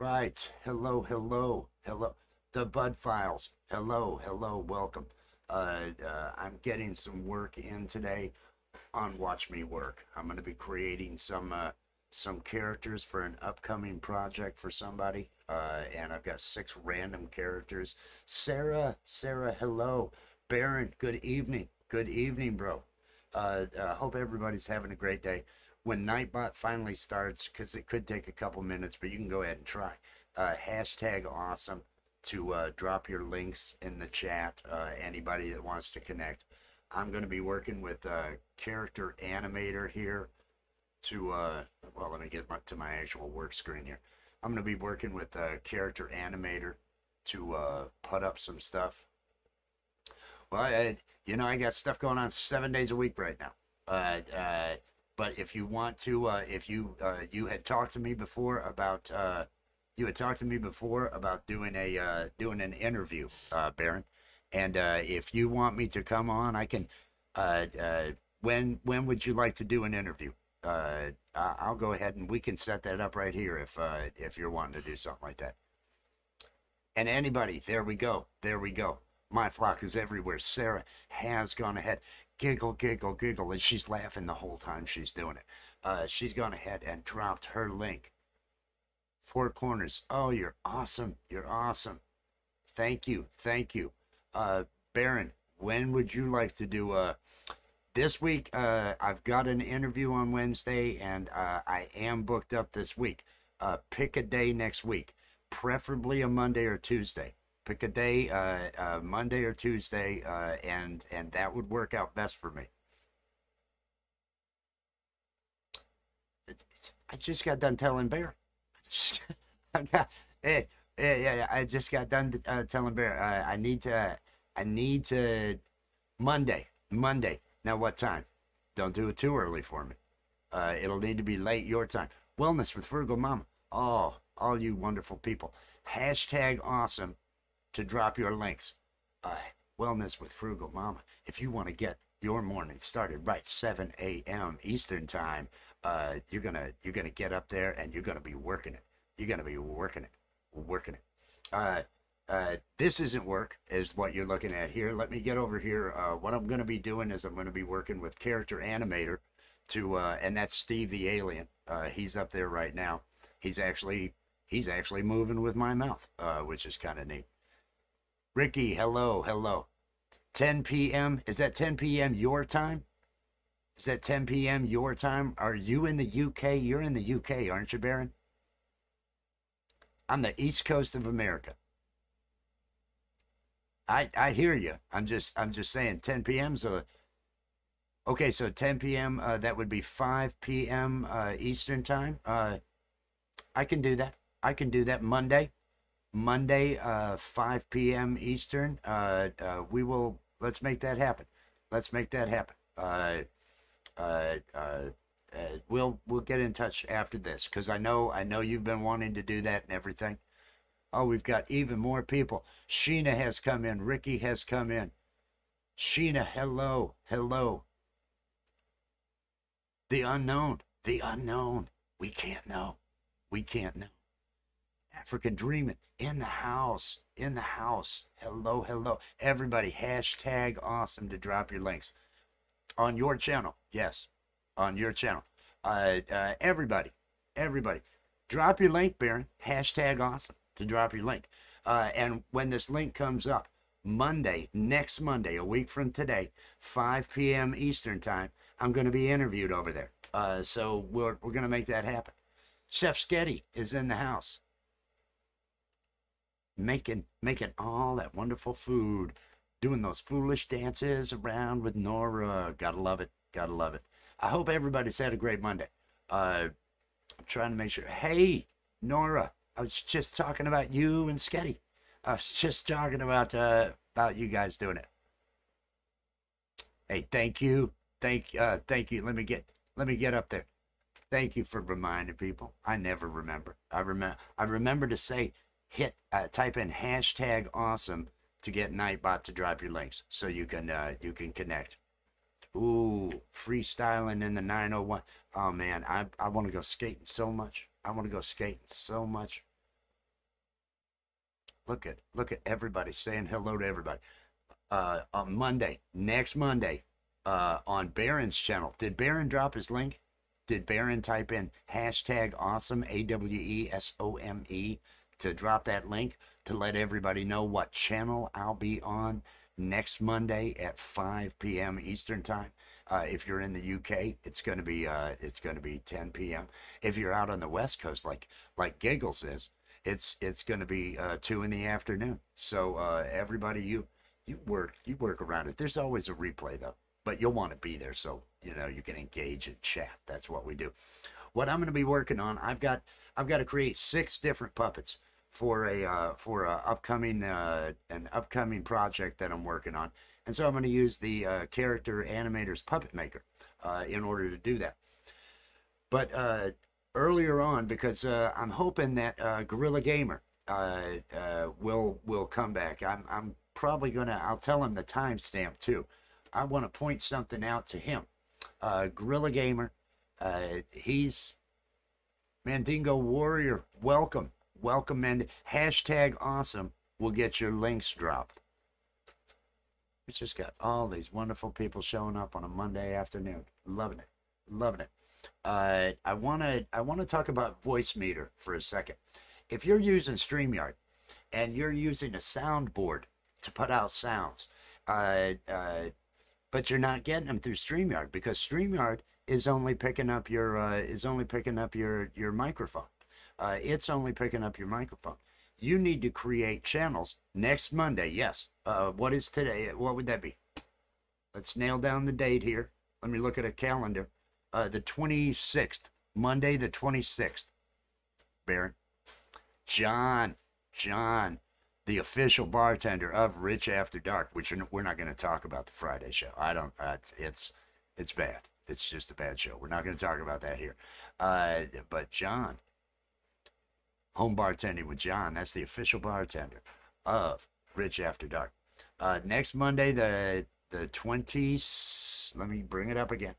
Right. Hello, hello, hello. The Bud Files. Hello, hello, welcome. Uh, uh, I'm getting some work in today on Watch Me Work. I'm going to be creating some uh, some characters for an upcoming project for somebody. Uh, and I've got six random characters. Sarah, Sarah, hello. Baron, good evening. Good evening, bro. Uh, uh, hope everybody's having a great day. When Nightbot finally starts, because it could take a couple minutes, but you can go ahead and try. Uh, hashtag awesome to uh, drop your links in the chat. Uh, anybody that wants to connect. I'm going to be working with a character animator here to, uh, well, let me get my, to my actual work screen here. I'm going to be working with a character animator to uh, put up some stuff. Well, I, you know, I got stuff going on seven days a week right now. Uh, uh, but if you want to, uh, if you uh, you had talked to me before about, uh, you had talked to me before about doing a uh, doing an interview, uh, Baron, and uh, if you want me to come on, I can. Uh, uh, when when would you like to do an interview? Uh, I'll go ahead and we can set that up right here if uh, if you're wanting to do something like that. And anybody, there we go, there we go. My flock is everywhere. Sarah has gone ahead. Giggle, giggle, giggle. And she's laughing the whole time she's doing it. Uh, she's gone ahead and dropped her link. Four corners. Oh, you're awesome. You're awesome. Thank you. Thank you. Uh, Baron, when would you like to do a. This week, uh, I've got an interview on Wednesday, and uh, I am booked up this week. Uh, pick a day next week, preferably a Monday or Tuesday pick a day, uh, uh, Monday or Tuesday, uh, and and that would work out best for me. I just got done telling Bear. I got, yeah, yeah, yeah, I just got done uh, telling Bear. Uh, I need to, I need to, Monday, Monday. Now what time? Don't do it too early for me. Uh, it'll need to be late your time. Wellness with Virgo Mama. Oh, all you wonderful people. Hashtag awesome to drop your links. Uh, Wellness with Frugal Mama. If you want to get your morning started right 7 a.m. Eastern time, uh, you're gonna you're gonna get up there and you're gonna be working it. You're gonna be working it, working it. Uh, uh, this isn't work, is what you're looking at here. Let me get over here. Uh, what I'm gonna be doing is I'm gonna be working with character animator to, uh, and that's Steve the Alien. Uh, he's up there right now. He's actually he's actually moving with my mouth, uh, which is kind of neat. Ricky, hello, hello. 10 p.m. Is that 10 p.m. your time? Is that 10 p.m. your time? Are you in the UK? You're in the UK, aren't you, Baron? I'm the east coast of America. I I hear you. I'm just I'm just saying 10 p.m. So okay, so 10 p.m. Uh, that would be 5 p.m. Uh, Eastern time. Uh, I can do that. I can do that Monday. Monday, uh, 5 p.m. Eastern. Uh, uh, we will, let's make that happen. Let's make that happen. Uh, uh, uh, uh, we'll, we'll get in touch after this because I know, I know you've been wanting to do that and everything. Oh, we've got even more people. Sheena has come in. Ricky has come in. Sheena, hello, hello. The unknown, the unknown. We can't know. We can't know. African Dreaming in the house, in the house. Hello, hello. Everybody, hashtag awesome to drop your links on your channel. Yes, on your channel. Uh, uh, everybody, everybody, drop your link, Baron. Hashtag awesome to drop your link. Uh, and when this link comes up, Monday, next Monday, a week from today, 5 p.m. Eastern Time, I'm going to be interviewed over there. Uh, so we're, we're going to make that happen. Chef Sketty is in the house making making all that wonderful food, doing those foolish dances around with Nora. Gotta love it. Gotta love it. I hope everybody's had a great Monday. Uh, I'm trying to make sure. Hey, Nora, I was just talking about you and Sketty. I was just talking about uh, about you guys doing it. Hey, thank you, thank uh, thank you. Let me get let me get up there. Thank you for reminding people. I never remember. I remember. I remember to say hit uh, type in hashtag awesome to get Nightbot to drop your links so you can uh, you can connect. Ooh, freestyling in the 901. Oh man, I I want to go skating so much. I want to go skating so much. look at look at everybody saying hello to everybody. Uh, on Monday, next Monday, uh, on Baron's channel. Did Baron drop his link? Did Baron type in hashtag awesome A W E S O M E to drop that link to let everybody know what channel I'll be on next Monday at 5 p.m. Eastern time? Uh, if you're in the UK, it's going to be uh, it's going to be 10 p.m. If you're out on the West Coast, like like Giggles is, it's it's going to be uh, two in the afternoon. So uh, everybody, you you work you work around it. There's always a replay though, but you'll want to be there so you know you can engage and chat. That's what we do. What I'm going to be working on, I've got I've got to create six different puppets for a uh, for a upcoming uh, an upcoming project that I'm working on. And so I'm going to use the uh, character animators puppet maker uh, in order to do that. But uh, earlier on, because uh, I'm hoping that uh, Gorilla Gamer uh, uh will will come back. I'm I'm probably gonna. I'll tell him the timestamp too. I want to point something out to him. Uh Gorilla Gamer, uh he's Mandingo Warrior. Welcome, welcome, and Hashtag awesome will get your links dropped. We just got all these wonderful people showing up on a Monday afternoon. Loving it. Loving it. Uh, I want to I want to talk about Voicemeeter for a second. If you're using StreamYard and you're using a soundboard to put out sounds, uh, uh, but you're not getting them through StreamYard because StreamYard is only picking up your uh, is only picking up your your microphone. Uh, it's only picking up your microphone you need to create channels next Monday. Yes. Uh, what is today? What would that be? Let's nail down the date here. Let me look at a calendar. Uh, the 26th, Monday, the 26th. Baron. John, John, the official bartender of Rich After Dark, which we're not going to talk about the Friday show. I don't, it's, it's, it's bad. It's just a bad show. We're not going to talk about that here. Uh, but John, Home Bartending with John. That's the official bartender of Rich After Dark. Uh, next Monday, the the twenty. Let me bring it up again.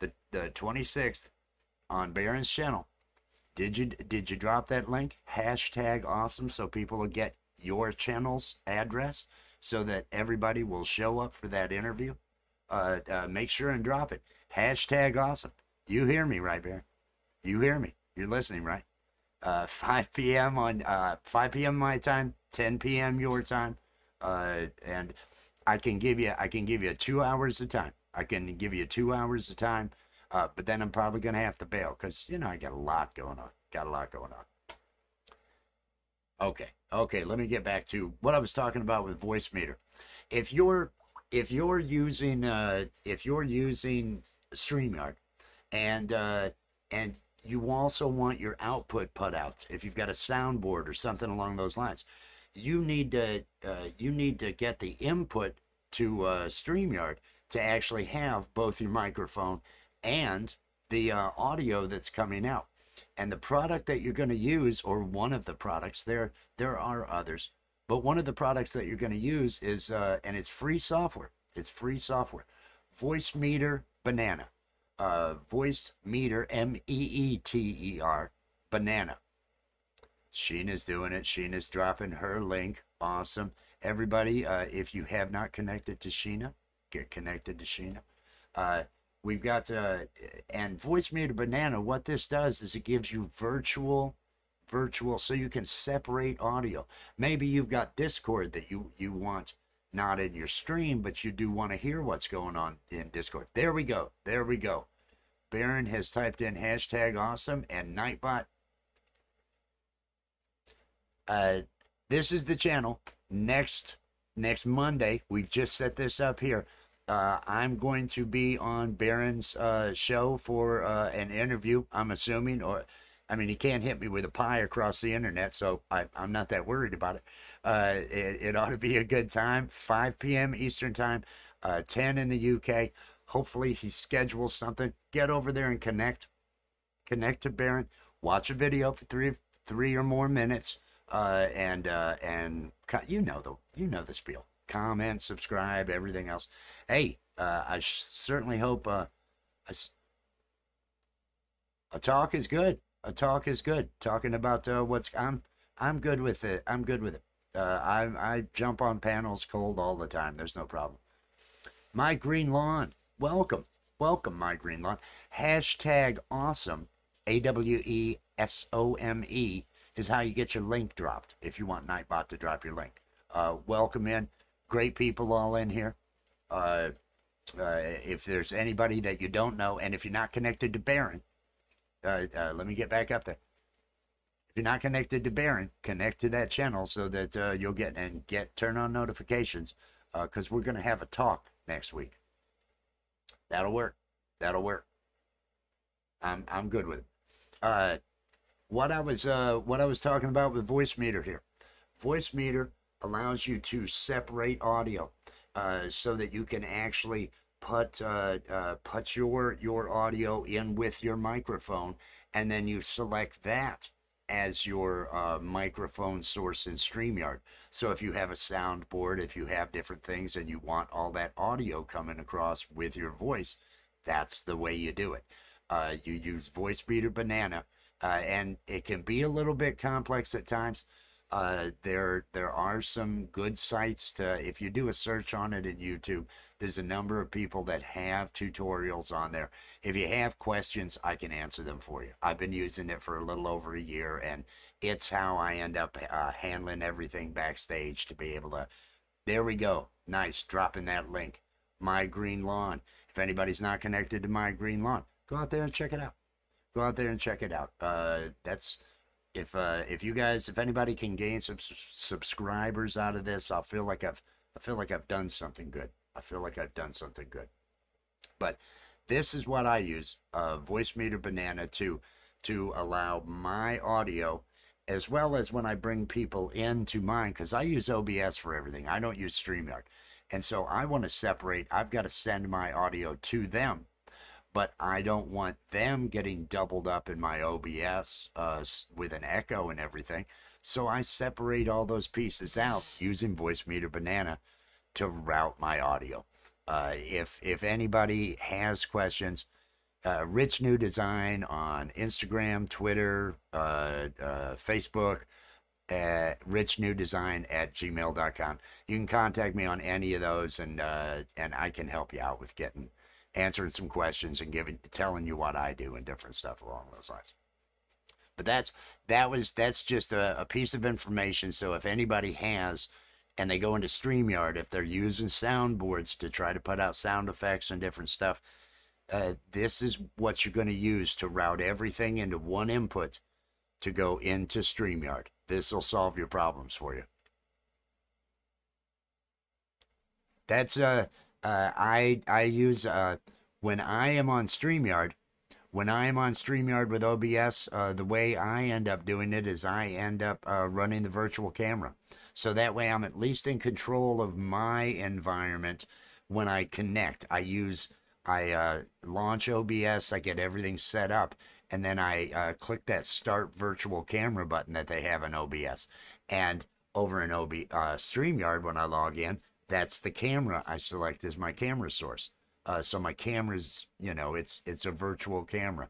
The the twenty sixth on Baron's channel. Did you did you drop that link? Hashtag awesome so people will get your channel's address so that everybody will show up for that interview. Uh, uh, make sure and drop it. Hashtag awesome. You hear me, right, Baron? You hear me. You're listening, right? Uh, 5 p.m. on uh, 5 p.m. my time, 10 p.m. your time, uh, and I can give you I can give you two hours of time. I can give you two hours of time, uh, but then I'm probably gonna have to bail because you know I got a lot going on. Got a lot going on. Okay, okay. Let me get back to what I was talking about with Voicemeeter. If you're if you're using uh, if you're using Streamyard, and uh, and you also want your output put out. If you've got a soundboard or something along those lines, you need to uh, you need to get the input to uh, Streamyard to actually have both your microphone and the uh, audio that's coming out. And the product that you're going to use, or one of the products, there there are others, but one of the products that you're going to use is, uh, and it's free software. It's free software. Voicemeeter Banana uh, voice meter, M E E T E R, banana. Sheena's doing it. Sheena's dropping her link. Awesome. Everybody, uh, if you have not connected to Sheena, get connected to Sheena. Uh, we've got, uh, and Voicemeeter Banana, what this does is it gives you virtual, virtual, so you can separate audio. Maybe you've got Discord that you, you want not in your stream, but you do want to hear what's going on in Discord. There we go. There we go. Baron has typed in hashtag awesome and Nightbot. Uh, this is the channel. Next next Monday, we've just set this up here. Uh, I'm going to be on Baron's uh, show for uh, an interview. I'm assuming, or I mean, he can't hit me with a pie across the internet, so I, am not that worried about it. Uh, it. It ought to be a good time. 5 p.m. Eastern Time, uh, 10 in the UK. Hopefully, he schedules something. Get over there and connect. Connect to Baron. Watch a video for three, three or more minutes, uh, and uh, and you know the you know the spiel. Comment, subscribe, everything else. Hey, uh, I certainly hope uh, a talk is good a talk is good. Talking about what's I'm I'm good with it. I'm good with it. Uh, I I jump on panels cold all the time. There's no problem. My Green Lawn, welcome, welcome, My Green Lawn. Hashtag awesome, A W E S O M E is how you get your link dropped if you want Nightbot to drop your link. Uh, welcome in, great people all in here. Uh, uh, if there's anybody that you don't know, and if you're not connected to Baron, uh, uh, let me get back up there. If you're not connected to Baron, connect to that channel so that uh, you'll get and get turn on notifications because we're gonna have a talk next week. That'll work. That'll work. I'm I'm good with it. Uh, what I was uh what I was talking about with Voicemeeter here. Voicemeeter allows you to separate audio uh, so that you can actually put uh, uh, put your your audio in with your microphone, and then you select that as your uh, microphone source in StreamYard. So if you have a soundboard, if you have different things, and you want all that audio coming across with your voice, that's the way you do it. Uh, you use Voicemeeter Banana, uh, and it can be a little bit complex at times. Uh, there there are some good sites to if you do a search on it in YouTube. There's a number of people that have tutorials on there. If you have questions, I can answer them for you. I've been using it for a little over a year, and it's how I end up uh, handling everything backstage to be able to. There we go. Nice, dropping that link. My Green Lawn. If anybody's not connected to My Green Lawn, go out there and check it out. Go out there and check it out. Uh, that's if uh, if you guys, if anybody can gain some subscribers out of this, I'll feel like I've I feel like I've done something good. I feel like I've done something good. But this is what I use, uh, Voicemeeter Banana, to to allow my audio as well as when I bring people into mine, because I use OBS for everything. I don't use StreamYard. And so I want to separate, I've got to send my audio to them, but I don't want them getting doubled up in my OBS uh, with an echo and everything. So I separate all those pieces out using Voicemeeter Banana to route my audio. Uh, if if anybody has questions, uh, Rich New Design on Instagram, Twitter, uh, uh Facebook, at Rich New Design at gmail.com. You can contact me on any of those, and uh, and I can help you out with getting answering some questions and giving telling you what I do and different stuff along those lines. But that's that was that's just a, a piece of information. So if anybody has and they go into StreamYard, if they're using soundboards to try to put out sound effects and different stuff, uh, this is what you're going to use to route everything into one input to go into StreamYard. This will solve your problems for you. That's uh, uh I I use uh when I am on StreamYard, when I am on StreamYard with OBS, uh, the way I end up doing it is I end up uh, running the virtual camera. So that way I'm at least in control of my environment when I connect. I use, I uh, launch OBS, I get everything set up, and then I uh, click that start virtual camera button that they have in OBS. And over in OB, uh, StreamYard, when I log in, that's the camera I select as my camera source. Uh, so my camera's, you know, it's it's a virtual camera.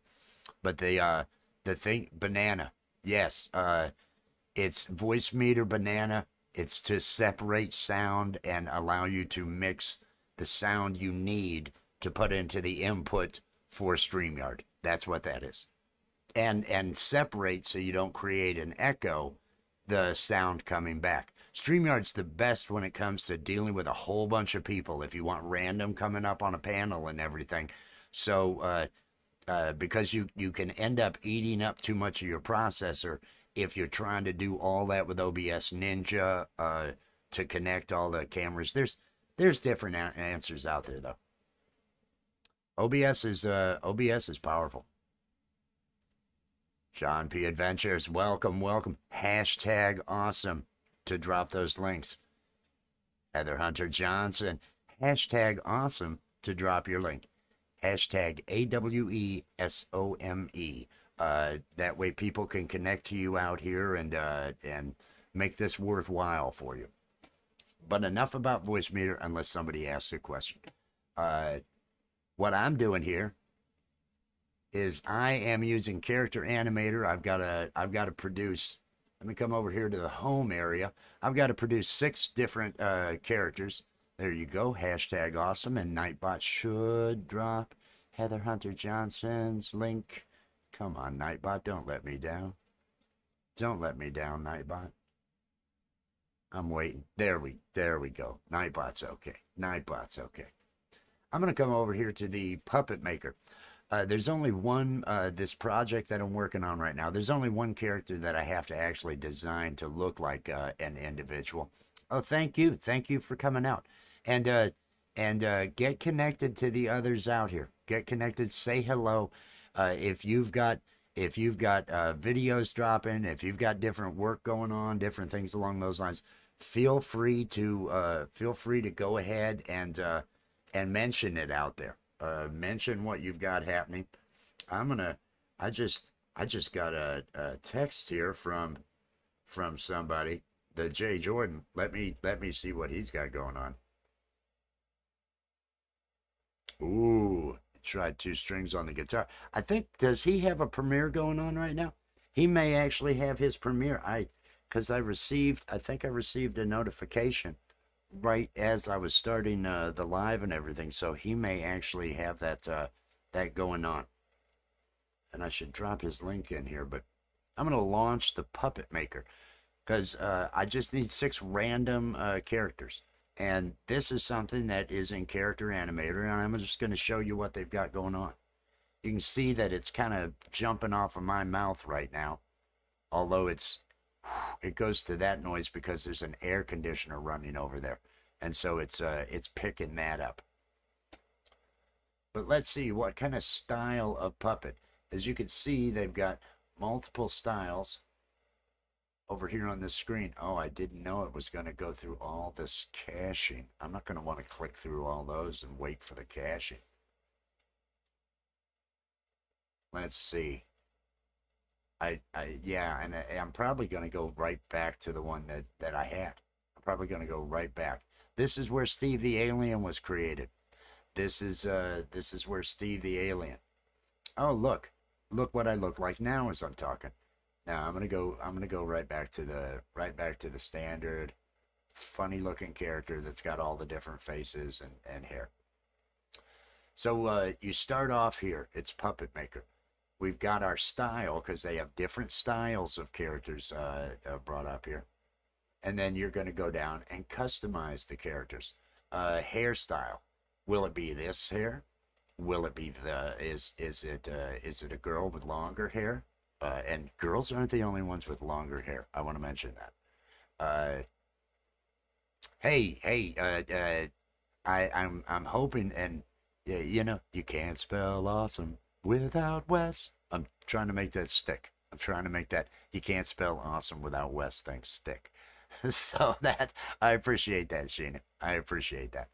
But the uh, the thing, banana, yes, uh, it's Voicemeeter banana it's to separate sound and allow you to mix the sound you need to put into the input for StreamYard. That's what that is. And and separate so you don't create an echo the sound coming back. StreamYard's the best when it comes to dealing with a whole bunch of people if you want random coming up on a panel and everything. So uh, uh, because you, you can end up eating up too much of your processor if you're trying to do all that with OBS Ninja uh, to connect all the cameras, there's there's different answers out there though. OBS is uh, OBS is powerful. John P. Adventures, welcome, welcome. Hashtag awesome to drop those links. Heather Hunter Johnson, hashtag awesome to drop your link. Hashtag A W E S O M E. Uh, that way, people can connect to you out here and uh, and make this worthwhile for you. But enough about Voicemeeter, unless somebody asks a question. Uh, what I'm doing here is I am using Character Animator. I've got to I've got to produce Let me come over here to the home area. I've got to produce six different uh, characters. There you go. Hashtag awesome. And Nightbot should drop Heather Hunter Johnson's link. Come on, Nightbot. Don't let me down. Don't let me down, Nightbot. I'm waiting. There we there we go. Nightbot's okay. Nightbot's okay. I'm gonna come over here to the puppet maker. Uh, there's only one uh, this project that I'm working on right now. There's only one character that I have to actually design to look like uh, an individual. Oh, thank you, thank you for coming out, and uh, and uh, get connected to the others out here. Get connected. Say hello. Uh, if you've got if you've got videos dropping, if you've got different work going on, different things along those lines, feel free to feel free to go ahead and and mention it out there. Uh, mention what you've got happening. I'm gonna. I just. I just got a, a text here from from somebody. The Jay Jordan. Let me let me see what he's got going on. Ooh, tried two strings on the guitar. I think does he have a premiere going on right now? He may actually have his premiere. I because I received. I think I received a notification right as I was starting uh, the live and everything, so he may actually have that uh, that going on. And I should drop his link in here, but I'm gonna launch the Puppet Maker because uh, I just need six random uh, characters, and this is something that is in Character Animator, and I'm just gonna show you what they've got going on. You can see that it's kind of jumping off of my mouth right now, although it's it goes to that noise because there's an air conditioner running over there. And so it's uh it's picking that up. But let's see what kind of style of puppet? As you can see they've got multiple styles over here on this screen oh i didn't know it was going to go through all this caching i'm not going to want to click through all those and wait for the caching let's see I, I yeah, and I, am probably going to go right back to the one that that I had. I'm probably going to go right back. This is where Steve the Alien was created. This is uh this is where Steve the Alien. Oh look, look what I look like now as I'm talking. Now I'm gonna go. I'm gonna go right back to the right back to the standard, funny looking character that's got all the different faces and and hair. So uh, you start off here. It's Puppet Maker we've got our style because they have different styles of characters uh, uh, brought up here. And then you're to go down and customize the characters. Uh, hairstyle. Will it be this hair? Will it be the is is it uh, is it a girl with longer hair? Uh, and girls aren't the only ones with longer hair. I want to mention that. Uh, hey, hey, uh, uh, I I'm I'm hoping and yeah, you know you can't spell awesome without Wes. I'm trying to make that stick. I'm trying to make that you can't spell awesome without Wes thing stick. so that I appreciate that, Sheena. I appreciate that.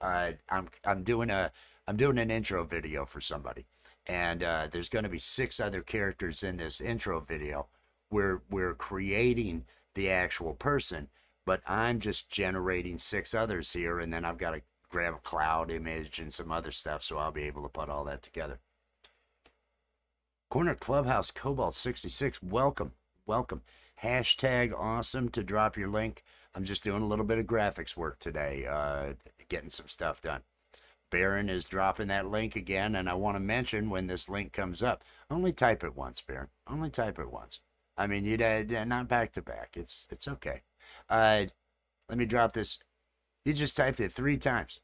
Uh, I'm I'm doing a I'm doing an intro video for somebody, and uh, there's going to be six other characters in this intro video. We're we're creating the actual person, but I'm just generating six others here, and then I've got to grab a cloud image and some other stuff, so I'll be able to put all that together. Corner Clubhouse Cobalt 66, welcome, welcome. Hashtag awesome to drop your link. I'm just doing a little bit of graphics work today, uh, getting some stuff done. Baron is dropping that link again, and I want to mention when this link comes up, only type it once, Baron. Only type it once. I mean, you uh, not back to back. It's it's okay. Uh, let me drop this. You just typed it three times.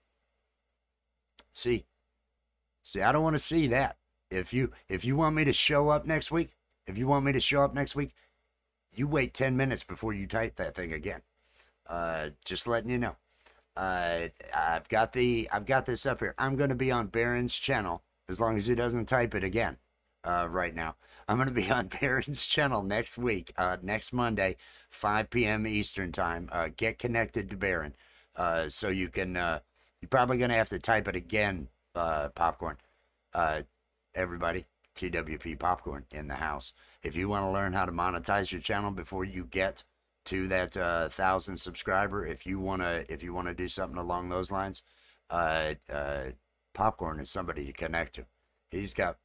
See, see, I don't want to see that if you if you want me to show up next week, if you want me to show up next week, you wait 10 minutes before you type that thing again. Uh, just letting you know. Uh, I've got the I've got this up here. I'm going to be on Baron's channel as long as he doesn't type it again. Uh, right now, I'm going to be on Baron's channel next week, uh, next Monday, 5 p.m. Eastern time. Uh, get connected to Baron, uh, so you can. Uh, you're probably going to have to type it again, uh, popcorn. Uh, everybody, TWP Popcorn in the house. If you want to learn how to monetize your channel before you get to that uh, thousand subscriber, if you wanna if you wanna do something along those lines, uh, uh, Popcorn is somebody to connect to. He's got,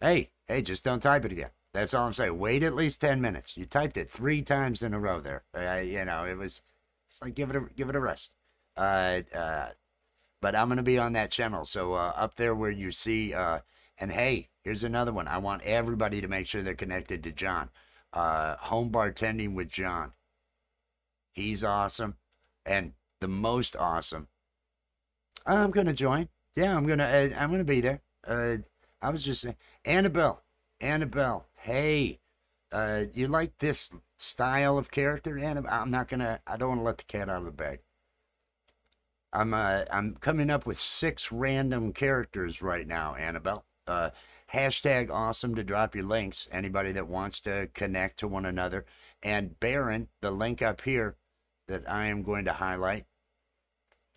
hey, hey, just don't type it again. That's all I'm saying. Wait at least ten minutes. You typed it three times in a row there. You know, it was. It's like give it a give it a rest. Uh, uh, but I'm gonna be on that channel. So uh, up there where you see, uh, and hey, here's another one. I want everybody to make sure they're connected to John. Uh, home bartending with John. He's awesome, and the most awesome. I'm gonna join. Yeah, I'm gonna. Uh, I'm gonna be there. Uh, I was just saying, Annabelle, Annabelle. Hey, uh, you like this style of character, Annabelle? I'm not gonna. I don't want to let the cat out of the bag. I'm uh, I'm coming up with six random characters right now, Annabelle. Uh, hashtag awesome to drop your links. Anybody that wants to connect to one another. And Baron, the link up here that I am going to highlight.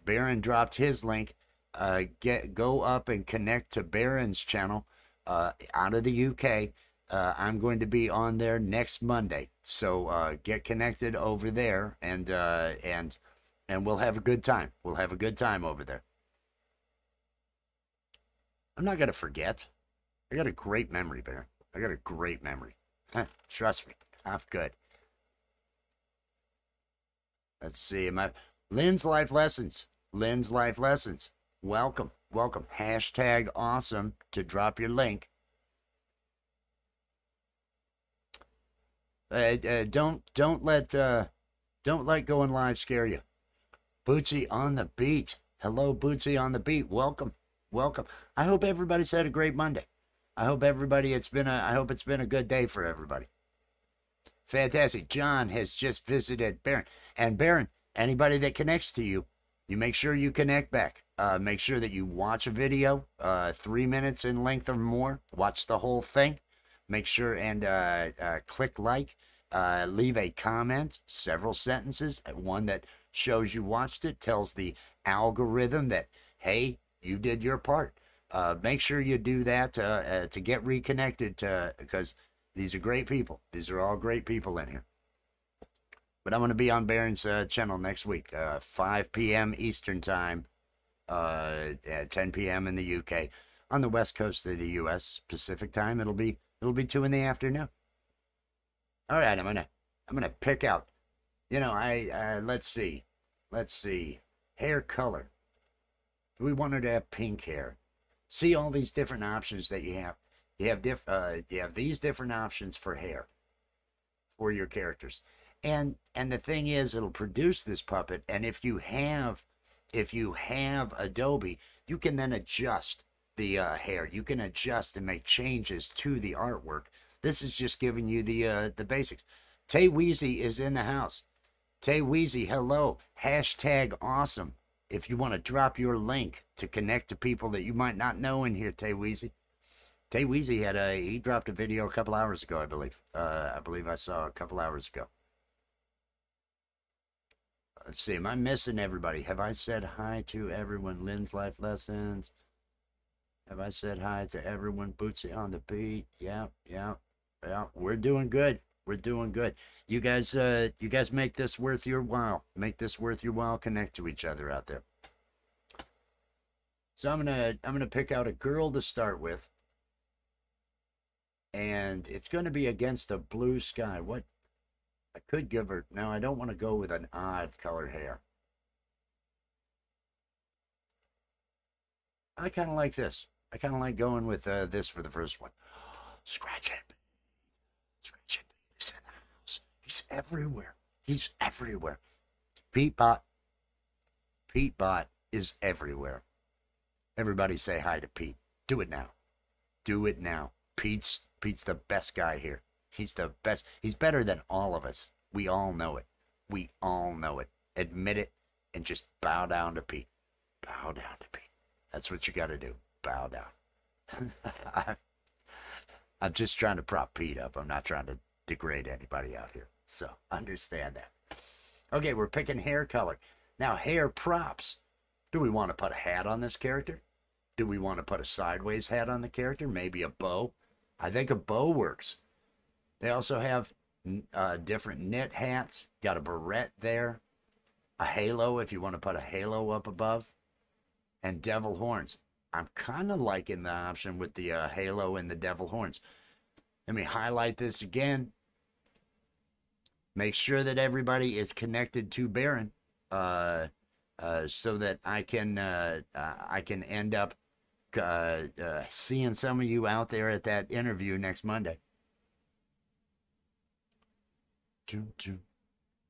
Baron dropped his link. Uh, get go up and connect to Baron's channel uh, out of the UK. Uh, I'm going to be on there next Monday, so uh, get connected over there, and uh, and and we'll have a good time. We'll have a good time over there. I'm not gonna forget. I got a great memory, Baron. I got a great memory. Trust me, I'm good. Let's see. My Lynn's life lessons. Lynn's life lessons. Welcome, welcome. Hashtag awesome to drop your link. Uh, uh, don't don't let uh, don't let going live scare you. Bootsy on the beat. Hello, Bootsy on the beat. Welcome, welcome. I hope everybody's had a great Monday. I hope everybody it's been a I hope it's been a good day for everybody. Fantastic. John has just visited Baron. And Baron, anybody that connects to you, you make sure you connect back. Uh, make sure that you watch a video, uh, three minutes in length or more. Watch the whole thing. Make sure and uh, uh click like. Uh, leave a comment, several sentences. One that shows you watched it tells the algorithm that, hey, you did your part. Uh, make sure you do that to get reconnected to, because these are great people. These are all great people in here. But I'm going to be on Baron's uh, channel next week, uh, 5 p.m. Eastern Time, uh, at 10 p.m. in the UK. On the west coast of the U.S. Pacific Time, it'll be it'll be two in the afternoon. All right, I'm gonna I'm gonna pick out. You know, I uh, let's see, let's see, hair color. Do we want her to have pink hair? See all these different options that you have. You have diff uh, you have these different options for hair for your characters and and the thing is it'll produce this puppet and if you have if you have adobe you can then adjust the uh, hair. You can adjust and make changes to the artwork. This is just giving you the uh, the basics. Tay weezy is in the house. Tay weezy hello. Hashtag awesome. If you want to drop your link to connect to people that you might not know in here tay weezy. Tay weezy had a he dropped a video a couple hours ago i believe. Uh, i believe i saw a couple hours ago Let's see. Am I missing everybody? Have I said hi to everyone? Lynn's Life Lessons. Have I said hi to everyone? Bootsy on the beat. Yeah, yeah, yeah. We're doing good. We're doing good. You guys, uh, you guys make this worth your while. Make this worth your while. Connect to each other out there. So I'm gonna, I'm gonna pick out a girl to start with, and it's gonna be against a blue sky. What I could give her, now I don't want to go with an odd color hair. I kind of like this. I kind of like going with uh, this for the first one. Scratch it. Scratch it. He's in the house. He's everywhere. He's everywhere. Pete Bot. Pete Bot is everywhere. Everybody say hi to Pete. Do it now. Do it now. Pete's Pete's the best guy here. He's the best. He's better than all of us. We all know it. We all know it. Admit it and just bow down to Pete. Bow down to Pete. That's what you got to do. Bow down. I'm just trying to prop Pete up. I'm not trying to degrade anybody out here. So understand that. Okay, we're picking hair color. Now, hair props. Do we want to put a hat on this character? Do we want to put a sideways hat on the character? Maybe a bow? I think a bow works. They also have uh, different knit hats. Got a beret there. A halo if you want to put a halo up above. And devil horns. I'm kind of liking the option with the uh, halo and the devil horns. Let me highlight this again. Make sure that everybody is connected to Baron, uh, uh, so that I can uh, uh, I can end up uh, seeing some of you out there at that interview next Monday.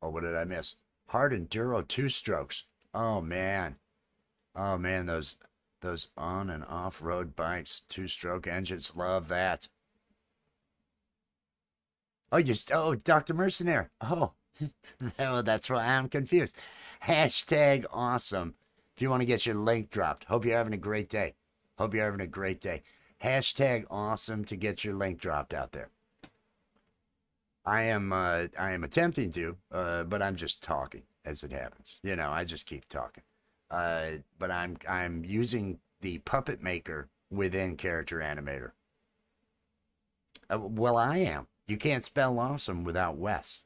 Oh, what did I miss? Hard enduro two strokes. Oh man, oh man, those those on and off road bikes, two stroke engines, love that. Oh, just oh, Dr. Mercenary. Oh, no, oh, that's why I'm confused. Hashtag awesome. If you want to get your link dropped, hope you're having a great day. Hope you're having a great day. Hashtag awesome to get your link dropped out there. I am uh, I am attempting to, uh, but I'm just talking as it happens. You know, I just keep talking. Uh, but I'm I'm using the puppet maker within Character Animator. Uh, well, I am. You can't spell awesome without Wes.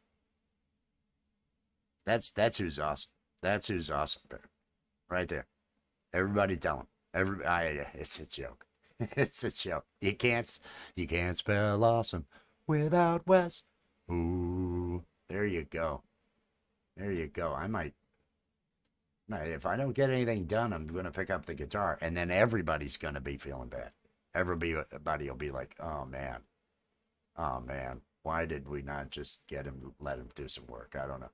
That's that's who's awesome. That's who's awesome, right there. Everybody tell him. Every I, it's a joke. it's a joke. You can't you can't spell awesome without Wes. Ooh, there you go. There you go. I might. If I don't get anything done, I'm going to pick up the guitar, and then everybody's going to be feeling bad. Everybody will be like, "Oh man, oh man, why did we not just get him, let him do some work?" I don't know.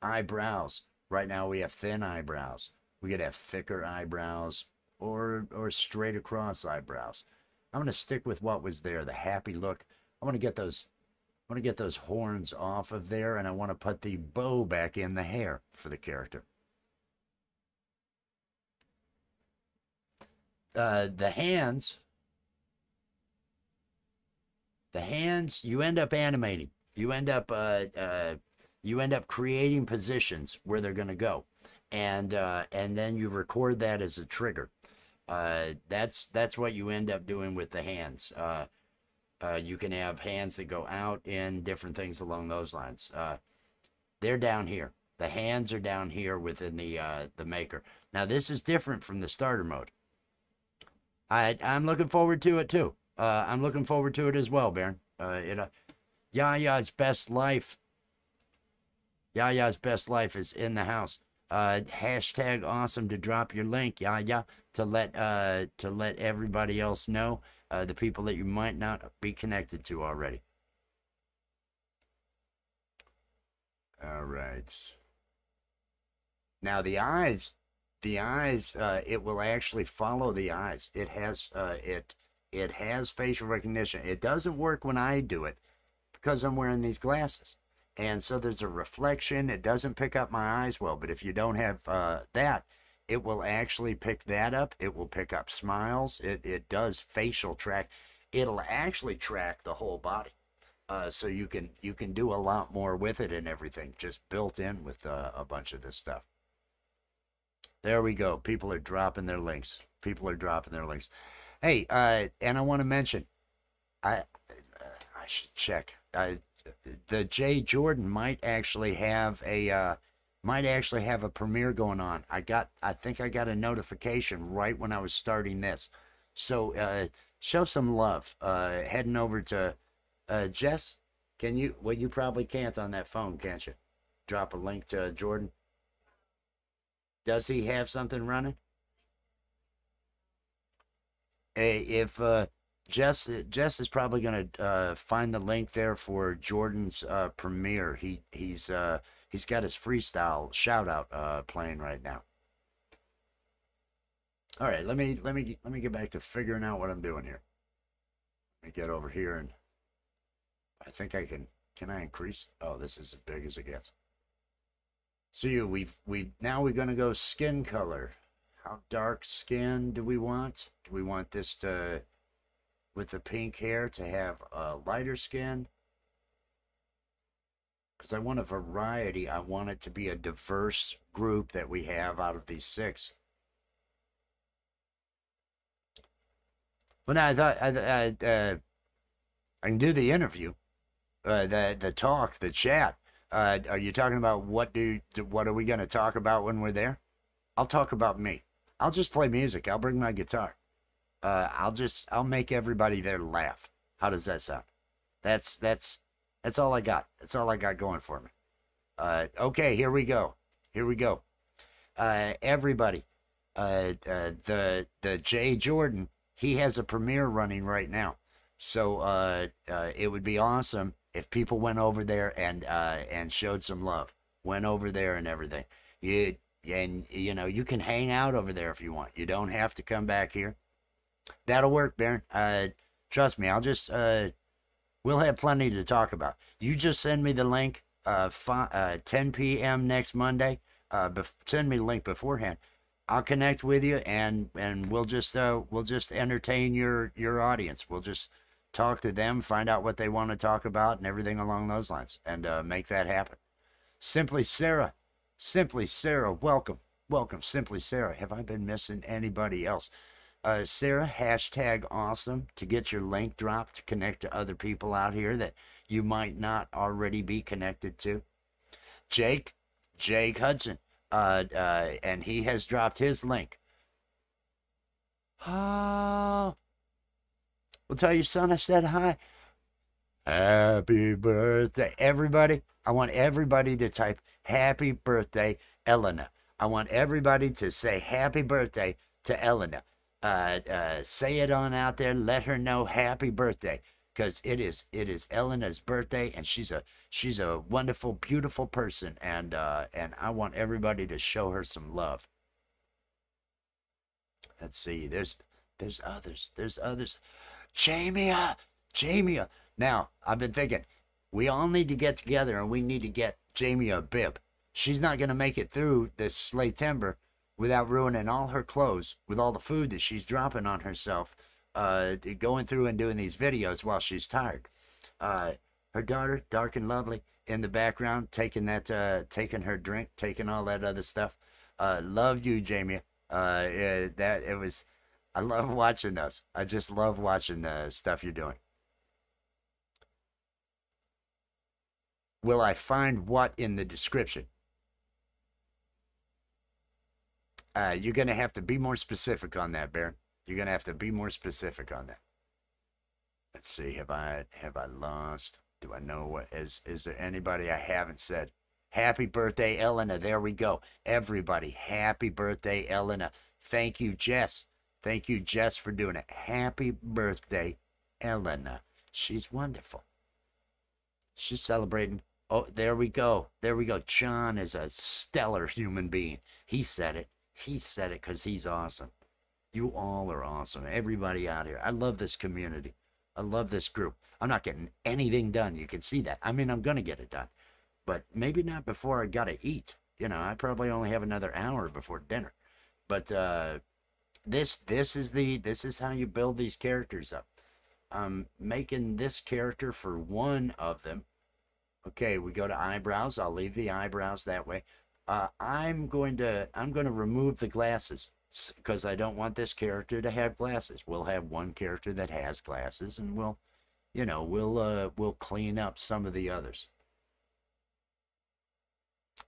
Eyebrows. Right now we have thin eyebrows. We could have thicker eyebrows or or straight across eyebrows. I'm going to stick with what was there, the happy look. I want to get those I want to get those horns off of there and I want to put the bow back in the hair for the character. Uh, the hands, the hands, you end up animating. You end up, uh, uh, you end up creating positions where they're going to go, and uh, and then you record that as a trigger. Uh, that's that's what you end up doing with the hands. Uh, you can have hands that go out in different things along those lines. Uh, they're down here. The hands are down here within the uh, the maker. Now this is different from the starter mode. I I'm looking forward to it too. Uh, I'm looking forward to it as well, Baron. Uh, it, uh, Yaya's best life. Yaya's best life is in the house. Hashtag awesome to drop your link, Yaya, to let to let everybody else know uh, the people that you might not be connected to already. All right. Now the eyes, the eyes, uh, it will actually follow the eyes. It has uh, it it has facial recognition. It doesn't work when I do it because I'm wearing these glasses, and so there's a reflection. It doesn't pick up my eyes well. But if you don't have uh, that, it will actually pick that up. It will pick up smiles. It, it does facial track. It'll actually track the whole body. Uh, so you can you can do a lot more with it and everything just built in with uh, a bunch of this stuff. There we go. People are dropping their links. People are dropping their links. Hey, uh, and I want to mention, I I should check. Uh, the Jay Jordan might actually have a uh, might actually have a premiere going on. I got, I think I got a notification right when I was starting this. So uh, show some love. Uh, heading over to uh, Jess. Can you? Well, you probably can't on that phone, can't you? Drop a link to Jordan. Does he have something running? Hey, if uh, Jess, Jess is probably gonna uh, find the link there for Jordan's uh, premiere. He he's uh, He's got his freestyle shout out uh, playing right now. All right, let me let me let me get back to figuring out what I'm doing here. Let me get over here and I think I can can I increase oh this is as big as it gets. So you we've we now we're gonna go skin color. How dark skin do we want? Do we want this to with the pink hair to have a lighter skin? Because I want a variety. I want it to be a diverse group that we have out of these six. Well, now I thought I, I, uh, I can do the interview, uh, the the talk, the chat. Uh, are you talking about what do what are we going to talk about when we're there? I'll talk about me. I'll just play music. I'll bring my guitar. Uh, I'll just I'll make everybody there laugh. How does that sound? That's that's that's all I got. That's all I got going for me. Uh, okay, here we go. Here we go. Uh, everybody, uh, uh, the the J Jordan, he has a premiere running right now. So uh, uh, it would be awesome if people went over there and and showed some love. Went over there and everything. You and you know you can hang out over there if you want. You don't have to come back here. That'll work, Baron. Trust me. I'll just we'll have plenty to talk about. You just send me the link. Uh, uh 10 p.m. next Monday. Uh, send me the link beforehand. I'll connect with you and and we'll just uh we'll just entertain your your audience. We'll just talk to them, find out what they want to talk about, and everything along those lines, and uh, make that happen. Simply Sarah, Simply Sarah, welcome, welcome. Simply Sarah. Have I been missing anybody else? Uh, Sarah, hashtag awesome to get your link dropped to connect to other people out here that you might not already be connected to. Jake, Jake Hudson, uh, uh, and he has dropped his link. Oh, well, tell your son I said hi. Happy birthday, everybody. I want everybody to type happy birthday, Elena. I want everybody to say happy birthday to Elena. Uh, uh, say it on out there. Let her know happy birthday because it is it is Elena's birthday and she's a she's a wonderful, beautiful person and uh, and I want everybody to show her some love. Let's see. There's there's others. There's others. Jamia, Jamia. Now I've been thinking we all need to get together and we need to get Jamie a bib. She's not gonna make it through this late timber without ruining all her clothes with all the food that she's dropping on herself, uh, going through and doing these videos while she's tired. Uh, her daughter, dark and lovely, in the background, taking that, uh, taking her drink, taking all that other stuff. Uh, love you, Jamie. Uh, yeah, that it was. I love watching those. I just love watching the stuff you're doing. Will I find what in the description? Uh, you're going to have to be more specific on that, Baron. You're going to have to be more specific on that. Let's see. Have I have I lost? Do I know what is is there anybody I haven't said? Happy birthday, Elena. There we go. Everybody, happy birthday, Elena. Thank you, Jess. Thank you, Jess, for doing it. Happy birthday, Elena. She's wonderful. She's celebrating. Oh, there we go. There we go. John is a stellar human being. He said it. He said it because he's awesome. You all are awesome. Everybody out here. I love this community. I love this group. I'm not getting anything done. You can see that. I mean, I'm going to get it done, but maybe not before I got to eat. You know, I probably only have another hour before dinner. But uh, this this is the this is how you build these characters up. I'm making this character for one of them. Okay, we go to eyebrows. I'll leave the eyebrows that way uh, I'm going to I'm going to remove the glasses because I don't want this character to have glasses. We'll have one character that has glasses, and we'll, you know, we'll uh, we'll clean up some of the others.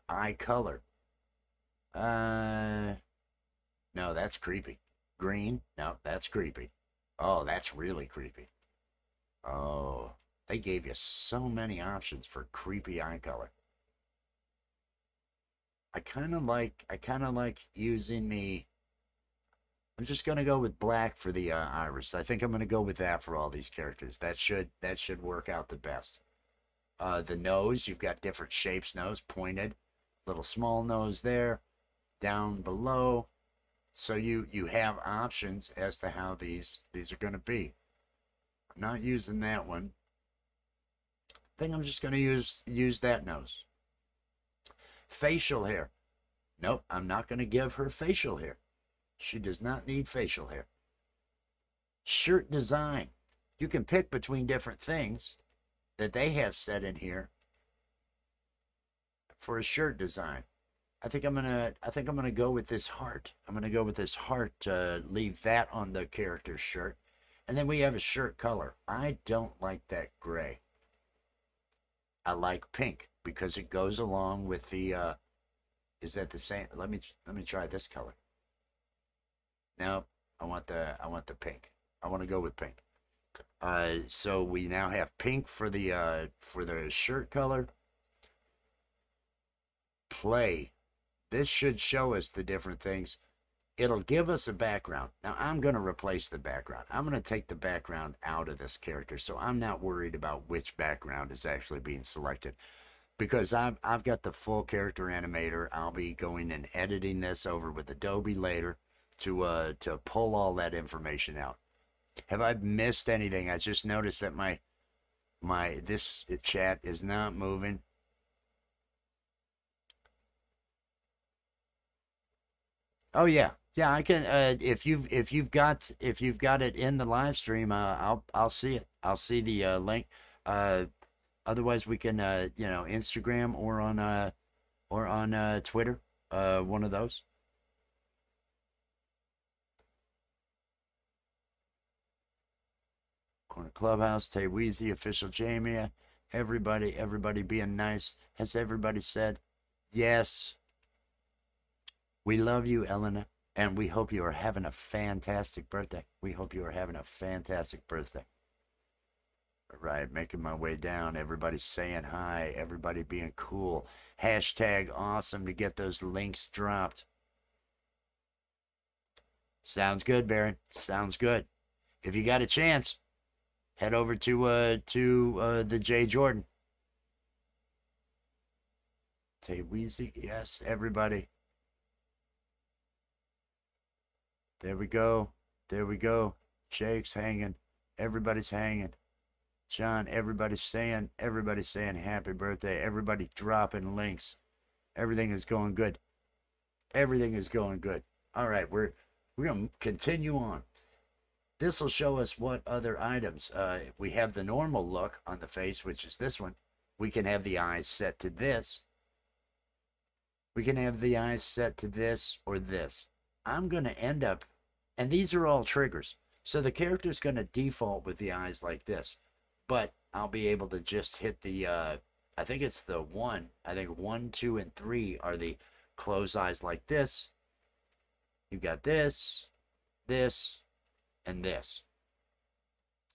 Eye color. Uh, no, that's creepy. Green. No, that's creepy. Oh, that's really creepy. Oh, they gave you so many options for creepy eye color. I kind of like I kind of like using the I'm just gonna go with black for the uh, iris. I think I'm gonna go with that for all these characters. That should that should work out the best. Uh, the nose, you've got different shapes. Nose pointed, little small nose there, down below. So you you have options as to how these these are gonna be. I'm not using that one. I think I'm just gonna use use that nose. Facial hair. Nope, I'm not going to give her facial hair. She does not need facial hair. Shirt design. You can pick between different things that they have set in here for a shirt design. I think I'm gonna I think I'm gonna go with this heart. I'm gonna go with this heart to leave that on the character's shirt. And then we have a shirt color. I don't like that gray. I like pink because it goes along with the uh is that the same let me let me try this color no i want the i want the pink i want to go with pink Uh, so we now have pink for the uh, for the shirt color. Play. This should show us the different things. It'll give us a background. Now I'm going to replace the background. I'm going to take the background out of this character, so I'm not worried about which background is actually being selected because I've, I've got the full character animator. I'll be going and editing this over with Adobe later to uh to pull all that information out. Have I missed anything? I just noticed that my my this chat is not moving. Oh yeah, yeah. I can. Uh, if you've if you've got if you've got it in the live stream, uh, I'll I'll see it. I'll see the uh, link. Uh, otherwise, we can uh, you know Instagram or on uh or on uh, Twitter. Uh, one of those. Corner Clubhouse, Tay Weezy, official Jamie, everybody, everybody being nice. Has everybody said yes? We love you, Elena, and we hope you are having a fantastic birthday. We hope you are having a fantastic birthday. Right, making my way down. Everybody saying hi. Everybody being cool. Hashtag awesome to get those links dropped. Sounds good, Baron. Sounds good. If you got a chance, head over to uh to uh the J Jordan. Tay Weezy, yes, everybody. There we go. There we go. Jake's hanging. Everybody's hanging. John, everybody's saying, everybody's saying happy birthday. Everybody dropping links. Everything is going good. Everything is going good. All right, we're we're gonna continue on. This will show us what other items. Uh, we have the normal look on the face, which is this one. We can have the eyes set to this. We can have the eyes set to this or this. I'm going to end up, and these are all triggers. So the character's going to default with the eyes like this. But I'll be able to just hit the, uh, I think it's the one. I think one, two, and three are the close eyes like this. You've got this, this, and this.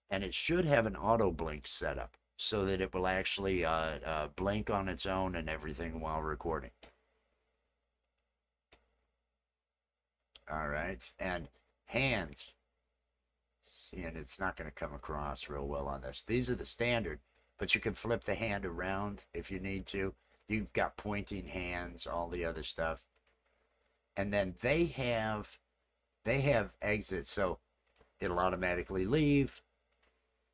And it should have an auto blink setup so that it will actually uh, uh, blink on its own and everything while recording. All right. And hands. And it's not going to come across real well on this. These are the standard, but you can flip the hand around if you need to. You've got pointing hands, all the other stuff. And then they have they have exits. So it'll automatically leave.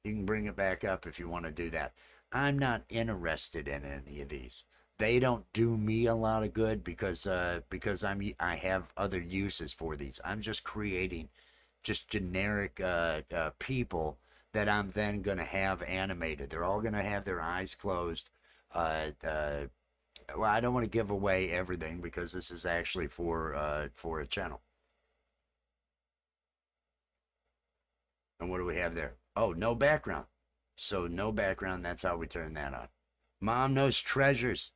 You can bring it back up if you want to do that. I'm not interested in any of these. They don't do me a lot of good because uh, because I'm I have other uses for these. I'm just creating just generic uh, uh, people that I'm then gonna have animated. They're all gonna have their eyes closed. Uh, uh, well, I don't want to give away everything because this is actually for uh, for a channel. And what do we have there? Oh, no background. So no background, that's how we turn that on. Mom knows treasures.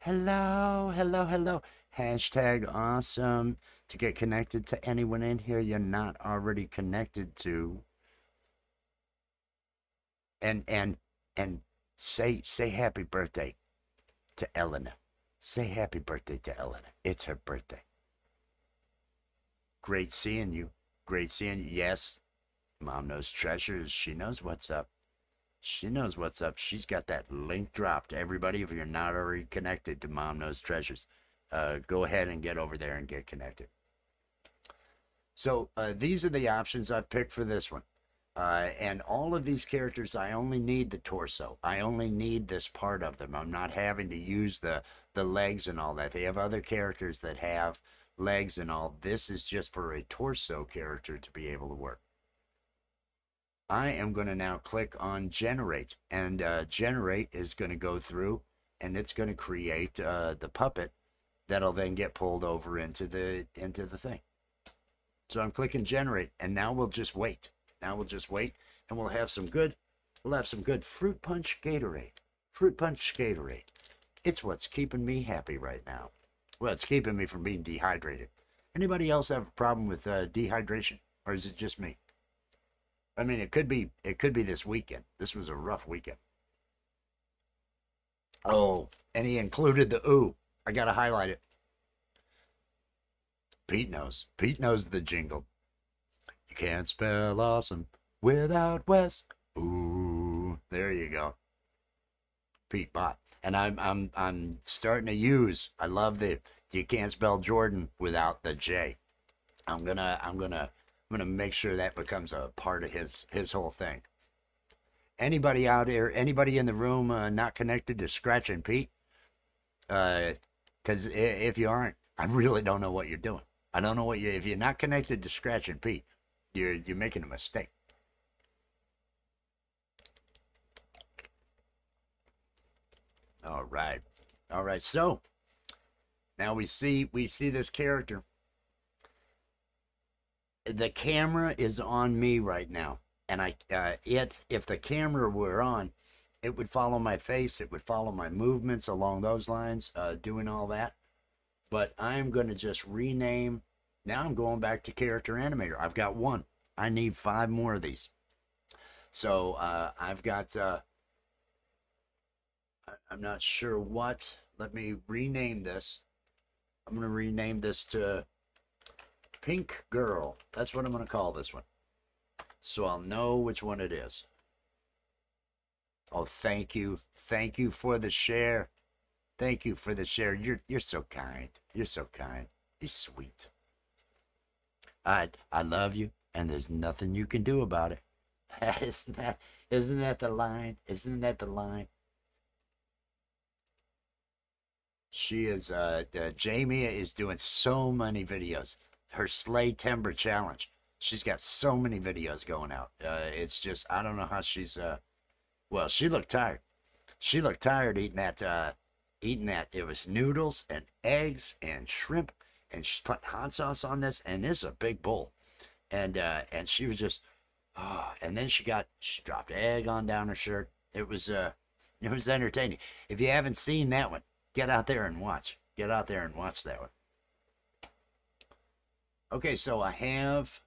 Hello, hello, hello. Hashtag awesome to get connected to anyone in here you're not already connected to. And and and say say happy birthday to Elena. Say happy birthday to Elena. It's her birthday. Great seeing you. Great seeing you. Yes, Mom knows treasures. She knows what's up. She knows what's up. She's got that link dropped. Everybody, if you're not already connected to Mom Knows Treasures, uh, go ahead and get over there and get connected. So uh, these are the options I've picked for this one. Uh, and all of these characters, I only need the torso. I only need this part of them. I'm not having to use the, the legs and all that. They have other characters that have legs and all. This is just for a torso character to be able to work. I am going to now click on generate and uh, generate is going to go through and it's going to create uh, the puppet that'll then get pulled over into the into the thing. So I'm clicking generate and now we'll just wait. Now we'll just wait and we'll have some good we'll have some good fruit punch Gatorade. Fruit punch Gatorade. It's what's keeping me happy right now. Well, it's keeping me from being dehydrated. Anybody else have a problem with uh, dehydration or is it just me? I mean, it could be it could be this weekend. This was a rough weekend. Oh, and he included the ooh. I gotta highlight it. Pete knows. Pete knows the jingle. You can't spell awesome without Wes. Ooh, there you go. Pete Bot. And I'm I'm I'm starting to use. I love the you can't spell Jordan without the J. I'm gonna I'm gonna I'm gonna make sure that becomes a part of his his whole thing. Anybody out there, anybody in the room uh, not connected to Scratch and Pete? Because if you aren't, I really don't know what you're doing. I don't know what you. If you're not connected to Scratch and Pete, you're you're making a mistake. All right, all right. So now we see we see this character. The camera is on me right now, and I uh, it if the camera were on, it would follow my face. It would follow my movements along those lines, uh, doing all that. But I'm going to just rename. Now I'm going back to character animator. I've got one. I need five more of these. So uh, I've got. Uh, I'm not sure what. Let me rename this. I'm going to rename this to Pink Girl. That's what I'm going to call this one. So I'll know which one it is. Oh, thank you. Thank you for the share. Thank you for the share. You're you're so kind. You're so kind. You're sweet. I I love you, and there's nothing you can do about it. isn't that isn't that the line? Isn't that the line? She is uh, uh Jamie is doing so many videos. Her Slay Timber challenge. She's got so many videos going out. Uh, it's just I don't know how she's uh well, she looked tired. She looked tired eating that uh eating that it was noodles and eggs and shrimp and she's putting hot sauce on this and this is a big bowl. And uh and she was just oh and then she got she dropped egg on down her shirt. It was uh it was entertaining. If you haven't seen that one, Get out there and watch. Get out there and watch that one. Okay, so I have,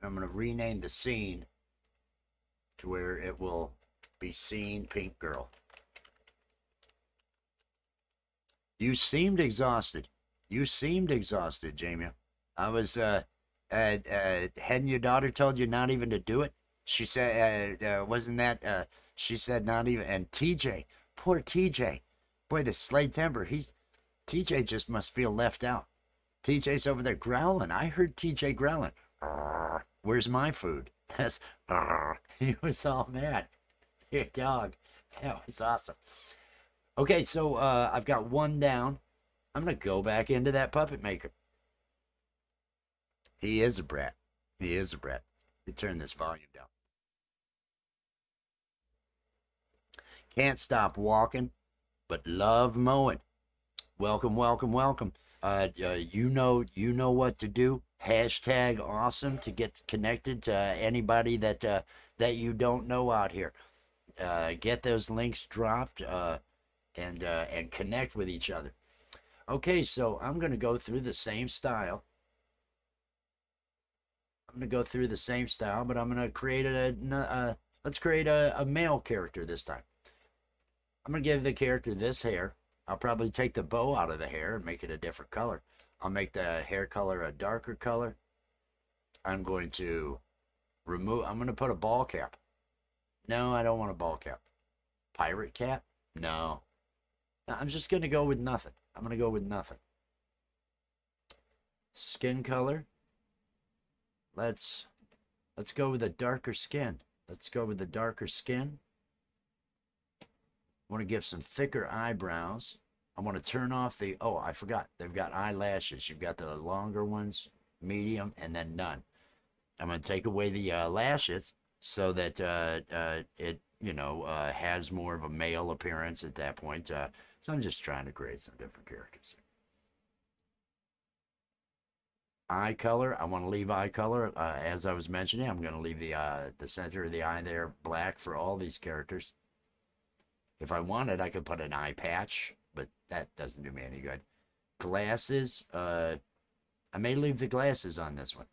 I'm going to rename the scene to where it will be seen Pink Girl. You seemed exhausted. You seemed exhausted, Jamie. I was, uh, uh, uh, hadn't your daughter told you not even to do it? She said, uh, uh wasn't that, uh, she said not even, and TJ, poor TJ, Boy, the Slay temper, he's TJ just must feel left out. TJ's over there growling. I heard TJ growling. Where's my food? That's he was all mad. Your dog. That was awesome. Okay, so uh, I've got one down. I'm gonna go back into that puppet maker. He is a brat. He is a brat. You turn this volume down. Can't stop walking but love mowing. Welcome, welcome, welcome. Uh, uh, you know, you know what to do. Hashtag awesome to get connected to anybody that uh, that you don't know out here. Uh, get those links dropped uh, and uh, and connect with each other. Okay, so I'm gonna go through the same style. I'm gonna go through the same style, but I'm gonna create a, a let's create a, a male character this time. I'm going to give the character this hair. I'll probably take the bow out of the hair and make it a different color. I'll make the hair color a darker color. I'm going to remove, I'm going to put a ball cap. No, I don't want a ball cap. Pirate cap? No. I'm just going to go with nothing. I'm going to go with nothing. Skin color. Let's, let's go with a darker skin. Let's go with the darker skin. I want to give some thicker eyebrows. I want to turn off the, oh, I forgot. They've got eyelashes. You've got the longer ones, medium, and then none. I'm going to take away the uh, lashes so that uh, uh, it, you know, uh, has more of a male appearance at that point. Uh, so I'm just trying to create some different characters. Eye color, I want to leave eye color. Uh, as I was mentioning, I'm going to leave the, the center of the eye there black for all these characters. If I wanted, I could put an eye patch, that doesn't do me any good. Glasses, uh, I may leave the glasses on this one.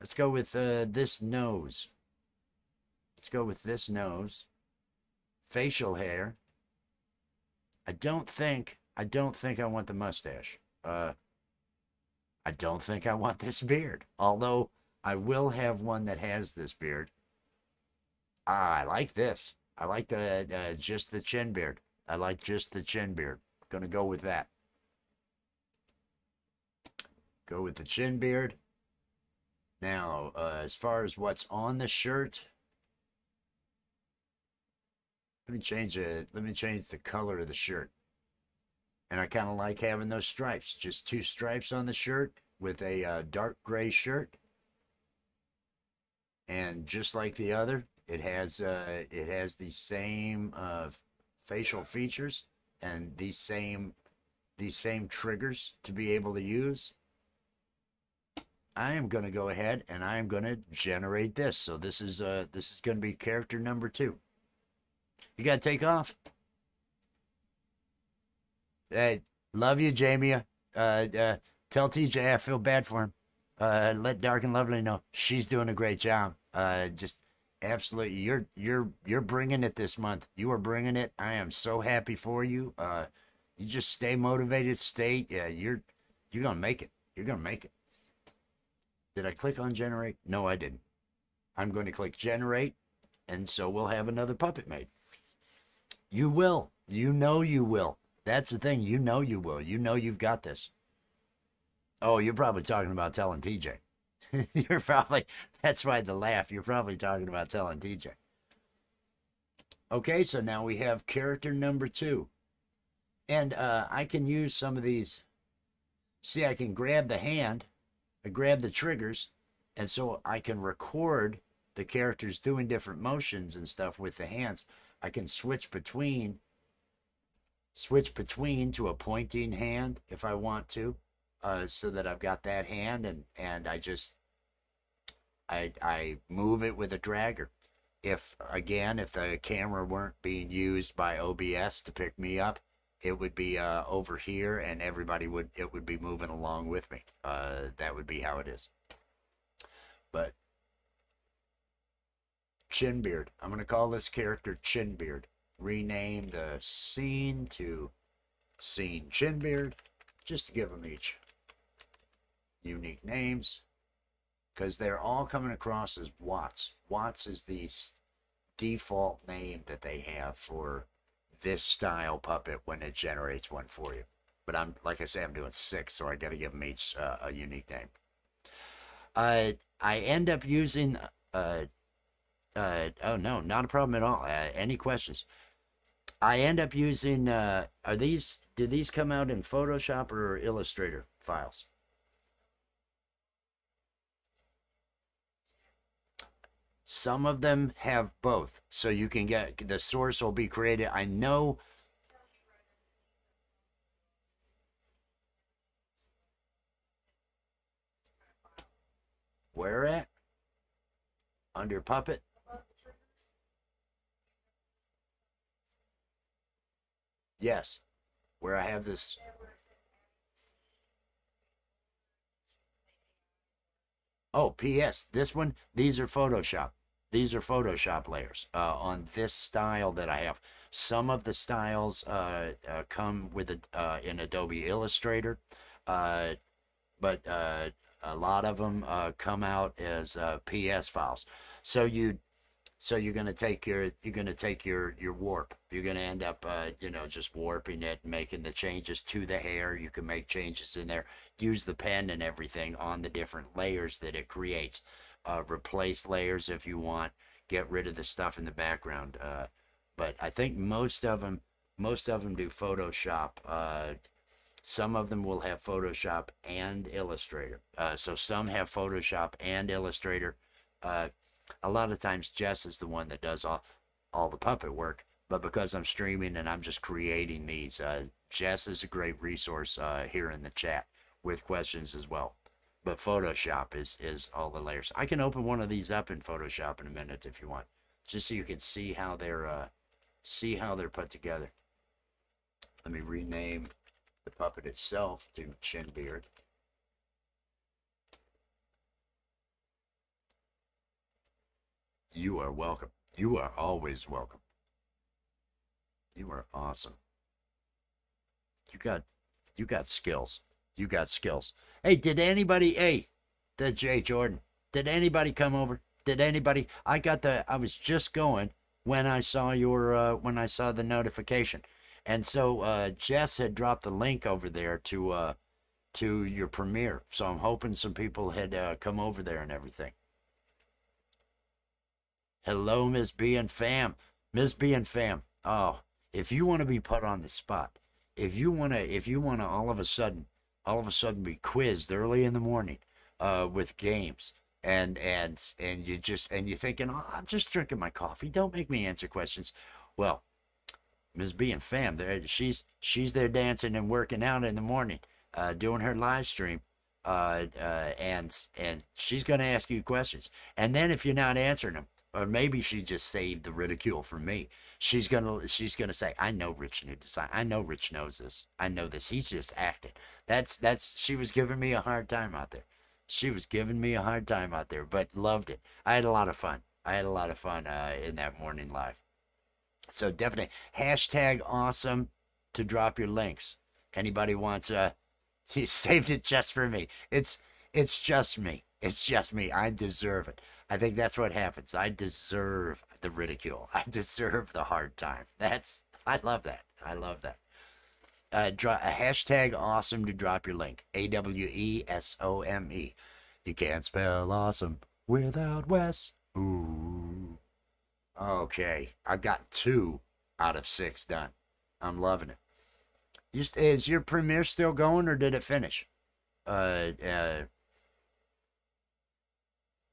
Let's go with uh, this nose. Let's go with this nose. Facial hair. I don't think, I don't think I want the mustache. Uh, I don't think I want this beard. Although I will have one that has this beard. Ah, I like this. I like the uh, just the chin beard. I like just the chin beard. Gonna go with that. Go with the chin beard. Now, uh, as far as what's on the shirt, let me change it. Let me change the color of the shirt. And I kind of like having those stripes. Just two stripes on the shirt with a uh, dark gray shirt. And just like the other, it has uh, it has the same uh, facial features and these same these same triggers to be able to use. I am going to go ahead and I am going to generate this. So this is uh this is going to be character number 2. You got to take off. Hey, love you, Jamie. Uh, uh, tell TJ I feel bad for him. Uh, let Dark and Lovely know she's doing a great job. Uh, just absolutely, you're you're you're bringing it this month. You are bringing it. I am so happy for you. Uh, you just stay motivated. Stay. Yeah, you're you're gonna make it. You're gonna make it. Did I click on generate? No, I didn't. I'm going to click generate, and so we'll have another puppet made. You will. You know you will. That's the thing. You know you will. You know you've got this. Oh, you're probably talking about telling TJ. you're probably, that's why the laugh. You're probably talking about telling TJ. Okay, so now we have character number two. And uh, I can use some of these. See, I can grab the hand I grab the triggers, and so I can record the characters doing different motions and stuff with the hands. I can switch between switch between to a pointing hand if I want to, uh, so that I've got that hand and and I just I I move it with a dragger. If again, if the camera weren't being used by OBS to pick me up, it would be uh, over here and everybody would it would be moving along with me. Uh, that would be how it is. But chinbeard. I'm going to call this character chinbeard. Rename the scene to scene chinbeard. Just to give them each unique names because they're all coming across as watts watts is the default name that they have for this style puppet when it generates one for you. But I'm, like I say, I'm doing six, so I got to give them each uh, a unique name. Uh, I end up using, uh, uh, oh no, not a problem at all. Uh, any questions? I end up using, uh, are these, did these come out in Photoshop or Illustrator files? Some of them have both. So you can get the source will be created. I know where at? Under puppet? Yes. Where I have this Oh, P.S. This one, these are Photoshop. These are Photoshop layers uh, on this style that I have. Some of the styles uh, uh, come with a, uh, in Adobe Illustrator, uh, but uh, a lot of them come out as PS files. So you so you're gonna take your you're gonna take your your warp. You're gonna end up uh, you know just warping it, making the changes to the hair. You can make changes in there. Use the pen and everything on the different layers that it creates. Uh, replace layers if you want. Get rid of the stuff in the background. Uh, but I think most of them most of them do Photoshop. Uh, some of them will have Photoshop and Illustrator. Uh, so some have Photoshop and Illustrator. Uh, a lot of times Jess is the one that does all, all the puppet work, but because I'm streaming and I'm just creating these, uh, Jess is a great resource here in the chat with questions as well. But Photoshop is, is all the layers. I can open one of these up in Photoshop in a minute if you want, just so you can see how they're uh, see how they're put together. Let me rename the puppet itself to Chinbeard. You are welcome. You are always welcome. You are awesome. You got you got skills. You got skills. Hey, did anybody hey, the J Jordan, did anybody come over? Did anybody I got the I was just going when I saw your uh when I saw the notification. And so uh Jess had dropped the link over there to uh to your premiere. So I'm hoping some people had uh, come over there and everything. Hello, Miss B and fam. Miss B and fam. Oh, if you want to be put on the spot, if you want to, if you want to all of a sudden, all of a sudden be quizzed early in the morning, uh, with games, and and and you just and you're thinking, oh, I'm just drinking my coffee. Don't make me answer questions. Well, Miss B and fam, there she's she's there dancing and working out in the morning, uh, doing her live stream. Uh, uh, and and she's going to ask you questions, and then if you're not answering them, or maybe she just saved the ridicule from me. She's gonna she's gonna say, I know Rich New Design. I know Rich knows this. I know this. He's just acting. That's that's she was giving me a hard time out there. She was giving me a hard time out there, but loved it. I had a lot of fun. I had a lot of fun uh, in that morning live. So definitely hashtag awesome to drop your links. Anybody wants uh you saved it just for me. It's it's just me. It's just me. I deserve it. I think that's what happens. I deserve the ridicule. I deserve the hard time. That's I love that. I love that. Uh, draw a hashtag awesome to drop your link. A W E S O M E. You can't spell awesome without Wes. Ooh. Okay, I've got two out of six done. I'm loving it. Just is your premiere still going or did it finish? Uh, uh,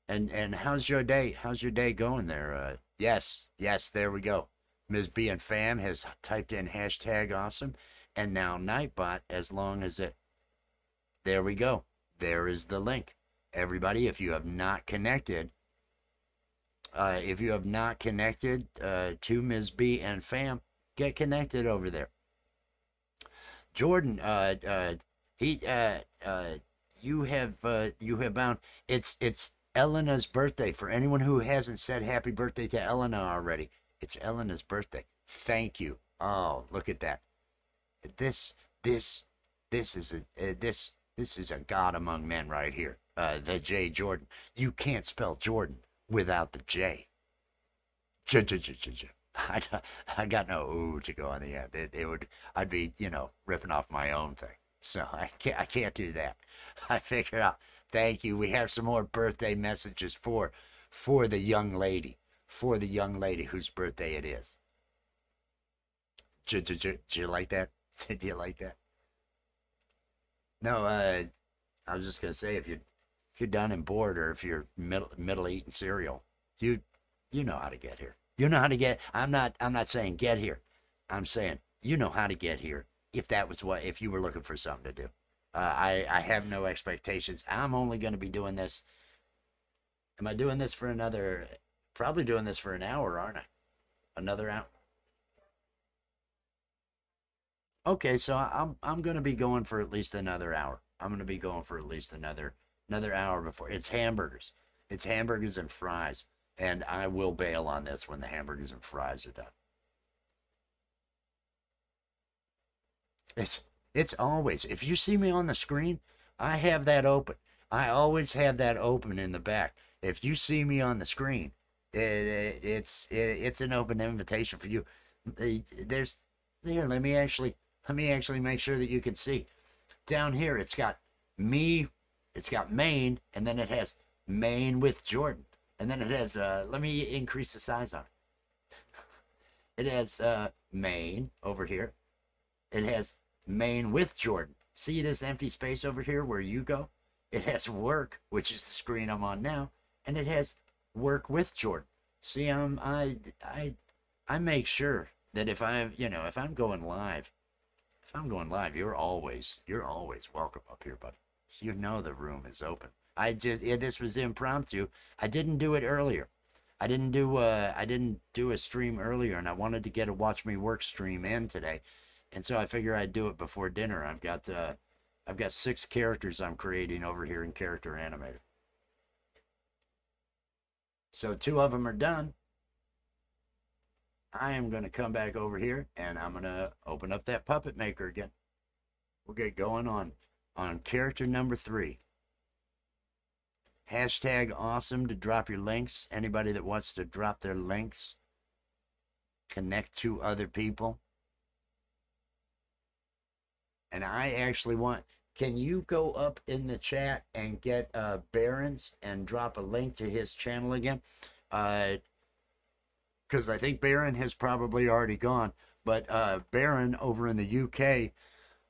and and how's your day? How's your day going there? Uh, yes, yes, there we go. Ms. B and Fam has typed in hashtag awesome, and now Nightbot. As long as it, there we go. There is the link. Everybody, if you have not connected, uh, if you have not connected uh, to Ms. B and Fam, get connected over there. Jordan, uh, uh, he, uh, uh, you have, uh, you have bound. It's, it's Elena's birthday. For anyone who hasn't said happy birthday to Elena already, it's Elena's birthday. Thank you. Oh, look at that. This, this, this is a, uh, this, this is a god among men right here. Uh, the J Jordan. You can't spell Jordan without the J. J J J J J. I, I got no ooh to go on the end. It, it would I'd be you know ripping off my own thing. So I can't I can't do that. I figured out Thank you. We have some more birthday messages for for the young lady, for the young lady whose birthday it is. Did, did, did, did you like that? Did you like that? No, uh, I was just gonna say if you if you're done and bored, or if you're middle middle eating cereal, you you know how to get here. You know how to get. I'm not I'm not saying get here. I'm saying you know how to get here. If that was what if you were looking for something to do. Uh, I, I have no expectations. I'm only going to be doing this. Am I doing this for another? Probably doing this for an hour, aren't I? Another hour. Okay, so I'm I'm going to be going for at least another hour. I'm going to be going for at least another another hour before it's hamburgers. It's hamburgers and fries, and I will bail on this when the hamburgers and fries are done. It's it's always, if you see me on the screen, I have that open. I always have that open in the back. If you see me on the screen, it, it's it, it's an open invitation for you. There's here. Let me actually let me actually make sure that you can see. Down here, it's got me. It's got Main, and then it has Main with Jordan, and then it has. Uh, let me increase the size on it. It has uh, Main over here. It has Main with Jordan. See this empty space over here where you go? It has work, which is the screen I'm on now, and it has work with Jordan. See, I'm I I I make sure that if I you know if I'm going live, if I'm going live, you're always you're always welcome up here, buddy. You know the room is open. I just yeah, this was impromptu. I didn't do it earlier. I didn't do uh I didn't do a stream earlier, and I wanted to get a watch me work stream in today and so I figure I'd do it before dinner. I've got uh, I've got six characters I'm creating over here in Character Animator. So two of them are done. I am going to come back over here and I'm going to open up that puppet maker again. We'll get going on on character number three. Hashtag awesome to drop your links. Anybody that wants to drop their links, connect to other people. And I actually want, can you go up in the chat and get uh, and drop a link to his channel again? Because uh, I think Baron has probably already gone. But uh, Baron over in the UK,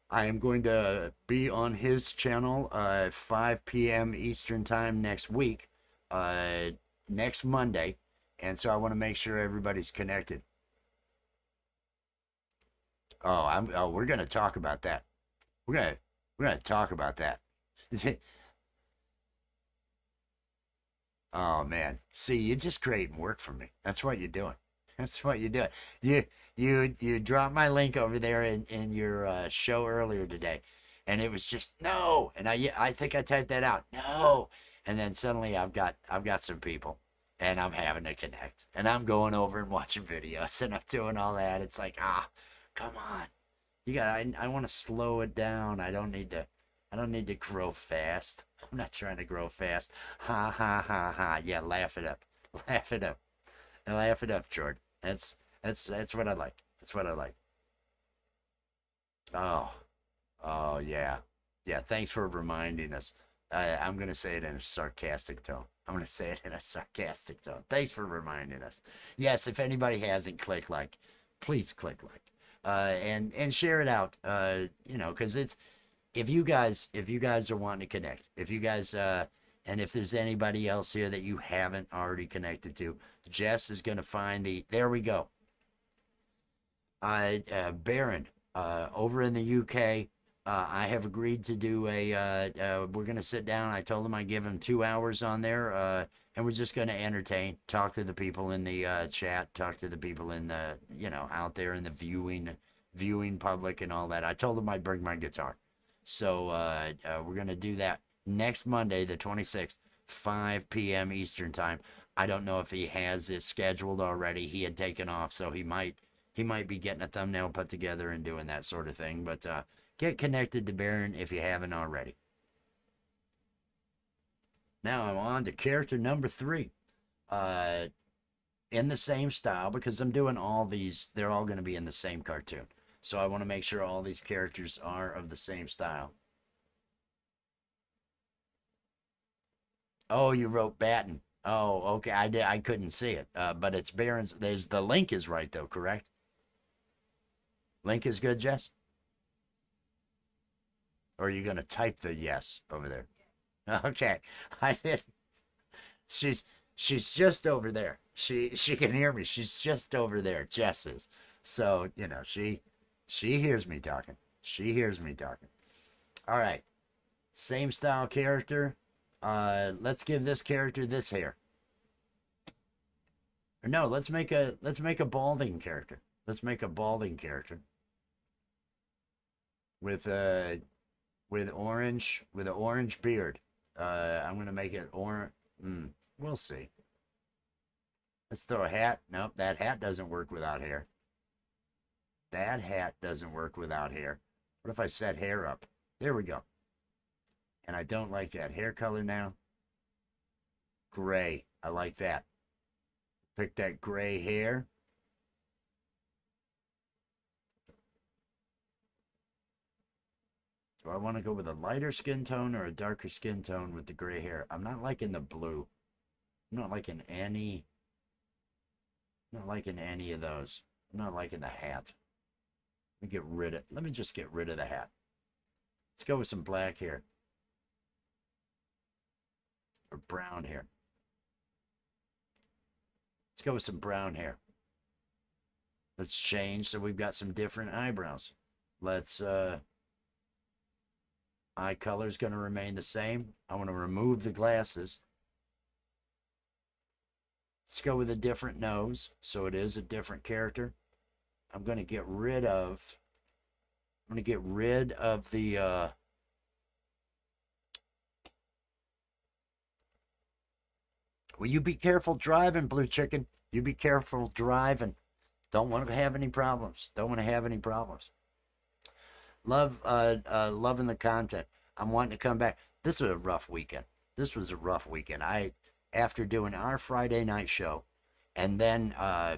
I am going to be on his channel uh, 5 p.m. Eastern Time next week, uh, next Monday. And so I want to make sure everybody's connected. Oh, I'm. Oh, we're gonna talk about that. We're gonna we're gonna talk about that. oh man, see, you're just creating work for me. That's what you're doing. That's what you're doing. You you you dropped my link over there in in your uh, show earlier today, and it was just no. And I I think I typed that out no, and then suddenly I've got I've got some people, and I'm having to connect, and I'm going over and watching videos, and I'm doing all that. It's like ah, come on, you got I I want to slow it down. I don't need to. I don't need to grow fast. I'm not trying to grow fast. Ha ha ha ha. Yeah, laugh it up. Laugh it up. And Laugh it up, Jordan. That's that's that's what I like. That's what I like. Oh, oh yeah, yeah. Thanks for reminding us. I, I'm gonna say it in a sarcastic tone. I'm gonna say it in a sarcastic tone. Thanks for reminding us. Yes, if anybody hasn't clicked like, please click like, uh, and and share it out. Uh, you know, because it's if you guys if you guys are wanting to connect, if you guys uh, and if there's anybody else here that you haven't already connected to, Jess is going to find the. There we go. Uh, uh, Baron, uh, over in the UK, uh, I have agreed to do a. Uh, uh, we're going to sit down. I told him I give him two hours on there, uh, and we're just going to entertain, talk to the people in the uh, chat, talk to the people in the, you know, out there in the viewing, viewing public and all that. I told them I'd bring my guitar, so uh, uh, we're going to do that next Monday, the 26th, 5 p.m. Eastern time. I don't know if he has it scheduled already. He had taken off, so he might he might be getting a thumbnail put together and doing that sort of thing. But uh, get connected to Baron if you haven't already. Now I'm on to character number three. Uh, in the same style because I'm doing all these. They're all going to be in the same cartoon. So I want to make sure all these characters are of the same style. Oh, you wrote Batten. Oh, okay. I did. I couldn't see it, uh, but it's Baron's. There's the link is right though, correct? Link is good, Jess. Or are you gonna type the yes over there? Okay, I did. She's she's just over there. She she can hear me. She's just over there. Jess is. So you know she she hears me talking. She hears me talking. All right, same style character. Uh, let's give this character this hair. Or no, let's make a let's make a balding character. Let's make a balding character with a uh, with orange with an orange beard. Uh, I'm gonna make it orange. Mm, we'll see. Let's throw a hat. Nope, that hat doesn't work without hair. That hat doesn't work without hair. What if I set hair up? There we go. And I don't like that hair color now. Gray. I like that. Pick that gray hair. Do I want to go with a lighter skin tone or a darker skin tone with the gray hair? I'm not liking the blue. I'm not liking any. I'm not liking any of those. I'm not liking the hat. Let me get rid of. Let me just get rid of the hat. Let's go with some black hair or brown hair. Let's go with some brown hair. Let's change so we've got some different eyebrows. Let's uh eye color is going to remain the same. I want to remove the glasses. Let's go with a different nose. So it is a different character. I'm going to get rid of, I'm going to get rid of the, uh, Well, you be careful driving, Blue Chicken. You be careful driving. Don't want to have any problems. Don't want to have any problems. Love, uh, uh, loving the content. I'm wanting to come back. This was a rough weekend. This was a rough weekend. I, after doing our Friday night show, and then, uh,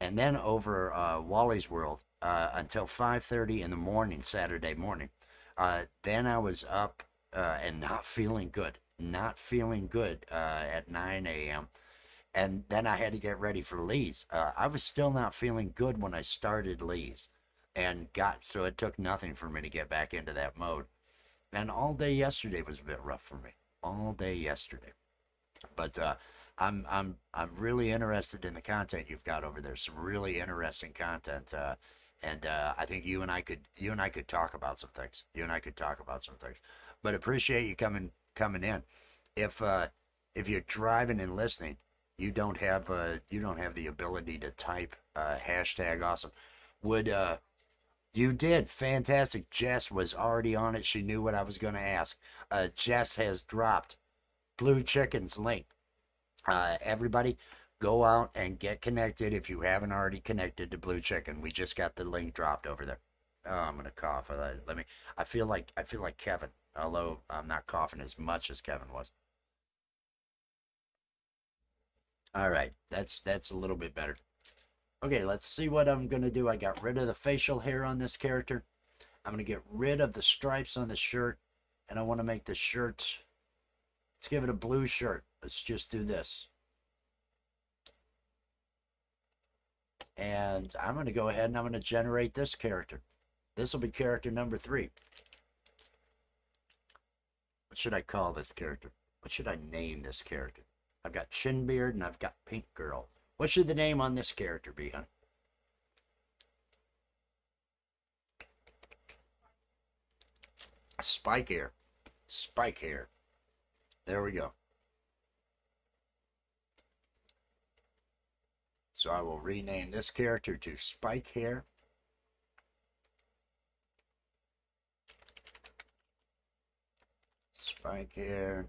and then over uh, Wally's World uh, until 5:30 in the morning Saturday morning. Uh, then I was up uh, and not feeling good, not feeling good uh, at 9 a.m. And then I had to get ready for Lee's. Uh, I was still not feeling good when I started Lee's, and got so it took nothing for me to get back into that mode. And all day yesterday was a bit rough for me. All day yesterday, but uh, I'm I'm I'm really interested in the content you've got over there. Some really interesting content. Uh, and uh, I think you and I could you and I could talk about some things. You and I could talk about some things. But appreciate you coming coming in. If uh, if you're driving and listening, you don't have uh, you don't have the ability to type uh, hashtag awesome. Would uh, you did fantastic. Jess was already on it. She knew what I was going to ask. Uh, Jess has dropped Blue Chicken's link. Uh, everybody, go out and get connected if you haven't already connected to Blue Chicken. We just got the link dropped over there. Oh, I'm gonna cough. Let me. I feel like I feel like Kevin, although I'm not coughing as much as Kevin was. All right, that's that's a little bit better. Okay, let's see what I'm gonna do. I got rid of the facial hair on this character. I'm gonna get rid of the stripes on the shirt, and I want to make the shirt. Let's give it a blue shirt. Let's just do this. And I'm going to go ahead and I'm going to generate this character. This will be character number three. What should I call this character? What should I name this character? I've got Chin Beard and I've got Pink Girl. What should the name on this character be, honey? Spike hair. Spike hair. There we go. So I will rename this character to Spike Hair. Spike Hair.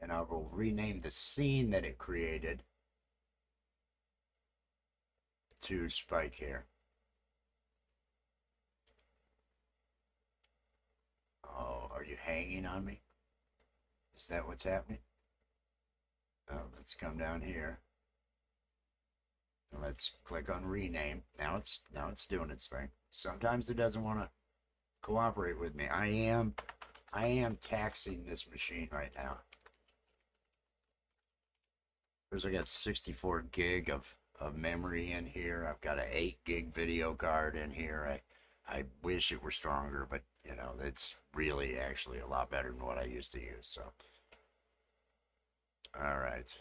And I will rename the scene that it created to Spike here. Oh, are you hanging on me? Is that what's happening? Oh, let's come down here. Let's click on rename. Now it's now it's doing its thing. Sometimes it doesn't want to cooperate with me. I am I am taxing this machine right now. Because I got 64 gig of, of memory in here. I've got an 8 gig video card in here. I I wish it were stronger, but you know, it's really actually a lot better than what I used to use. So all right.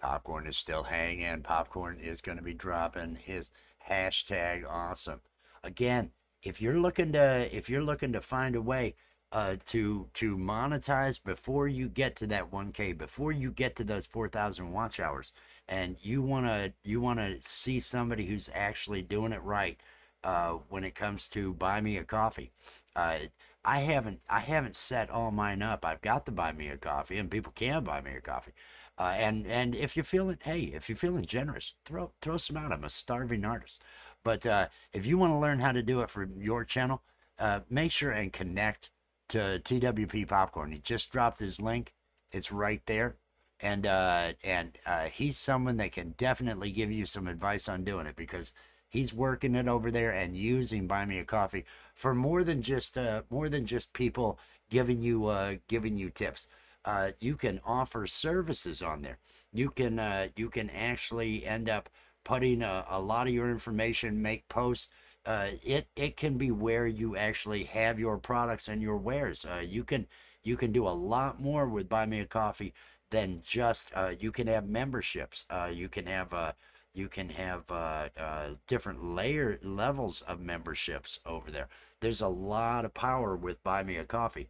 Popcorn is still hanging. Popcorn is going to be dropping his hashtag awesome. Again, if you're looking to if you're looking to find a way uh, to to monetize before you get to that 1K, before you get to those 4,000 watch hours, and you wanna you wanna see somebody who's actually doing it right uh, when it comes to buy me a coffee. Uh, I haven't I haven't set all mine up. I've got to buy me a coffee, and people can buy me a coffee. Uh, and and if you're feeling hey, if you're feeling generous, throw throw some out. I'm a starving artist, but uh, if you want to learn how to do it for your channel, uh, make sure and connect to TWP Popcorn. He just dropped his link. It's right there, and uh, and uh, he's someone that can definitely give you some advice on doing it because he's working it over there and using Buy Me a Coffee for more than just uh, more than just people giving you uh, giving you tips uh, you can offer services on there. You can uh, you can actually end up putting a, a lot of your information, make posts. Uh, it it can be where you actually have your products and your wares. Uh, you can you can do a lot more with Buy Me a Coffee than just uh, you can have memberships. Uh, you can have uh, you can have uh, uh, different layer levels of memberships over there. There's a lot of power with Buy Me a Coffee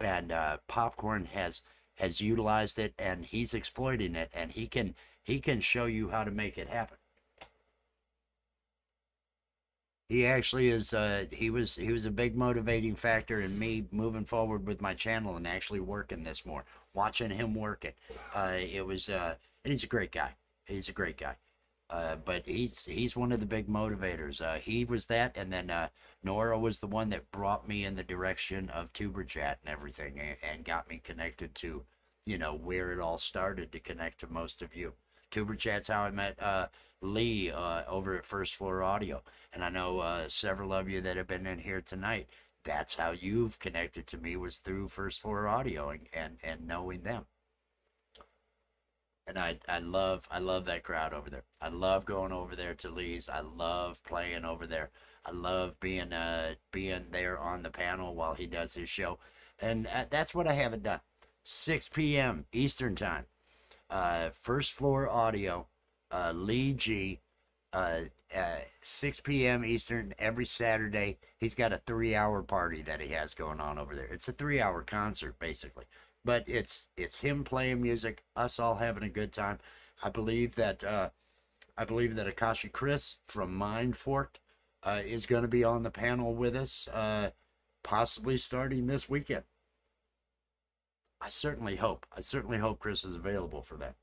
and uh, popcorn has has utilized it and he's exploiting it and he can he can show you how to make it happen he actually is uh he was he was a big motivating factor in me moving forward with my channel and actually working this more watching him work it. Uh, it was, uh, and he's a great guy. He's a great guy. Uh, but he's he's one of the big motivators. Uh, he was that, and then uh, Nora was the one that brought me in the direction of Tuber Chat and everything, and, and got me connected to, you know, where it all started to connect to most of you. Tuber Chat's how I met uh, Lee uh, over at First Floor Audio, and I know uh, several of you that have been in here tonight. That's how you've connected to me was through First Floor Audio and and, and knowing them and I I love I love that crowd over there. I love going over there to Lee's. I love playing over there. I love being uh being there on the panel while he does his show, and uh, that's what I haven't done. 6 p.m. Eastern time. Uh, first floor audio. Uh, Lee G. Uh, uh, 6 p.m. Eastern every Saturday. He's got a three-hour party that he has going on over there. It's a three-hour concert basically but it's it's him playing music, us all having a good time. I believe that uh, I believe that Akashi Chris from Mind Forked uh, is going to be on the panel with us, uh, possibly starting this weekend. I certainly hope. I certainly hope Chris is available for that.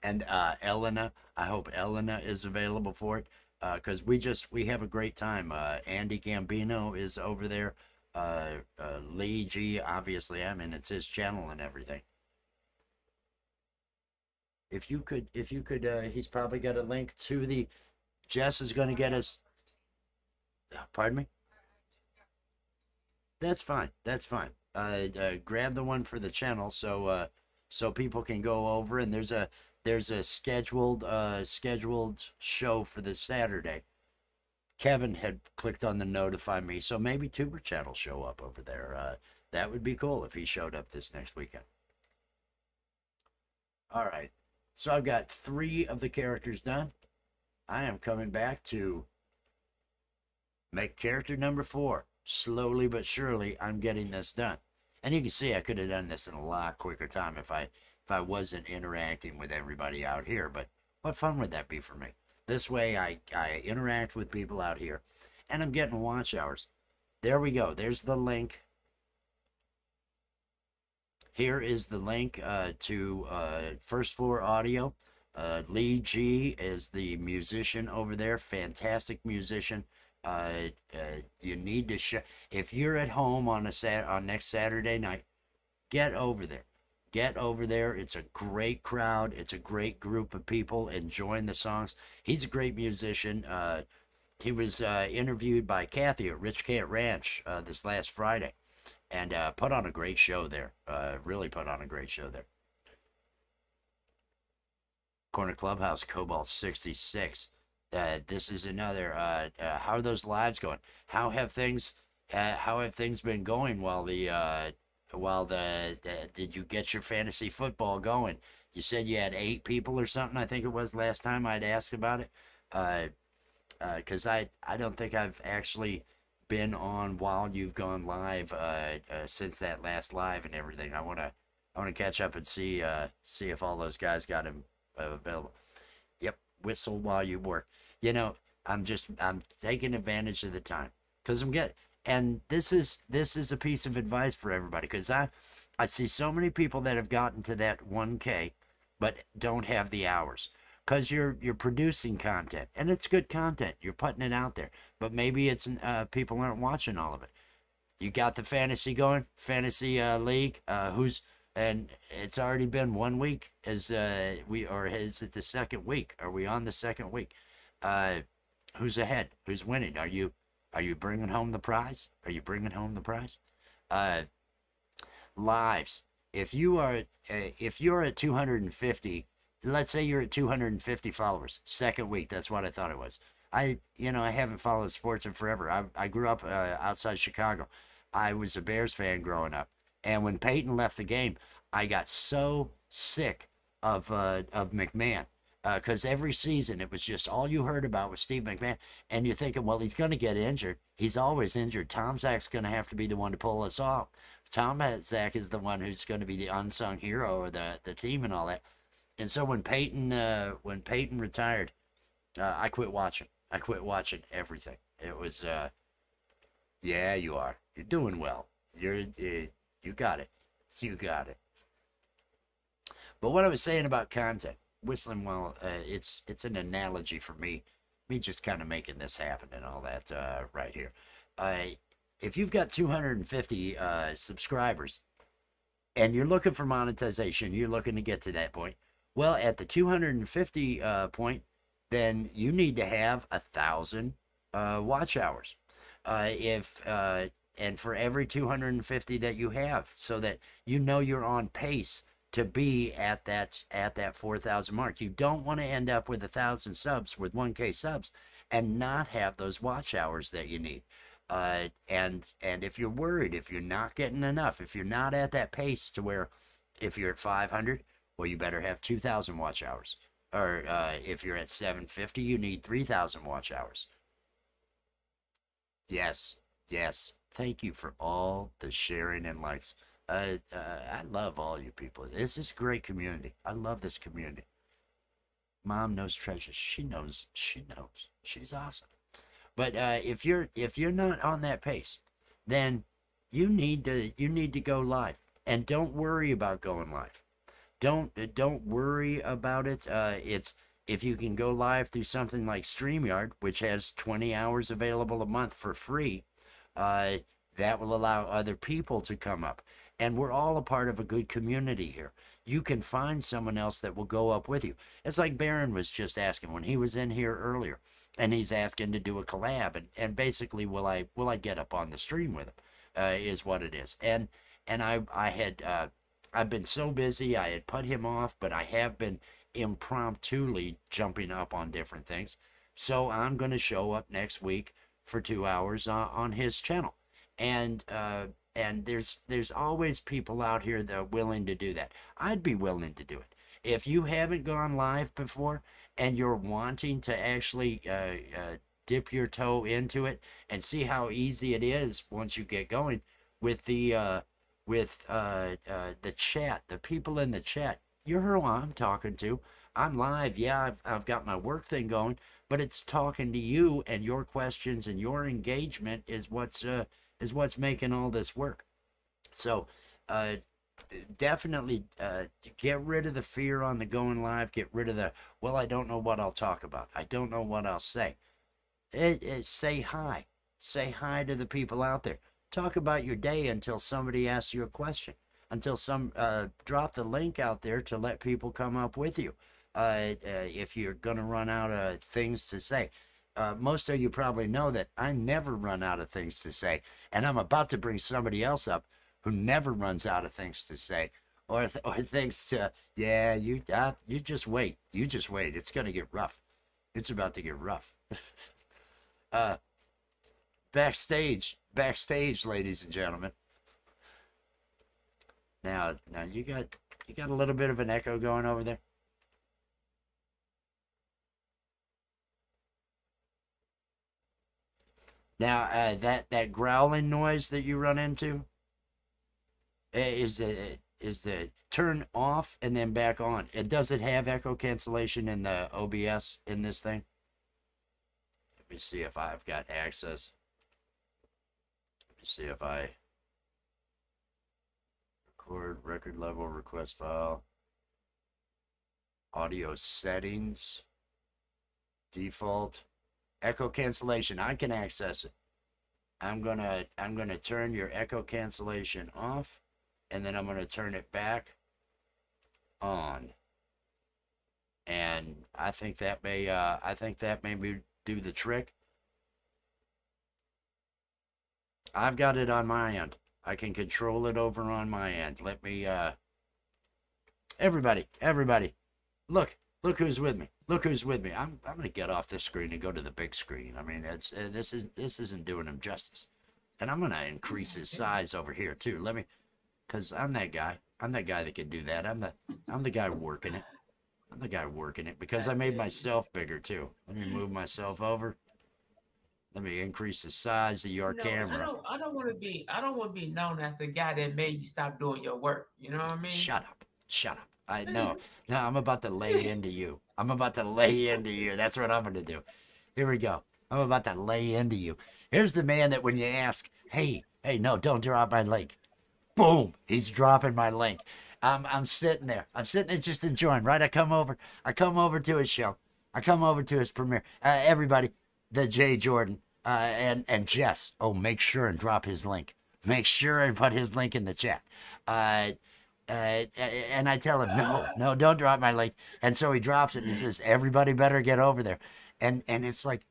And uh, Elena, I hope Elena is available for it because uh, we just we have a great time. Uh, Andy Gambino is over there uh, uh, Lee G, obviously, I mean, it's his channel and everything. If you could, if you could, uh, he's probably got a link to the, Jess is going to get us, pardon me? That's fine. That's fine. Uh, uh, grab the one for the channel so, uh, so people can go over and there's a, there's a scheduled, uh, scheduled show for this Saturday. Kevin had clicked on the notify me, so maybe Tuber Chat will show up over there. Uh, that would be cool if he showed up this next weekend. All right, so I've got three of the characters done. I am coming back to make character number four. Slowly but surely, I'm getting this done. And you can see I could have done this in a lot quicker time if I if I wasn't interacting with everybody out here. But what fun would that be for me? This way I, I interact with people out here and I'm getting watch hours. There we go. There's the link. Here is the link uh, to uh, First Floor Audio. Uh, Lee G is the musician over there. Fantastic musician. Uh, uh, you need to show. If you're at home on a sat on next Saturday night, get over there get over there. It's a great crowd. It's a great group of people enjoying the songs. He's a great musician. Uh, he was uh, interviewed by Kathy at Rich Cat Ranch uh, this last Friday and uh, put on a great show there. Uh, really put on a great show there. Corner Clubhouse Cobalt 66. Uh, this is another. how are those lives going? How have things? how have things been going while the well, the, the did you get your fantasy football going? You said you had eight people or something. I think it was last time I'd asked about it. Uh, because uh, I I don't think I've actually been on while you've gone live uh, uh since that last live and everything. I wanna I wanna catch up and see uh see if all those guys got him uh, available. Yep, whistle while you work. You know, I'm just I'm taking advantage of the time because I'm getting and this is this is a piece of advice for everybody because I I see so many people that have gotten to that 1K but don't have the hours because you're you're producing content and it's good content you're putting it out there but maybe it's uh, people aren't watching all of it. You got the fantasy going fantasy uh, league uh, who's and it's already been one week as uh, we or is it the second week? Are we on the second week? Uh, who's ahead? Who's winning? Are you are you bringing home the prize? Are you bringing home the prize? Uh, lives. If you are, uh, if you're at 250, let's say you're at 250 followers, second week. That's what I thought it was. I, you know, I haven't followed sports in forever. I, I grew up uh, outside Chicago. I was a Bears fan growing up, and when Payton left the game, I got so sick of uh, of McMahon because uh, every season it was just all you heard about was Steve McMahon, and you're thinking, well, he's going to get injured. He's always injured. Tomczak's going to have to be the one to pull us off. Tom Zach is the one who's going to be the unsung hero of the the team and all that. And so when Payton uh, when Payton retired, uh, I quit watching. I quit watching everything. It was, uh, yeah, you are. You're doing well. You're uh, you got it. You got it. But what I was saying about content, whistling well, uh, it's it's an analogy for me, me just kind of making this happen and all that uh, right here. Uh, if you've got 250 uh, subscribers and you're looking for monetization, you're looking to get to that point. Well, at the 250 uh, point, then you need to have a thousand uh, watch hours. Uh, if uh, and for every 250 that you have, so that you know you're on pace to be at that at that 4,000 mark. You don't want to end up with a thousand subs with 1K subs and not have those watch hours that you need. Uh, and and if you're worried, if you're not getting enough, if you're not at that pace to where, if you're at 500, well, you better have 2,000 watch hours. Or uh, if you're at 750, you need 3,000 watch hours. Yes, yes. Thank you for all the sharing and likes. Uh, uh, I love all you people. This is a great community. I love this community. Mom knows treasures. She knows. She knows. She's awesome. But uh, if you're if you're not on that pace, then you need to you need to go live and don't worry about going live. Don't don't worry about it. Uh, it's if you can go live through something like StreamYard, which has 20 hours available a month for free, uh, that will allow other people to come up. And we're all a part of a good community here. You can find someone else that will go up with you. It's like Baron was just asking when he was in here earlier and he's asking to do a collab and, and basically will I will I get up on the stream with him uh, is what it is and and I I had uh, I've been so busy I had put him off but I have been impromptuly jumping up on different things so I'm going to show up next week for two hours uh, on his channel and uh, and there's there's always people out here that are willing to do that I'd be willing to do it if you haven't gone live before and you're wanting to actually uh, uh, dip your toe into it and see how easy it is once you get going with the uh, with uh, uh, the chat, the people in the chat. You're who I'm talking to. I'm live. Yeah, I've, I've got my work thing going, but it's talking to you and your questions and your engagement is what's uh, is what's making all this work. So uh, definitely uh, get rid of the fear on the going live. Get rid of the, well, I don't know what I'll talk about. I don't know what I'll say. It, it, say hi. Say hi to the people out there. Talk about your day until somebody asks you a question. Until some, uh, drop the link out there to let people come up with you. Uh, uh if you're going to run out of things to say. Uh, most of you probably know that I never run out of things to say. And I'm about to bring somebody else up who never runs out of things to say or th- or thinks to yeah you uh, you just wait you just wait it's gonna get rough it's about to get rough uh backstage backstage ladies and gentlemen now now you got you got a little bit of an echo going over there now uh, that that growling noise that you run into Eh, is the is the turn off and then back on. It does it have echo cancellation in the OBS in this thing? Let me see if I've got access. Let me see if I record record level request file audio settings default echo cancellation I can access it I'm gonna I'm gonna turn your echo cancellation off and then I'm to turn it back on. And I think that may, uh, I think that may do the trick. I've got it on my end. I can control it over on my end. Let me, uh, everybody, everybody, look, look who's with me. Look who's with me. I'm, I'm gonna get off this screen and go to the big screen. I mean, it's uh, this is this isn't doing him justice, and I'm gonna increase his size over here too. Let me Cause I'm that guy. I'm that guy that can do that. I'm the I'm the guy working it. I'm the guy working it because I made myself bigger too. Let me move myself over. Let me increase the size of your no, camera. I don't, I don't want to be I don't want to be known as the guy that made you stop doing your work. You know what I mean? Shut up. Shut up. I know. no, I'm about to lay into you. I'm about to lay into you. That's what I'm gonna do. Here we go. I'm about to lay into you. Here's the man that when you ask, hey, hey, no, don't drop my link boom, he's dropping my link. I'm I'm sitting there. I'm sitting there just enjoying. Right, I come over. I come over to his show. I come over to his premiere. Uh, everybody, the J Jordan uh, and and Jess. Oh, make sure and drop his link. Make sure and put his link in the chat. Uh, uh, and I tell him, no, no, don't drop my link. And so he drops it and he says, everybody better get over there. And and it's like,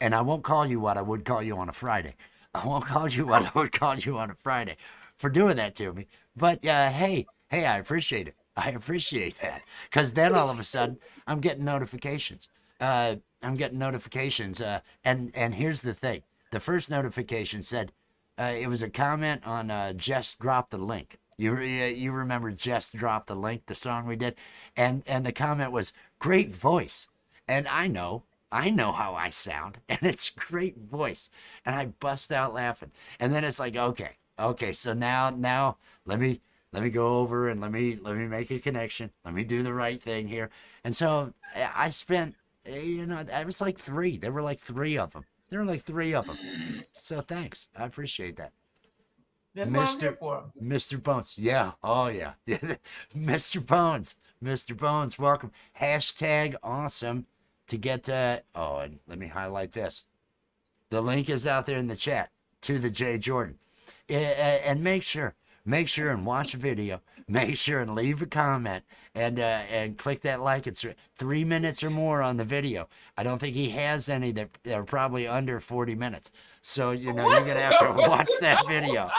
and I won't call you what I would call you on a Friday. I won't call you what I would call you on a Friday for doing that to me. But uh, hey, hey, I appreciate it. I appreciate that because then all of a sudden I'm getting notifications. Uh, I'm getting notifications. Uh, and and here's the thing: the first notification said uh, it was a comment on uh, just drop the link. You you remember just dropped the link, the song we did, and and the comment was great voice. And I know I know how I sound, and it's great voice. And I bust out laughing. And then it's like, okay, okay, so now now let me let me go over and let me let me make a connection. Let me do the right thing here. And so I spent eh, you know, I was like three. There were like three of them. There were like three of them. So thanks. I appreciate that. That's Mr. Mr. Bones. Yeah. Oh yeah. Mr. Bones. Mr. Bones, welcome. Hashtag awesome to get to, oh, and let me highlight this. The link is out there in the chat to the J Jordan. And make sure, make sure and watch a video. Make sure and leave a comment and uh, and click that like. It's three minutes or more on the video. I don't think he has any that are probably under 40 minutes. So, you know, you're going to have to watch that video.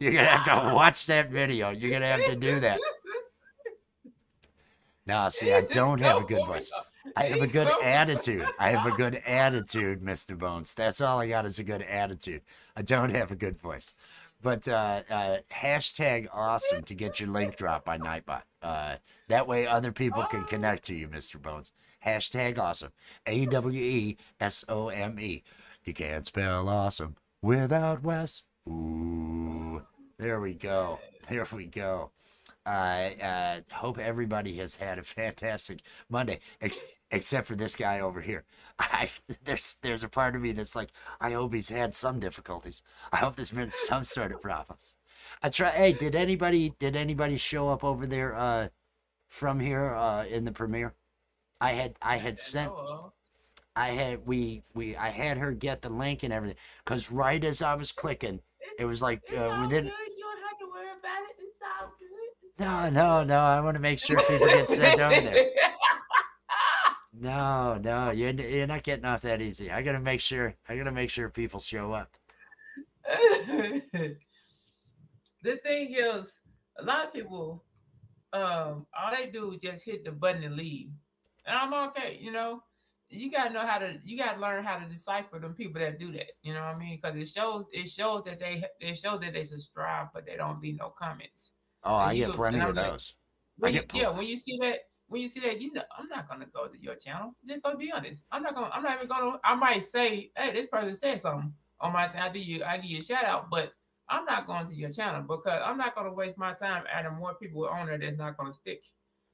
You're to have to watch that video. You're going to have to do that. Now, see, I don't have a good voice. I have a good attitude. I have a good attitude, Mr. Bones. That's all I got is a good attitude. I don't have a good voice. But uh, uh, hashtag awesome to get your link dropped by Nightbot. Uh, that way other people can connect to you, Mr. Bones. Hashtag awesome. A W E S O M E. You can't spell awesome without Wes. Ooh. There we go. There we go. I uh, hope everybody has had a fantastic Monday, ex- except for this guy over here. I there's there's a part of me that's like, I hope he's had some difficulties. I hope there's been some sort of problems. I try. Hey, did anybody did anybody show up over there uh, from here uh, in the premiere? I had I had sent. I had we we I had her get the link and everything because right as I was clicking, it was like uh, within. No, no, no. I want to make sure people get sent over there. No, no, you're, you're not getting off that easy. I gotta make sure. I gotta make sure people show up. the thing is, a lot of people, um, all they do is just hit the button and leave, and I'm okay. You know, you gotta know how to. You gotta learn how to decipher them people that do that. You know what I mean? Because it shows. It shows that they. It shows that they subscribe, but they don't leave no comments. Oh, I get plenty of those. Like, you, yeah, when you see that, when you see that, you know, I'm not gonna go to your channel. Just gonna be honest. I'm not gonna. I'm not even gonna. I might say, hey, this person said something on my. I do you. I give you a shout out, but I'm not going to your channel because I'm not gonna waste my time adding more people on there that's not gonna stick.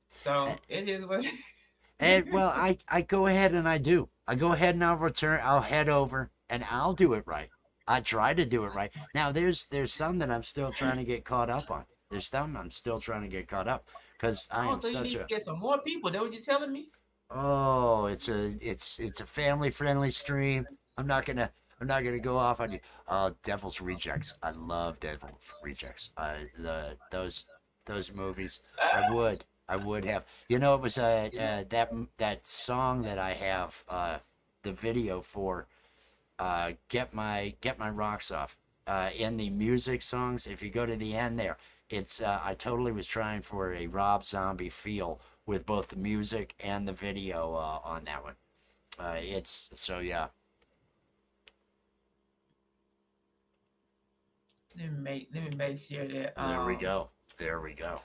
So eh. it is what. and well, I I go ahead and I do. I go ahead and I'll return. I'll head over and I'll do it right. I try to do it right. Now there's there's some that I'm still trying to get caught up on. There's some I'm still trying to get caught up because I am oh, am so such you a. get some more people. That what you telling me? Oh, it's a it's it's a family friendly stream. I'm not gonna I'm not gonna go off on you. Uh, Devil's Rejects. I love Devil's Rejects. Uh, the those those movies. I would I would have. You know, it was uh, uh that that song that I have uh the video for. Uh, get my get my rocks off. Uh, in the music songs, if you go to the end there, it's uh, I totally was trying for a Rob Zombie feel with both the music and the video uh, on that one. Uh, it's so yeah. Let me make let me make sure that Um, there we um, go. There we go.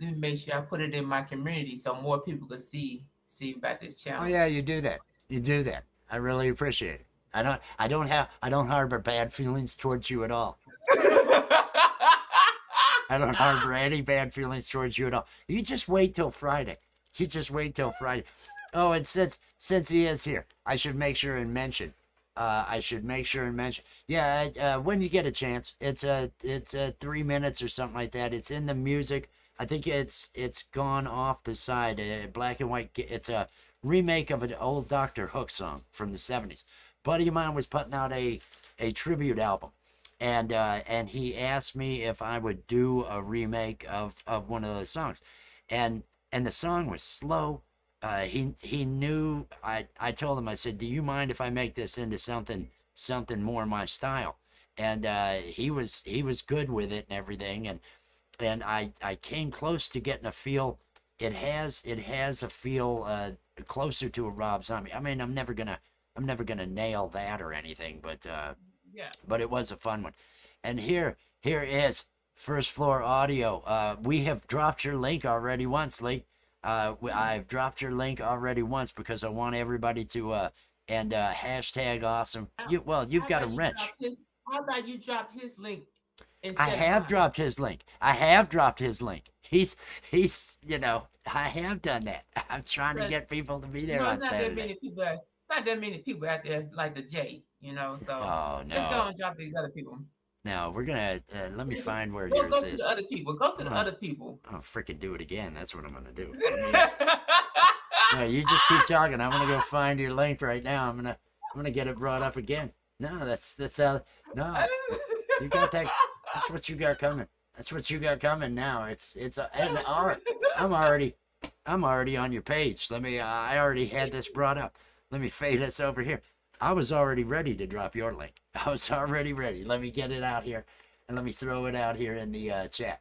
Let me make sure I put it in my community so more people can see see about this channel. Oh yeah, you do that. You do that. I really appreciate it. I don't. I don't have. I don't harbor bad feelings towards you at all. I don't harbor any bad feelings towards you at all. You just wait till Friday. You just wait till Friday. Oh, and since since he is here, I should make sure and mention. uh, I should make sure and mention. Yeah, uh, when you get a chance, it's a it's a three minutes or something like that. It's in the music. I think it's it's gone off the side. Uh, black and white. It's a remake of an old Doctor Hook song from the seventies. Buddy of mine was putting out a a tribute album, and uh, and he asked me if I would do a remake of of one of those songs, and and the song was slow uh, he he knew I I told him I said, "Do you mind if I make this into something something more my style?" And uh, he was he was good with it and everything, and and I I came close to getting a feel. It has it has a feel uh, closer to a Rob Zombie. I mean, I'm never gonna I'm never gonna nail that or anything, but uh, yeah, but it was a fun one. And here here is First Floor Audio. Uh, we have dropped your link already once, Lee. Uh, I've dropped your link already once because I want everybody to uh and uh hashtag awesome. You well, you've got a wrench. His, how about you drop his link? I have dropped his link. I have dropped his link. He's he's you know I have done that. I'm trying to get people to be there you know, on not Saturday. That many people, not that many people out there like the J. You know, so oh no, just go and drop these other people. Now we're gonna uh, let me find where we'll yours go is. to the other people. Go to the other people. I'll freaking do it again. That's what I'm gonna do. no, you just keep talking. I'm gonna go find your link right now. I'm gonna I'm gonna get it brought up again. No, that's that's how. No, you got that. That's what you got coming. That's what you got coming now. It's it's a, and all, I'm already I'm already on your page. Let me. Uh, I already had this brought up. Let me fade this over here. I was already ready to drop your link. I was already ready. Let me get it out here and let me throw it out here in the uh, chat.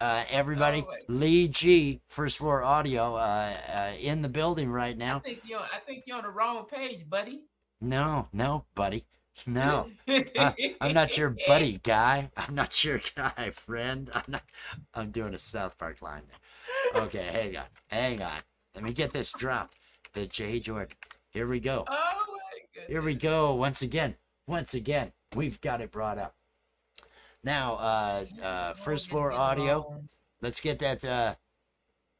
Uh, everybody, oh, Lee G, First Floor Audio, uh, uh, in the building right now. I think you're. I think you're on the wrong page, buddy. No, no, buddy. No, I, am not your buddy guy. I'm not your guy, friend. I'm not. I'm doing a South Park line there. Okay, hang on, hang on. Let me get this dropped. The J Jordan. Here we go. Oh here we go. Once again, once again, we've got it brought up. Now, uh, uh, first floor audio. Let's get that, uh,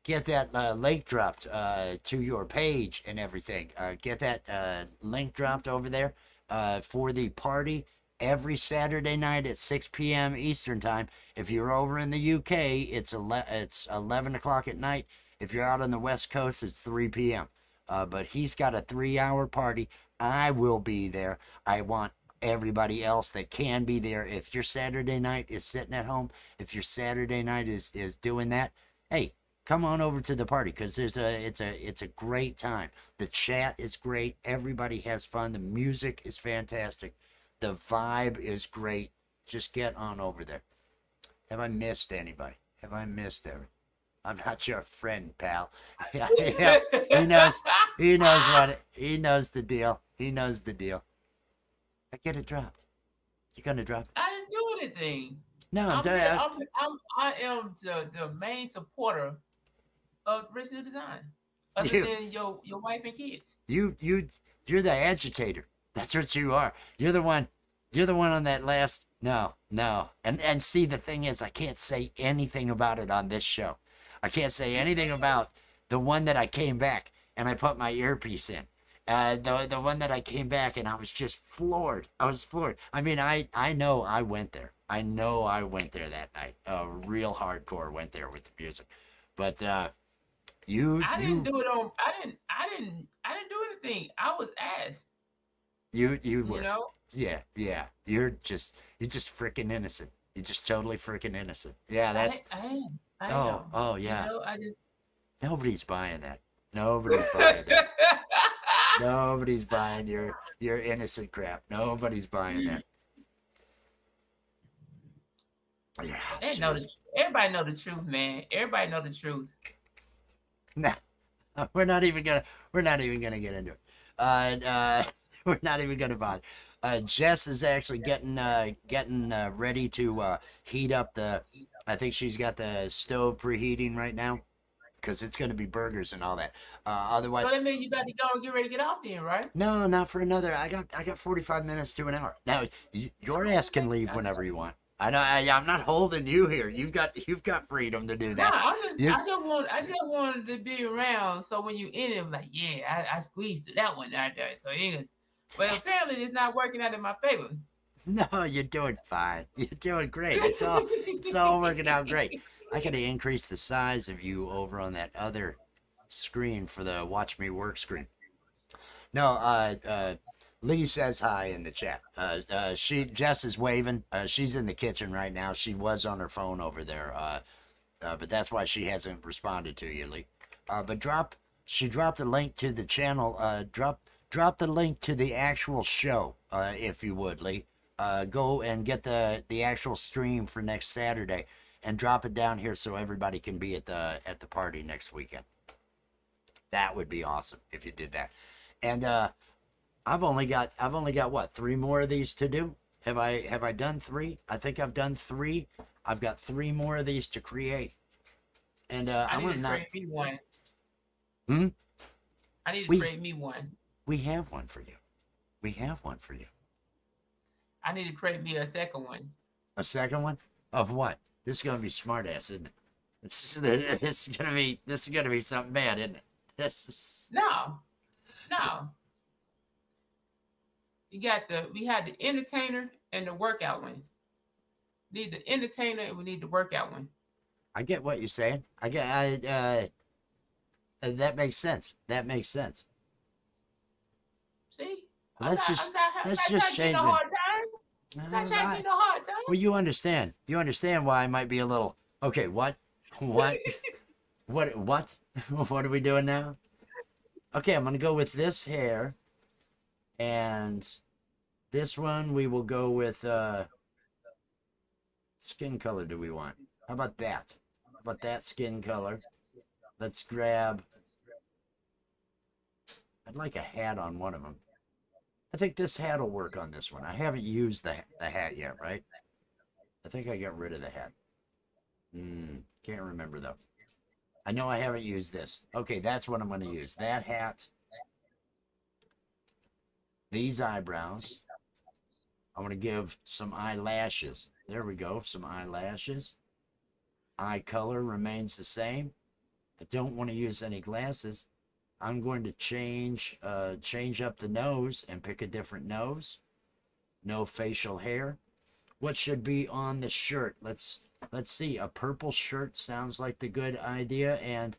get that uh, link dropped uh, to your page and everything. Uh, get that uh, link dropped over there uh, for the party every Saturday night at 6 p.m. Eastern time. If you're over in the UK, it's ele- it's 11 o'clock at night. If you're out on the West Coast, it's 3 p.m. Uh, but he's got a three-hour party I will be there. I want everybody else that can be there. If your Saturday night is sitting at home, if your Saturday night is is doing that, hey, come on over to the party because there's a it's a it's a great time. The chat is great. Everybody has fun. The music is fantastic. The vibe is great. Just get on over there. Have I missed anybody? Have I missed everybody? I'm not your friend, pal. yeah, he knows. He knows what. It, he knows the deal. He knows the deal. I get it dropped. You're gonna drop it. I didn't do anything. No, I'm, I'm, I'm, I'm I am the, the main supporter of Rich New Design, other you, than your your wife and kids. You you you're the agitator. That's what you are. You're the one. You're the one on that last. No, no. And and see, the thing is, I can't say anything about it on this show. I can't say anything about the one that I came back and I put my earpiece in. Uh, the the one that I came back and I was just floored. I was floored. I mean, I I know I went there. I know I went there that night. Uh, real hardcore went there with the music, but uh, you I didn't do it on. I didn't. I didn't. I didn't do anything. I was asked. You you were. You know. Yeah yeah. You're just you're just freaking innocent. You're just totally freaking innocent. Yeah, that's. I, I am. I oh am. oh yeah. You know, I just. Nobody's buying that. Nobody's buying that. Nobody's buying your your innocent crap. Nobody's buying that. Yeah. They know the, everybody know the truth, man. Everybody know the truth. Nah, we're not even gonna. We're not even gonna get into it. Uh, uh, we're not even gonna bother. Uh, Jess is actually getting uh getting uh, ready to uh heat up the. I think she's got the stove preheating right now because it's going to be burgers and all that. Uh, otherwise, so that means you got to go and get ready to get off then, right? No, not for another. I got I got forty five minutes to an hour. Now your ass can leave whenever you want. I know I, am not holding you here. You've got you've got freedom to do that. No, I just, you, I just want I just wanted to be around. So when you in it, I'm like, yeah, I, I squeezed that one out there. So it was, But apparently it's not working out in my favor. No, you're doing fine. You're doing great. It's all it's all working out great. I gotta increase the size of you over on that other screen for the watch me work screen. No, uh, uh, Lee says hi in the chat. Uh, uh, she Jess is waving. Uh, she's in the kitchen right now. She was on her phone over there. Uh, uh, but that's why she hasn't responded to you, Lee. Uh, but drop. She dropped a link to the channel. Uh, drop drop the link to the actual show, uh, if you would, Lee. Uh, go and get the the actual stream for next Saturday, and drop it down here so everybody can be at the at the party next weekend. That would be awesome if you did that. And uh, I've only got I've only got what three more of these to do. Have I have I done three? I think I've done three. I've got three more of these to create. And uh, I I'm need gonna not. create me one. Hmm? I need to We- create me one. We have one for you. We have one for you. I need to create me a second one. A second one of what? This is gonna be smart ass, isn't it? This is, this is gonna be this is gonna be something bad, isn't it? This is, No, no. You got the we had the entertainer and the workout one. Need the entertainer and we need the workout one. I get what you're saying. I get I uh, uh that makes sense. That makes sense. See? Let's not, just- not, let's just change it. I'm not trying to Alright. no hard time. Well, you understand. You understand why I might be a little. Okay, what? What? what? What? what are we doing now? Okay, I'm gonna go with this hair, and this one we will go with. uh Skin color do we want? How about that? How about that skin color? Let's grab. I'd like a hat on one of them. I think this hat will work on this one. I haven't used the the hat yet, right? I think I got rid of the hat. Hmm, can't remember though. I know I haven't used this. Okay, that's what I'm going to use. That hat. These eyebrows. I'm going to give some eyelashes. There we go, some eyelashes. Eye color remains the same. I don't want to use any glasses. I'm going to change uh, change up the nose and pick a different nose. No facial hair. What should be on the shirt? Let's let's see. A purple shirt sounds like the good idea. And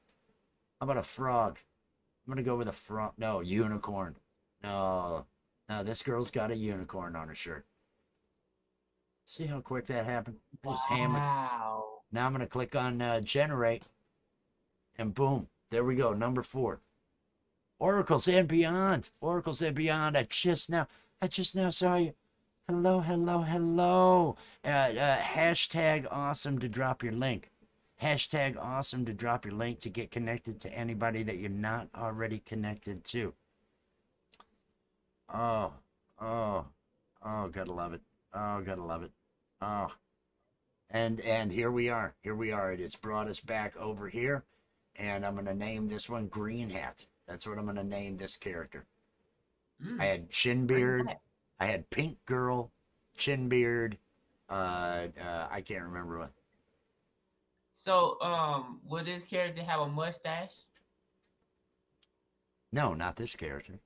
how about a frog? I'm gonna go with a frog. No, unicorn. No, no. This girl's got a unicorn on her shirt. See how quick that happened? Just hammer. Wow. Now I'm going to click on uh, generate and boom, there we go. Number four. Oracles and beyond. Oracles and beyond. I just now, I just now saw you. Hello, hello, hello. Uh, uh, hashtag awesome to drop your link. Hashtag awesome to drop your link to get connected to anybody that you're not already connected to. Oh, oh, oh, gotta love it. Oh, gotta love it. Oh, and and here we are. Here we are. It has brought us back over here and i'm going to name this one green hat. That's what i'm going to name this character. Mm. i had chin beard. I had pink girl chin beard uh, uh i can't remember what. So, um, will this character have a mustache? no not this character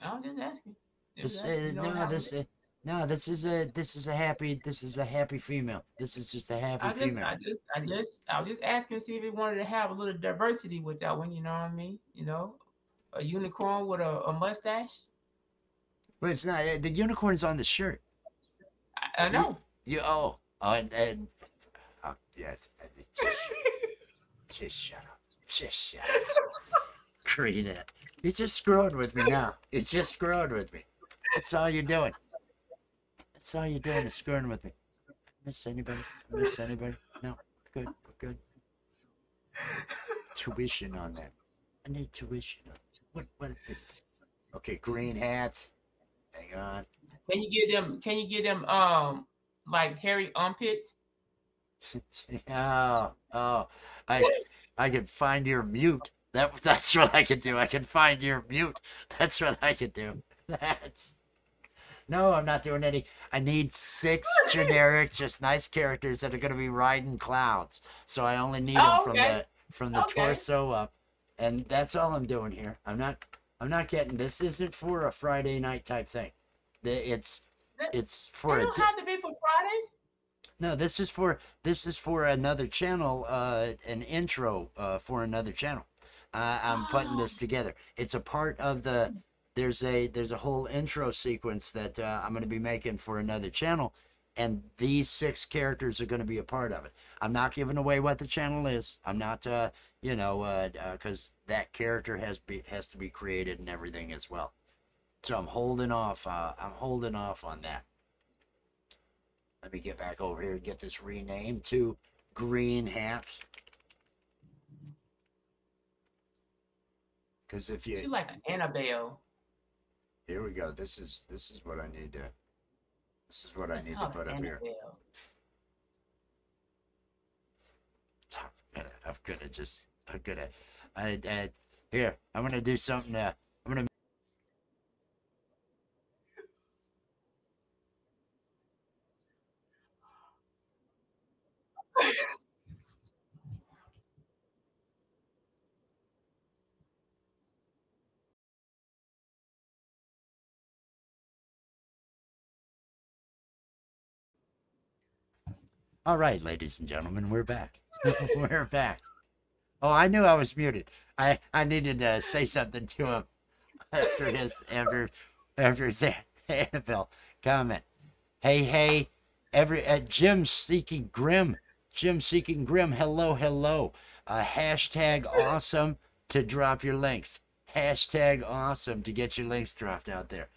I'm just asking. Just this uh, you no this uh, no this is a this is a happy this is a happy female this is just a happy I just, female I just, I just, I was just asking to see if he wanted to have a little diversity with that one. You know what I mean? You know, a unicorn with a, a mustache. but it's not uh, the unicorn's on the shirt I, I know. you oh oh and, and oh, yes Just shut up. Just shut up. Karina, you're just screwing with me now. You're just screwing with me. That's all you're doing. That's all you're doing is screwing with me. Miss anybody? Miss anybody? No. Good. Good. Tuition on that. I need tuition on what what Okay, green hat. Hang on. Can you get them? Can you get them? Um, like hairy armpits? oh, oh. I I can find your mute. That that's what I can do. I can find your mute. That's what I can do. That's no, I'm not doing any. I need six generic, just nice characters that are going to be riding clouds. So I only need them Oh, from okay. the from the Okay. torso up, and that's all I'm doing here. I'm not. I'm not getting this. Isn't for a Friday night type thing. It's it's for a don't di- have to be for Friday. no. This is for this is for another channel. Uh, an intro uh for another channel. Uh, I'm putting this together. It's a part of the. There's a there's a whole intro sequence that uh, I'm going to be making for another channel, and these six characters are going to be a part of it. I'm not giving away what the channel is. I'm not, uh, you know, because that character has be has to be created and everything as well. So I'm holding off. Uh, I'm holding off on that. Let me get back over here and get this renamed to Green Hat. Because if She's you like an Annabelle. here we go. This is this is what I need to. This is what I need to put up here. Annabelle. I'm gonna, I'm gonna just, I'm gonna, I, I, here, I'm gonna do something. Uh, I'm gonna. All right, ladies and gentlemen, we're back. we're back. Oh, I knew I was muted. I, I needed to say something to him after his after after his Annabelle comment. Hey, hey, every uh, Jim seeking grim, Jim seeking grim. Hello, hello. Uh, hashtag awesome to drop your links. Hashtag awesome to get your links dropped out there.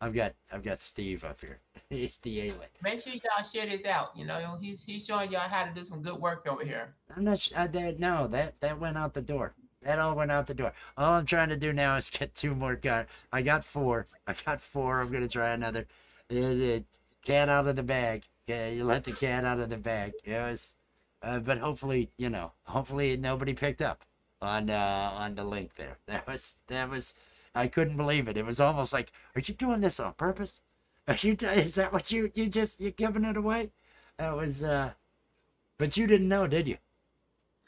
I've got I've got Steve up here. He's the A-link. Make sure y'all share this out. You know, he's he's showing y'all how to do some good work over here. I'm not. Sh- I, that no, that that went out the door. That all went out the door. All I'm trying to do now is get two more cards. I got four. I got four. I'm gonna try another. Uh, uh, cat out of the bag. Yeah, you let the cat out of the bag. It was, uh, but hopefully, you know, hopefully nobody picked up on uh, on the link there. That was that was. I couldn't believe it. It was almost like, are you doing this on purpose? Are you? Is that what you you just you're giving it away? That was. uh But you didn't know, did you?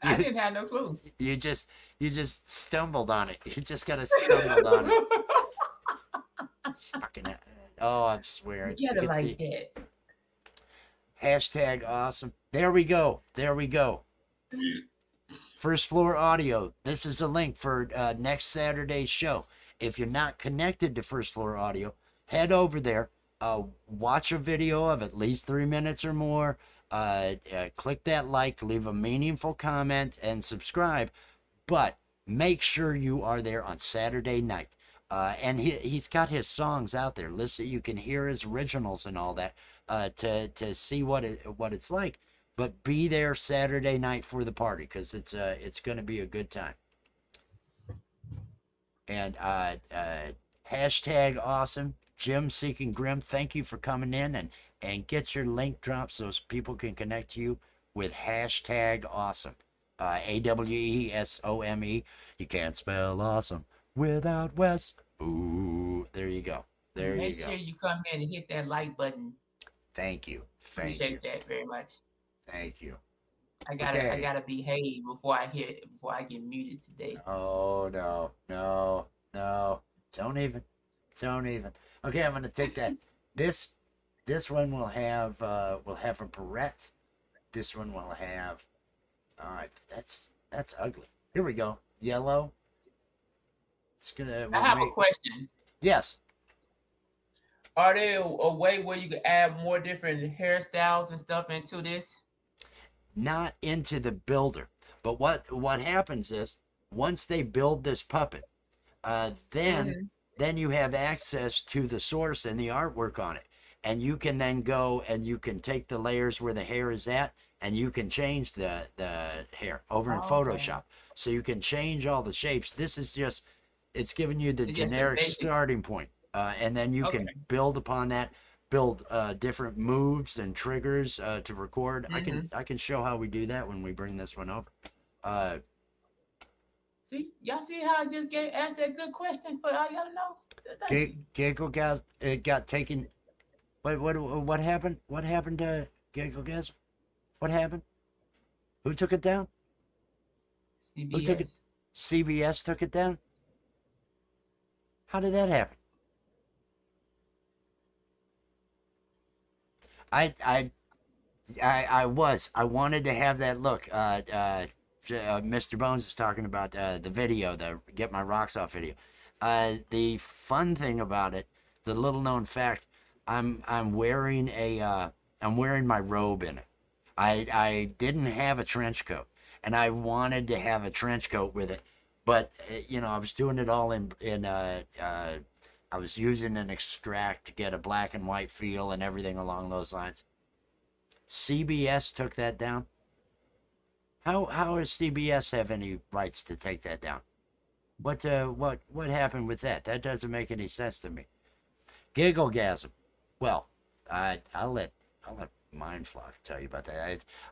I didn't have no clue. you just you just stumbled on it. You just got to stumbled on it. Fucking oh, I'm swearing. You it can like that. Hashtag awesome. There we go. There we go. First floor audio. This is a link for uh, next Saturday's show. If you're not connected to First Floor Audio, head over there. Uh, watch a video of at least three minutes or more. Uh, uh, click that like, leave a meaningful comment, and subscribe. But make sure you are there on Saturday night. Uh, and he, he's got his songs out there. Listen, you can hear his originals and all that uh, to to see what it what it's like. But be there Saturday night for the party because it's uh it's going to be a good time. And uh, uh, hashtag awesome Jim Seeking Grim. Thank you for coming in and and get your link dropped so people can connect to you with hashtag awesome. Uh, A W E S O M E. You can't spell awesome without Wes. Ooh, there you go. There Make you go. Make sure you come in and hit that like button. Thank you. Thank Appreciate you. that very much. Thank you. I gotta Okay. I gotta behave before I hit before I get muted today. Oh no, no, no! Don't even, don't even. Okay, I'm gonna take that. This, this one will have, uh, will have a barrette. This one will have. All right, that's that's ugly. Here we go. Yellow. It's gonna. I we'll have a question. yes. Are there a, a way where you could add more different hairstyles and stuff into this? Not into the builder. But what what happens is once they build this puppet, uh, then Mhm. then you have access to the source and the artwork on it, and you can then go and you can take the layers where the hair is at, and you can change the the hair over in Oh, okay. Photoshop. So you can change all the shapes. This is just it's giving you the It's generic starting point, uh, and then you can build upon that build uh, different moves and triggers uh, to record. I can Mm-hmm. I can show how we do that when we bring this one over. Uh, See, y'all see how I just gave asked that good question for all y'all to know? G- Giggle got it got taken. What what what happened? What happened to Giggle Gas? What happened? Who took it down? CBS. took it? CBS took it down. How did that happen? I I I, I was. I wanted to have that look. Uh, uh, uh, Mr. Bones is talking about uh, the video, the Get My Rocks Off video. Uh, the fun thing about it, the little known fact, I'm I'm wearing a uh, I'm wearing my robe in it. I I didn't have a trench coat, and I wanted to have a trench coat with it, but uh, you know I was doing it all in in uh, uh, I was using an extract to get a black and white feel and everything along those lines. CBS took that down. How how does CBS have any rights to take that down? What uh what what happened with that? That doesn't make any sense to me. Gigglegasm. Well, I I'll let I'll let Mindflock tell you about that.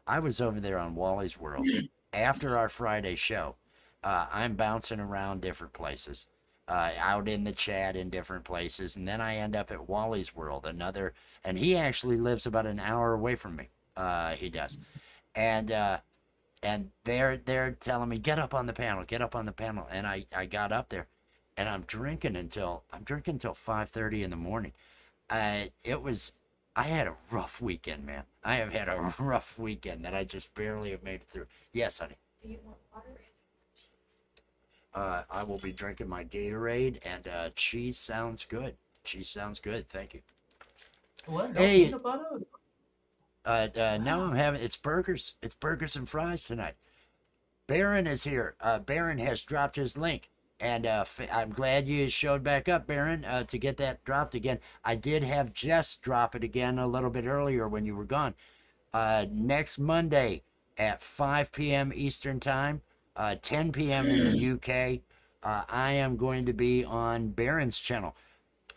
I, I was over there on Wally's World after our Friday show. Uh, I'm bouncing around different places, uh, out in the chat in different places, and then I end up at Wally's World, another, and he actually lives about an hour away from me. Uh, he does, and uh, and they're they're telling me get up on the panel, get up on the panel, and I I got up there, and I'm drinking until I'm drinking until five thirty in the morning. It was I had a rough weekend, man. I have had a rough weekend that I just barely have made it through. Yes, honey. Do you want water? Uh, I will be drinking my Gatorade, and uh, cheese sounds good. Cheese sounds good. Thank you. What? No Hey. peanut butter? Uh, uh, now I'm having it's burgers. It's burgers and fries tonight. Baron is here. Uh, Baron has dropped his link, and uh, I'm glad you showed back up, Baron, uh, to get that dropped again. I did have Jess drop it again a little bit earlier when you were gone. Uh, next Monday at 5 p.m. Eastern Time, uh, 10 p.m. in the UK, uh, I am going to be on Baron's channel.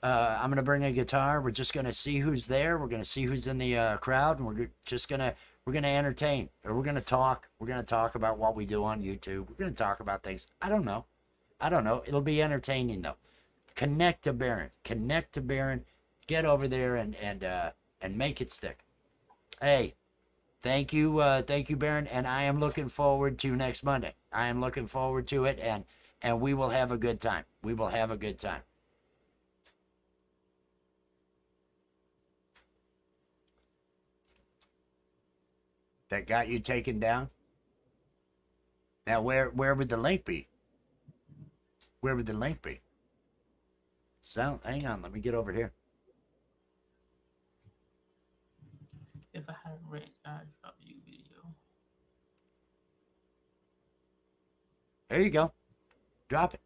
Uh, I'm gonna bring a guitar. We're just gonna see who's there. We're gonna see who's in the uh, crowd, and we're just gonna we're gonna entertain, or we're gonna talk. We're gonna talk about what we do on YouTube. We're gonna talk about things. I don't know. I don't know. It'll be entertaining though. Connect to Baron. Connect to Baron. Get over there and and uh, and make it stick. Hey, thank you, uh, thank you, Baron. And I am looking forward to next Monday. I am looking forward to it, and and we will have a good time. We will have a good time. that got you taken down? Now, where where would the link be? Where would the link be? Sound. Hang on. Let me get over here. If I had a rent, I'd drop you video. There you go. Drop it.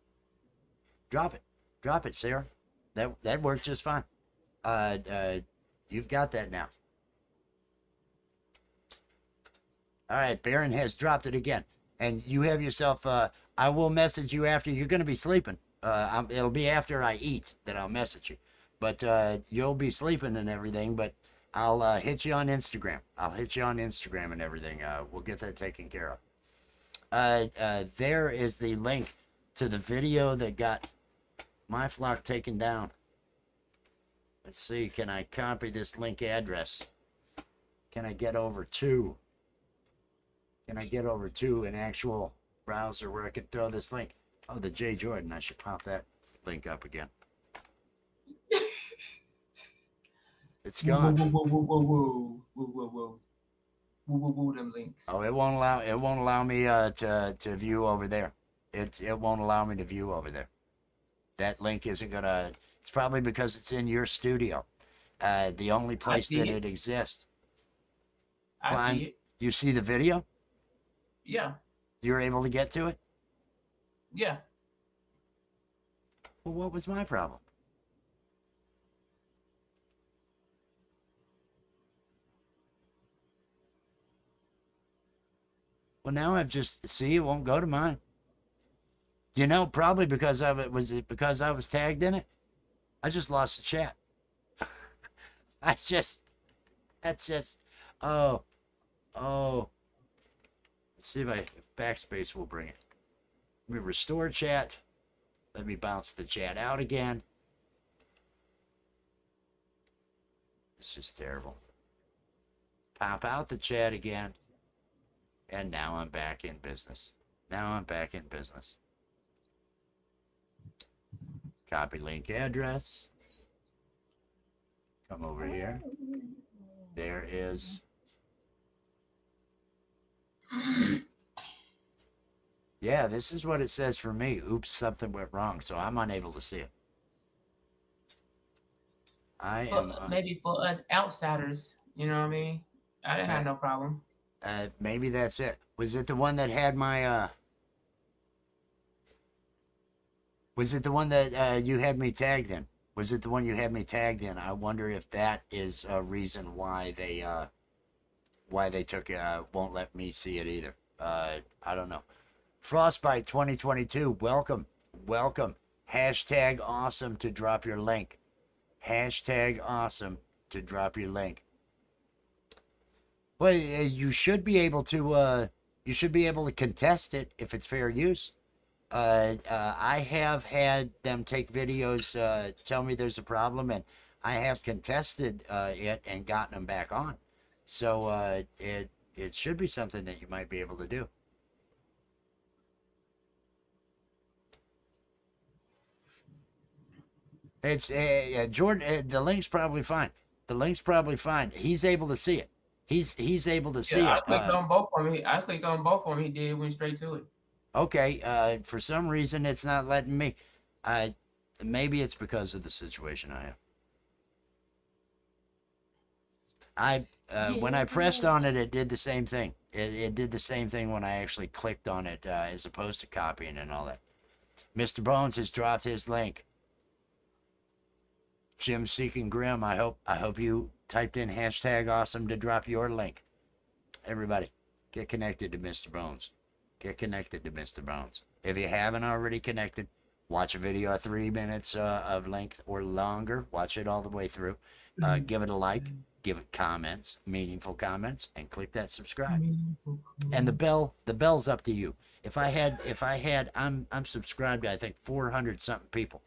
Drop it. Drop it, Sarah. That that works just fine. Uh, uh, you've got that now. All right, Baron has dropped it again, and you have yourself. Uh, I will message you after. You're going to be sleeping. Uh, it'll be after I eat that I'll message you. But uh, you'll be sleeping and everything. But I'll uh, hit you on Instagram. I'll hit you on Instagram and everything. Uh, we'll get that taken care of uh, uh, there is the link to the video that got my flock taken down. Let's see, can I copy this link address? Can I get over to? Can I get over to an actual browser where I could throw this link? Oh, the J Jordan. I should pop that link up again. It's gone. Whoa, whoa, whoa, whoa, whoa, whoa, whoa, whoa whoa, whoa, whoa, them links. Oh, it won't allow it won't allow me uh, to to view over there. It it won't allow me to view over there. That link isn't gonna. It's probably because it's in your studio. Uh, the only place that it. it exists. I see it. You see the video? Yeah, You're able to get to it. yeah. Well, what was my problem? Well, now I've just see it won't go to mine. You know, probably because of it was it because I was tagged in it. I just lost the chat. I just, that's just, oh, oh. Let's see if I if backspace will bring it. Let me restore chat. Let me bounce the chat out again. This is terrible. Pop out the chat again. And now I'm back in business. Now I'm back in business. Copy link address. Come over here. There is. Yeah, this is what it says for me. Oops, something went wrong, so I'm unable to see it. I For, am. un- maybe for us outsiders, you know what I mean? I didn't have no problem. Uh, maybe that's it. Was it the one that had my uh? Was it the one that uh, you had me tagged in? Was it the one you had me tagged in? I wonder if that is a reason why they uh, why they took uh, won't let me see it either. Uh, I don't know. Frostbite 2022. Welcome, welcome. Hashtag awesome to drop your link. Hashtag awesome to drop your link. Well, you should be able to. Uh, you should be able to contest it if it's fair use. Uh, uh, I have had them take videos, uh, tell me there's a problem, and I have contested uh, it and gotten them back on. So uh, it it should be something that you might be able to do. It's uh, uh, Jordan. Uh, the link's probably fine. The link's probably fine. He's able to see it. He's he's able to see Yeah, I it. clicked Uh, on both of them. He- I clicked on both of them. He did went straight to it. okay. Uh, for some reason, it's not letting me. I maybe it's because of the situation I have. I uh, when I pressed on it, it did the same thing. It, it did the same thing when I actually clicked on it, uh, as opposed to copying and all that. Mr. Bones has dropped his link. Jim Seeking Grim, I hope I hope you typed in hashtag awesome to drop your link. Everybody, get connected to Mr. Bones. Get connected to Mr. Bones. If you haven't already connected, watch a video of three minutes uh, of length or longer. Watch it all the way through. Uh, give it a like. Give it comments, meaningful comments, and click that subscribe. And the bell, the bell's up to you. If I had, if I had, I'm I'm subscribed to I think 400 something people.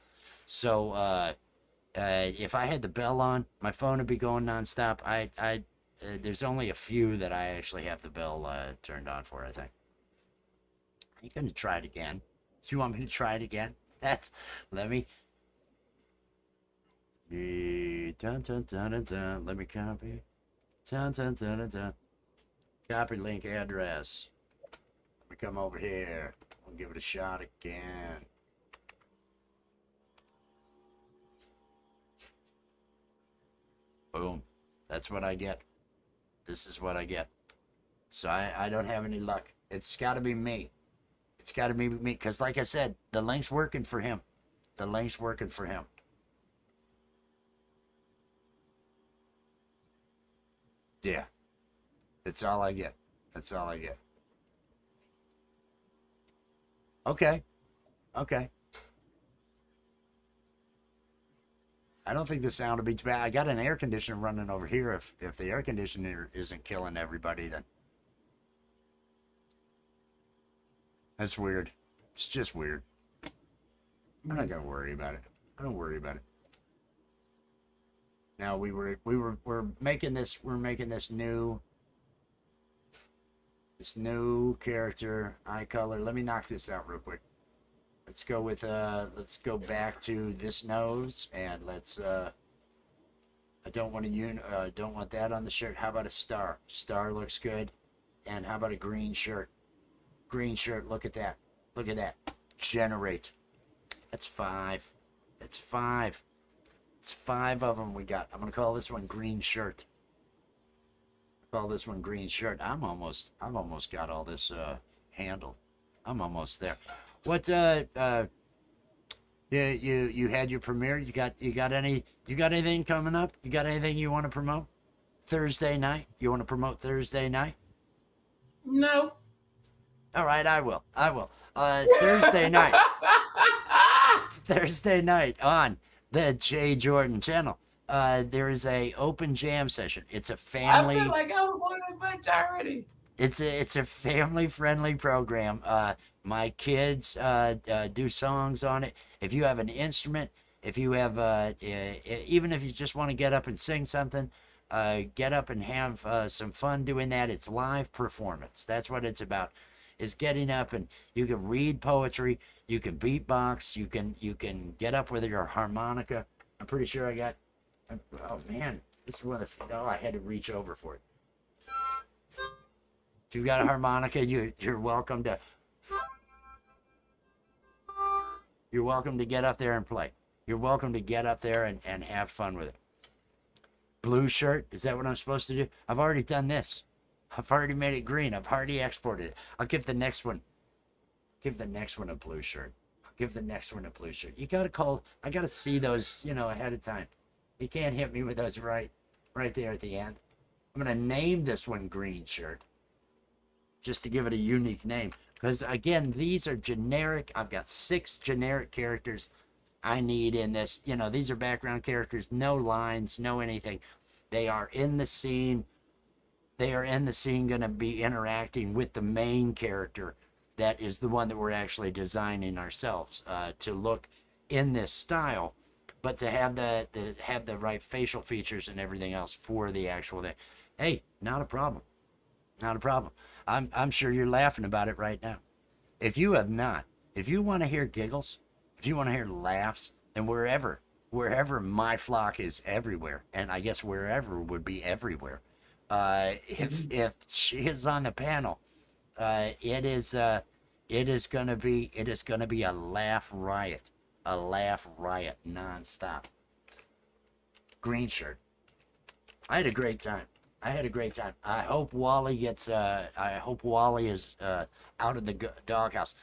So uh, uh, if I had the bell on, my phone would be going nonstop. I I uh, there's only a few that I actually have the bell uh, turned on for. I think. You gonna try it again? Do you want me to try it again? That's let me. Dun, dun, dun, dun, dun. Let me copy. Dun, dun, dun, dun, dun. Copy link address. Let me come over here. We'll give it a shot again. Boom. That's what I get. This is what I get. So I, I don't have any luck. It's got to be me. It's got to be me. Because, like I said, the link's working for him. The link's working for him. Yeah. That's all I get. That's all I get. Okay. Okay. I don't think the sound will be too bad. I got an air conditioner running over here. If if the air conditioner isn't killing everybody, then that's weird. It's just weird. I'm not gonna worry about it. I don't worry about it. Now we were we were we're making this we're making this new this new character eye color. Let me knock this out real quick. Let's go with uh let's go back to this nose and let's uh I don't want a un uh don't want that on the shirt. How about a star? Star looks good. And how about a green shirt? Green shirt, look at that. Look at that. Generate. That's five. That's five. It's five of them we got. I'm gonna call this one green shirt. Call this one green shirt. I'm almost I've almost got all this uh handled. I'm almost there. What uh uh you you you had your premiere? You got you got any you got anything coming up? You got anything you want to promote? Thursday night? You want to promote Thursday night? No. All right, I will. I will. Uh Thursday night. Thursday night on the J Jordan channel. Uh, there is a open jam session. It's a family. feel like I was the bunch already. It's a it's a family friendly program. Uh, my kids uh, uh, do songs on it. If you have an instrument, if you have uh, even if you just want to get up and sing something, uh, get up and have uh, some fun doing that. It's live performance. That's what it's about. Is getting up and you can read poetry. You can beatbox. You can you can get up with your harmonica. I'm pretty sure I got. Oh man, this is one of the. Oh, I had to reach over for it. If you've got a harmonica, you you're welcome to. You're welcome to get up there and play. You're welcome to get up there and, and have fun with it. Blue shirt, is that what I'm supposed to do? I've already done this. I've already made it green. I've already exported it. I'll give the next one. Give the next one a blue shirt. I'll give the next one a blue shirt. You gotta call I gotta see those, you know, ahead of time. You can't hit me with those right right there at the end. I'm gonna name this one green shirt. Just to give it a unique name. Because again, these are generic. I've got six generic characters I need in this. You know, these are background characters, no lines, no anything. They are in the scene. They are in the scene going to be interacting with the main character that is the one that we're actually designing ourselves uh, to look in this style, but to have the, the have the right facial features and everything else for the actual thing. Hey, not a problem. Not a problem. I'm I'm sure you're laughing about it right now. If you have not, if you want to hear giggles, if you want to hear laughs, then wherever, wherever my flock is everywhere, and I guess wherever would be everywhere. Uh, if if she is on the panel, uh, it is uh, it is gonna be it is gonna be a laugh riot, a laugh riot nonstop. Green shirt. I had a great time. I had a great time. I hope Wally gets. Uh, I hope Wally is uh, out of the g- doghouse.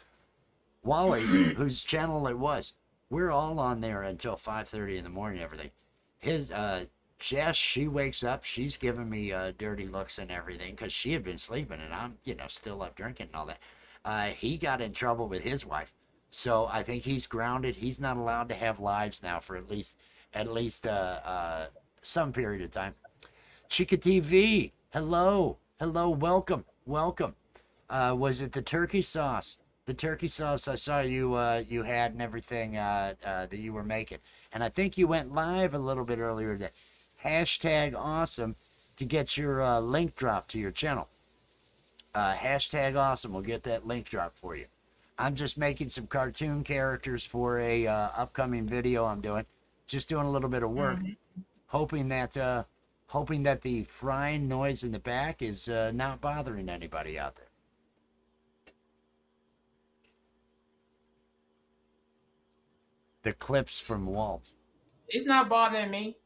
Wally, whose channel it was, we're all on there until five thirty in the morning. Everything. His uh, Jess, she wakes up. She's giving me uh, dirty looks and everything because she had been sleeping, and I'm, you know, still up drinking and all that. Uh, he got in trouble with his wife, so I think he's grounded. He's not allowed to have lives now for at least at least uh, uh, some period of time. Chica TV. Hello. Hello. Welcome. Welcome. Uh, was it the turkey sauce? The turkey sauce I saw you uh, you had and everything uh, uh, that you were making. And I think you went live a little bit earlier today. Hashtag awesome to get your uh, link drop to your channel. Uh, hashtag awesome. We'll get that link drop for you. I'm just making some cartoon characters for a uh, upcoming video I'm doing. Just doing a little bit of work, hoping that uh, hoping that the frying noise in the back is uh, not bothering anybody out there. The clips from Walt. It's not bothering me.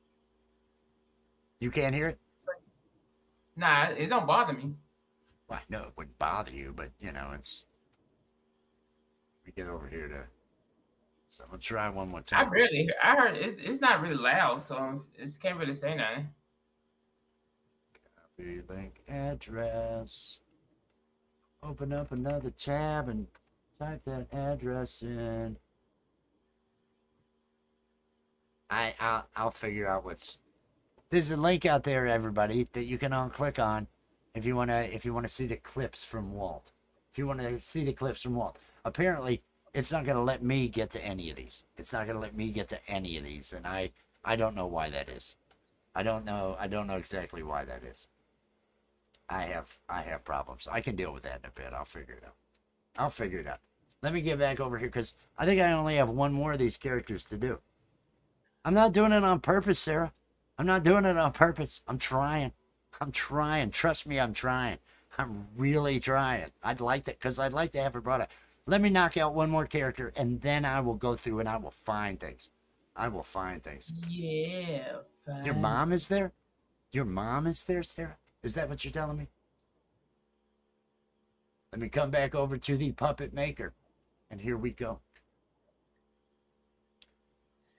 You can't hear it? Nah, it don't bother me. Well, I know it wouldn't bother you, but you know, it's. We get over here to. So I'm gonna try one more I time. barely hear. I heard it, it's not really loud, so it can't really say nothing. Link address. Open up another tab and type that address in. I I'll, I'll figure out what's. There's a link out there, everybody, that you can all click on if you wanna if you wanna see the clips from Walt. If you wanna see the clips from Walt. Apparently, it's not gonna let me get to any of these. It's not gonna let me get to any of these, and I I don't know why that is. I don't know. I don't know exactly why that is. I have I have problems. I can deal with that in a bit. I'll figure it out. I'll figure it out. Let me get back over here because I think I only have one more of these characters to do. I'm not doing it on purpose, Sarah. I'm not doing it on purpose. I'm trying. I'm trying. Trust me, I'm trying. I'm really trying. I'd like that because I'd like to have it brought up. Let me knock out one more character and then I will go through and I will find things. I will find things. Yeah. Your mom is there? Your mom is there, Sarah? Is that what you're telling me? Let me come back over to the puppet maker. And here we go.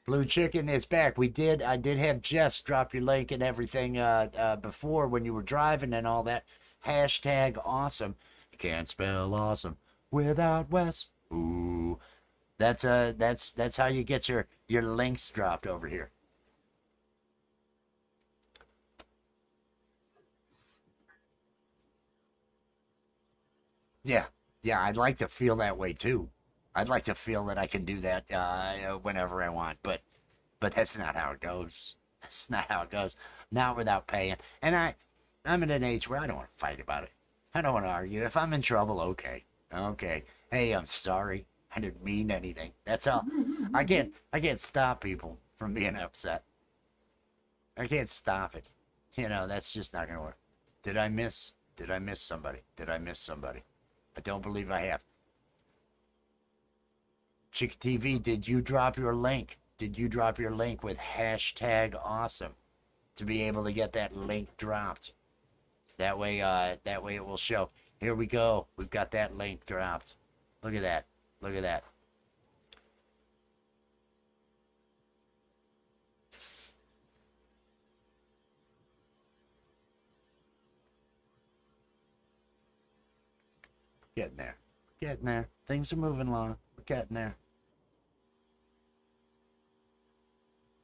Blue Chicken is back. We did, I did have Jess drop your link and everything uh, uh, before when you were driving and all that. Hashtag awesome. You can't spell awesome without Wes. Ooh. That's uh that's that's how you get your your links dropped over here. Yeah, yeah, I'd like to feel that way too. I'd like to feel that I can do that uh, whenever I want, but but that's not how it goes. That's not how it goes. Not without paying. And I, I'm at an age where I don't want to fight about it. I don't want to argue. If I'm in trouble, okay, okay. Hey, I'm sorry. I didn't mean anything. That's all. I can't I can't stop people from being upset. I can't stop it. You know, that's just not gonna work. Did I miss? Did I miss somebody? Did I miss somebody? I don't believe I have. Chick TV, did you drop your link? Did you drop your link with hashtag awesome to be able to get that link dropped? That way, uh, that way it will show. Here we go. We've got that link dropped. Look at that. Look at that. Getting there. Getting there. Things are moving along. We're getting there.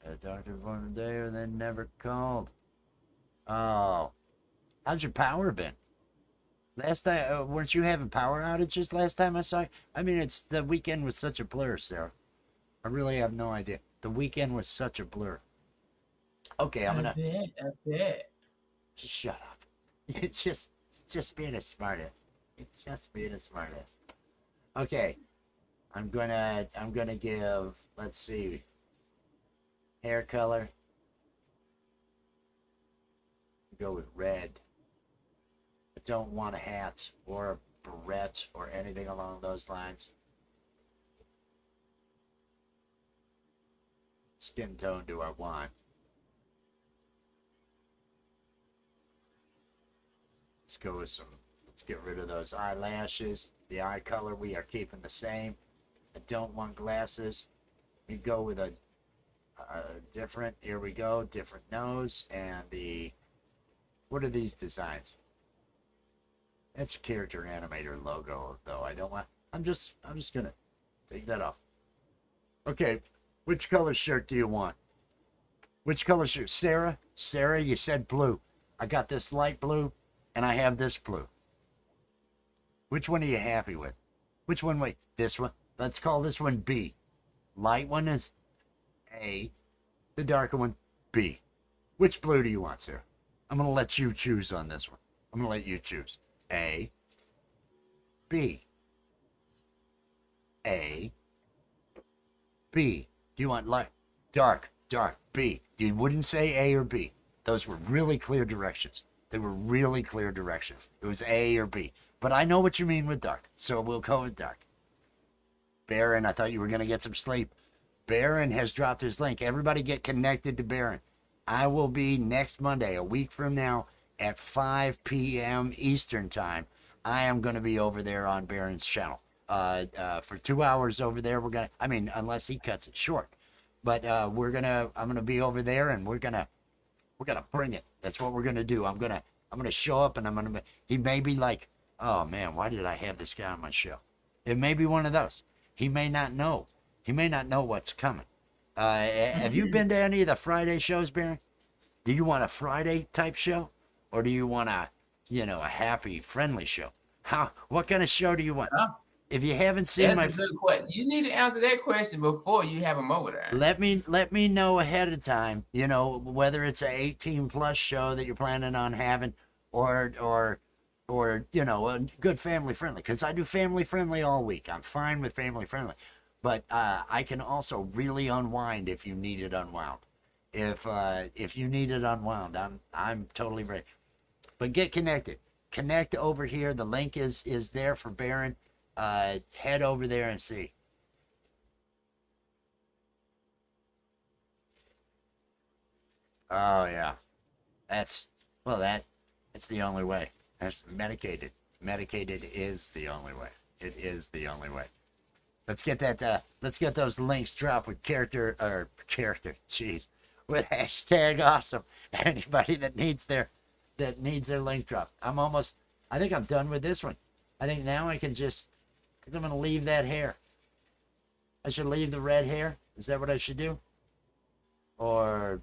A doctor for a day and then never called. Oh. How's your power been? Last time, uh, weren't you having power outages last time I saw you? I mean, it's the weekend was such a blur, Sarah. I really have no idea. The weekend was such a blur. Okay, I'm gonna bet, I bet. just shut up. It's just, just being a smartass. It's just being a smartest. Okay, I'm gonna, I'm gonna give. Let's see. Hair color. Go with red. I don't want a hat or a beret or anything along those lines. Skin tone do I want? Let's go with some. Let's get rid of those eyelashes. The eye color we are keeping the same. I don't want glasses. We go with a, a different. Here we go. Different nose and the. What are these designs? That's a character animator logo, though. I don't want. I'm just. I'm just gonna take that off. Okay, which color shirt do you want? Which color shirt, Sarah? Sarah, you said blue. I got this light blue, and I have this blue. Which one are you happy with? Which one? Wait, this one. Let's call this one B. Light one is A. The darker one B. Which blue do you want, Sarah? I'm gonna let you choose on this one. I'm gonna let you choose. A. B. A. B. Do you want light, dark, dark, B? You wouldn't say A or B. Those were really clear directions. They were really clear directions. It was A or B. But I know what you mean with dark, so we'll go with dark. Baron, I thought you were going to get some sleep. Baron has dropped his link. Everybody get connected to Baron. I will be next Monday, a week from now, at 5 p.m. Eastern Time. I am going to be over there on Baron's channel uh, uh, for two hours over there. We're gonna, I mean, unless he cuts it short, but uh, we're gonna, I'm gonna be over there and we're gonna, we're gonna bring it. That's what we're gonna do. I'm gonna, I'm gonna show up and I'm gonna, he may be like, oh man, why did I have this guy on my show? It may be one of those. He may not know. He may not know what's coming. Uh, have you been to any of the Friday shows, Baron? Do you want a Friday type show, or do you want a, you know, a happy, friendly show? How? What kind of show do you want? Huh? If you haven't seen That's my, a good question. You need to answer that question before you have them over there. let me let me know ahead of time. You know whether it's a 18 plus show that you're planning on having, or or or you know a good family friendly. Because I do family friendly all week. I'm fine with family friendly, but uh, I can also really unwind if you need it unwound. If uh, if you need it unwound, I'm I'm totally ready. But get connected. Connect over here. The link is is there for Baron. Uh, head over there and see. Oh yeah, that's well that that's the only way. That's medicated. Medicated is the only way. It is the only way. Let's get that. Uh, let's get those links dropped with character or character. Jeez, with hashtag awesome. Anybody that needs their that needs their link drop. I'm almost. I think I'm done with this one. I think now I can just. Cause I'm gonna leave that hair. I should leave the red hair. Is that what I should do? Or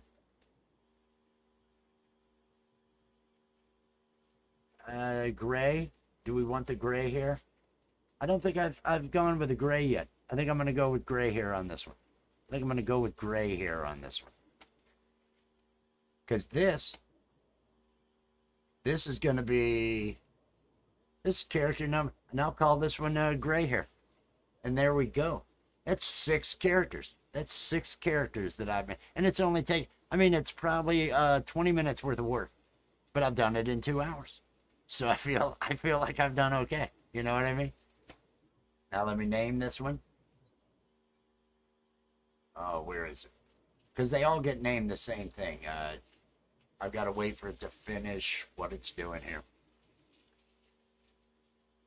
uh, gray? Do we want the gray here? I don't think I've I've gone with the gray yet. I think I'm gonna go with gray hair on this one. I think I'm gonna go with gray hair on this one. Cause this this is gonna be this character number and I'll call this one uh, gray hair. And there we go. That's six characters. That's six characters that I've been, and it's only take. I mean, it's probably uh 20 minutes worth of work, but I've done it in two hours. So I feel I feel like I've done okay. You know what I mean? Now let me name this one. Oh, where is it? Because they all get named the same thing. Uh, I've got to wait for it to finish what it's doing here.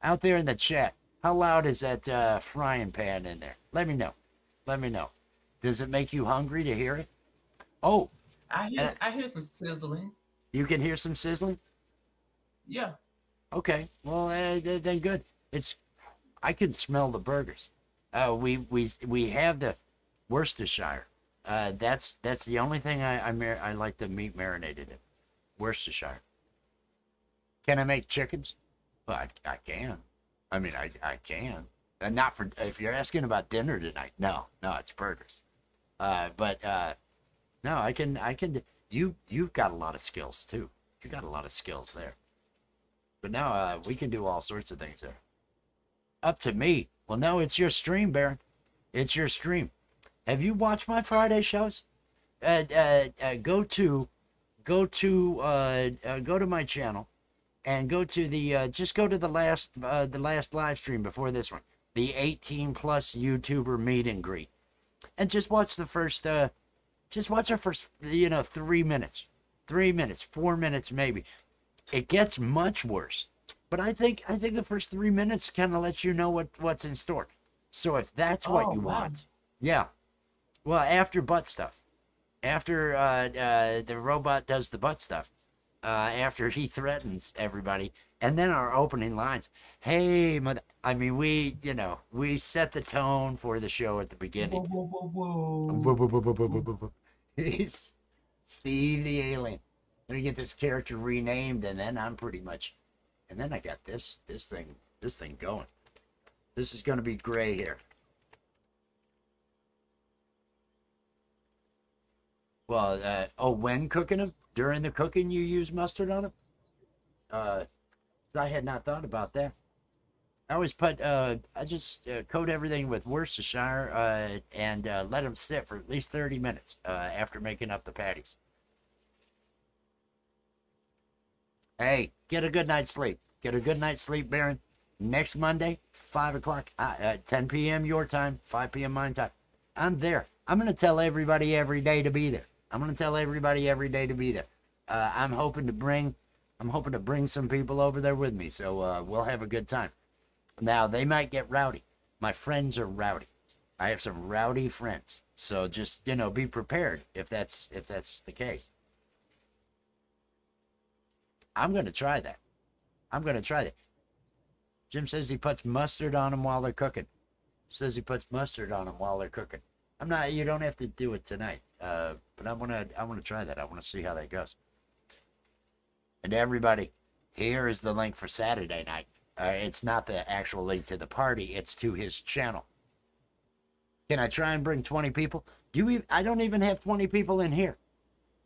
Out there in the chat, how loud is that uh, frying pan in there? Let me know. Let me know. Does it make you hungry to hear it? Oh, I hear I hear some sizzling. you can hear some sizzling? Yeah. Okay, well uh, then good. It's I can smell the burgers. Uh, we we we have the Worcestershire. Uh, that's that's the only thing I I, mar- I like the meat marinated in. Worcestershire. Can I make chickens? Well, I, I can. I mean, I I can. And not for if you're asking about dinner tonight. No, no, it's burgers. Uh, but uh, no, I can I can. You you've got a lot of skills too. You got a lot of skills there. But now uh, we can do all sorts of things there. Up to me. Well, no, it's your stream, Baron. It's your stream. Have you watched my Friday shows? Uh, uh, uh, go to, go to, uh, uh, go to my channel, and go to the. Uh, just go to the last, the last live stream before this one, the 18 plus YouTuber meet and greet, and just watch the first. Just watch our first, you know, three minutes, three minutes, four minutes maybe it gets much worse. But I think I think the first three minutes kind of lets you know what what's in store. So if that's what Oh, you wow. want, yeah. Well, after butt stuff, after uh, uh, the robot does the butt stuff, uh, after he threatens everybody, and then our opening lines. Hey, mother. I mean, we you know we set the tone for the show at the beginning. Whoa, whoa, whoa, whoa. He's Steve the alien. Let me get this character renamed, and then I'm pretty much, and then I got this this thing this thing going. This is gonna be gray here. Well, uh, oh, when cooking them during the cooking, you use mustard on them. Uh, I had not thought about that. I always put uh, I just uh, coat everything with Worcestershire uh, and uh, let them sit for at least thirty minutes uh, after making up the patties. Hey, get a good night's sleep. Get a good night's sleep, Baron. Next Monday, five o'clock, uh, uh, ten p.m. your time, five p.m. my time. I'm there. I'm gonna tell everybody every day to be there. I'm gonna tell everybody every day to be there. Uh, I'm hoping to bring, I'm hoping to bring some people over there with me, so uh, we'll have a good time. Now they might get rowdy. My friends are rowdy. I have some rowdy friends. So just, you know, be prepared if that's if that's the case. I'm going to try that. I'm going to try that. Jim says he puts mustard on them while they're cooking. Says he puts mustard on them while they're cooking. I'm not you don't have to do it tonight. Uh, but I want to I want to try that. I want to see how that goes. And everybody, here is the link for Saturday night. Uh, it's not the actual link to the party. It's to his channel. Can I try and bring 20 people? Do? Even, I don't even have 20 people in here.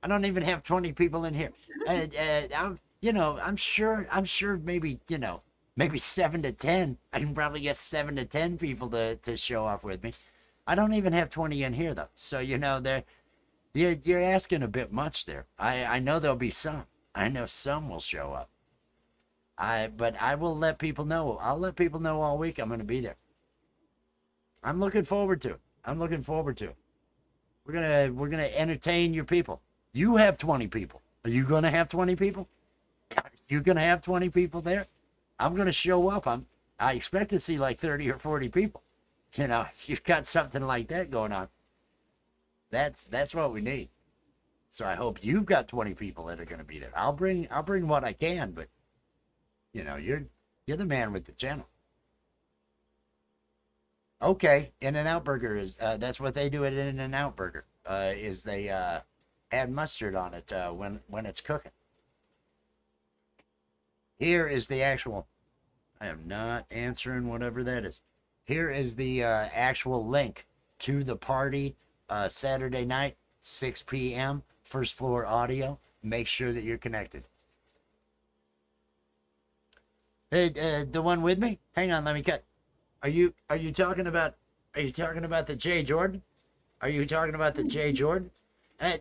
I don't even have 20 people in here. Uh, uh, I'm, you know, I'm sure. I'm sure. Maybe you know, maybe seven to 10. I can probably get seven to 10 people to to show up with me. I don't even have 20 in here though. So you know, they're you're you're asking a bit much there. I I know there'll be some. I know some will show up. I but I will let people know. I'll let people know all week I'm going to be there. I'm looking forward to it. I'm looking forward to it. We're gonna we're gonna entertain your people. You have 20 people. Are you gonna have 20 people? You're gonna have 20 people there. I'm gonna show up. I'm I expect to see like 30 or 40 people. You know, if you've got something like that going on, that's that's what we need. So I hope you've got 20 people that are gonna be there. I'll bring I'll bring what I can, but you know, you're you're the man with the channel. Okay, In-N-Out Burger is uh, that's what they do at In-N-Out Burger. Uh, is they uh, add mustard on it uh, when when it's cooking. Here is the actual. I am not answering whatever that is. Here is the uh, actual link to the party uh, Saturday night, 6 p.m. First floor audio. Make sure that you're connected. Hey, uh, the one with me? Hang on, let me cut. Are you are you talking about are you talking about the J Jordan? Are you talking about the J Jordan? Uh,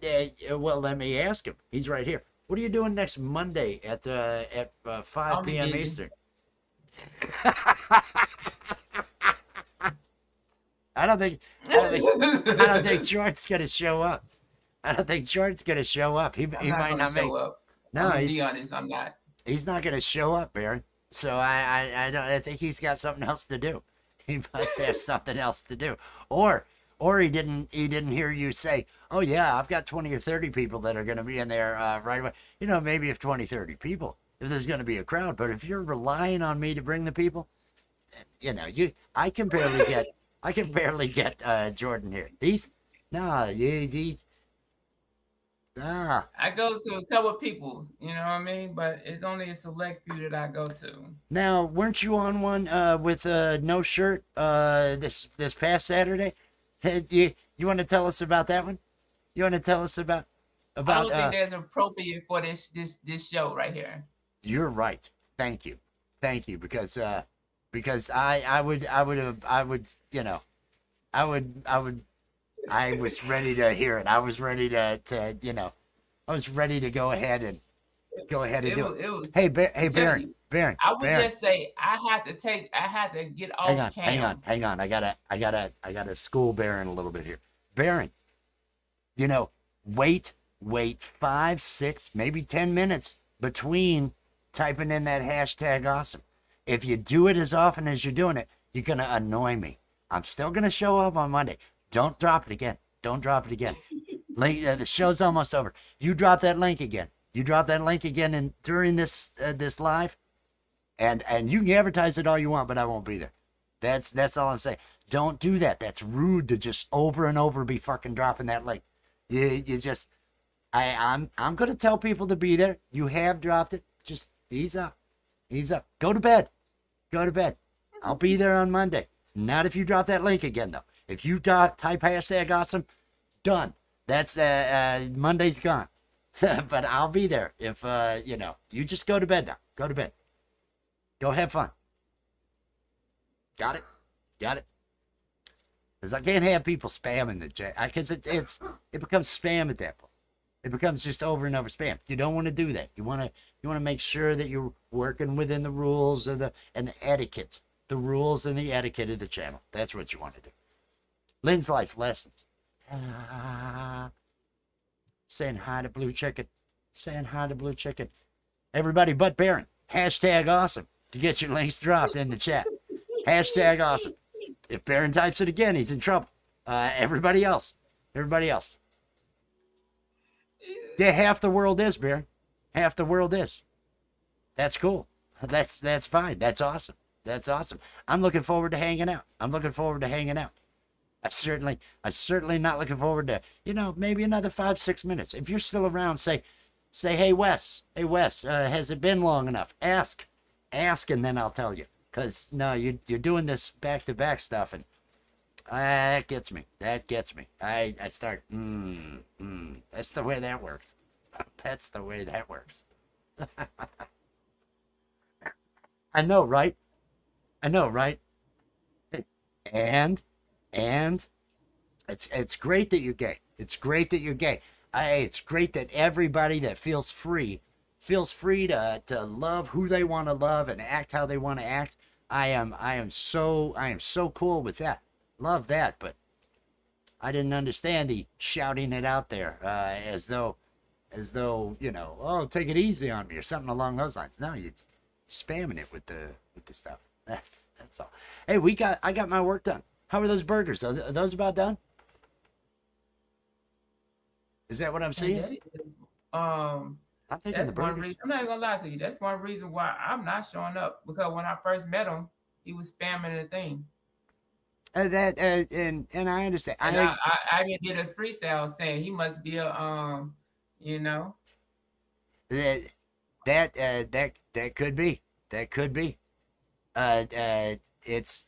uh, well, let me ask him. He's right here. What are you doing next Monday at uh, at uh, 5 p.m. Eastern? I don't think I don't think I don't think Jordan's gonna show up. I don't think Jordan's gonna show up. He, I'm he not might not make. up. No, I'm he's be honest, I'm not. he's not gonna show up, Baron. So I, I I don't I think he's got something else to do. He must have something else to do. Or or he didn't he didn't hear you say, "Oh yeah, I've got 20 or 30 people that are going to be in there uh, right away." You know, maybe if 20 30 people, if there's going to be a crowd, but if you're relying on me to bring the people, you know, you I can barely get I can barely get uh Jordan here. These nah, yeah, these nah. I go to a couple of people, you know what I mean? But it's only a select few that I go to. Now, weren't you on one uh, with uh, no shirt uh, this this past Saturday? You you want to tell us about that one? You want to tell us about about? I don't Uh, think that's appropriate for this this this show right here. you're right. Thank you, thank you, because uh, because I I would I would have I would you know, I would I would I was ready to hear it. I was ready to to you know, I was ready to go ahead and go ahead and It do was, it. it was Hey, ba- hey, Baron, you, Baron, I would Baron. just say I had to take I had to get off hang on, cam. hang on, hang on. I gotta, I gotta, I gotta school Baron a little bit here. Baron, you know, wait, wait five, six, maybe ten minutes between typing in that hashtag awesome. If you do it as often as you're doing it, you're gonna annoy me. I'm still gonna show up on Monday. Don't drop it again. Don't drop it again. Link, uh, the show's almost over. You drop that link again. You drop that link again, and during this uh, this live, and and you can advertise it all you want, but I won't be there. That's that's all I'm saying. Don't do that. That's rude to just over and over be fucking dropping that link. You you just I I'm I'm gonna tell people to be there. You have dropped it. Just ease up, ease up. Go to bed. Go to bed. I'll be there on Monday. Not if you drop that link again though. If you drop, type hashtag awesome, done. That's uh, uh Monday's gone. but I'll be there if uh you know. You just go to bed now. Go to bed. Go have fun. Got it? Got it? Because I can't have people spamming the chat. Because it's, it's it becomes spam at that point. It becomes just over and over spam. You don't want to do that. You want to you want to make sure that you're working within the rules of the and the etiquette, the rules and the etiquette of the channel. That's what you want to do. Lynn's life lessons. Ah, saying hi to Blue Chicken. Saying hi to Blue Chicken. Everybody but Baron. Hashtag awesome to get your links dropped in the chat. Hashtag awesome. If Baron types it again, he's in trouble. Uh, everybody else. Everybody else. Yeah, half the world is, Baron. Half the world is. That's cool. That's that's fine. That's awesome. That's awesome. I'm looking forward to hanging out. I'm looking forward to hanging out. I certainly, I certainly not looking forward to, you know, maybe another five, six minutes. If you're still around, say, say, hey Wes, hey Wes, uh, has it been long enough? Ask, ask, and then I'll tell you. Cause no, you you're doing this back to back stuff, and uh, that gets me. That gets me. I I start. Mm, mm, that's the way that works. that's the way that works. I know, right? I know, right? And and it's it's great that you're gay. It's great that you're gay. I, it's great that everybody that feels free feels free to to love who they want to love and act how they want to act. I am I am so I am so cool with that. Love that, but I didn't understand the shouting it out there uh, as though as though you know oh take it easy on me or something along those lines. No, you're spamming it with the with the stuff. That's that's all. Hey, we got I got my work done. How are those burgers? Are, th- are those about done? Is that what I'm seeing? um, I'm thinking that's the one reason. I'm not even gonna lie to you. That's one reason why I'm not showing up because when I first met him, he was spamming the thing, Uh, that uh, and and I understand. and I, I, I, did a freestyle saying he must be a um, you know, that that uh, that that could be that could be. Uh, uh, it's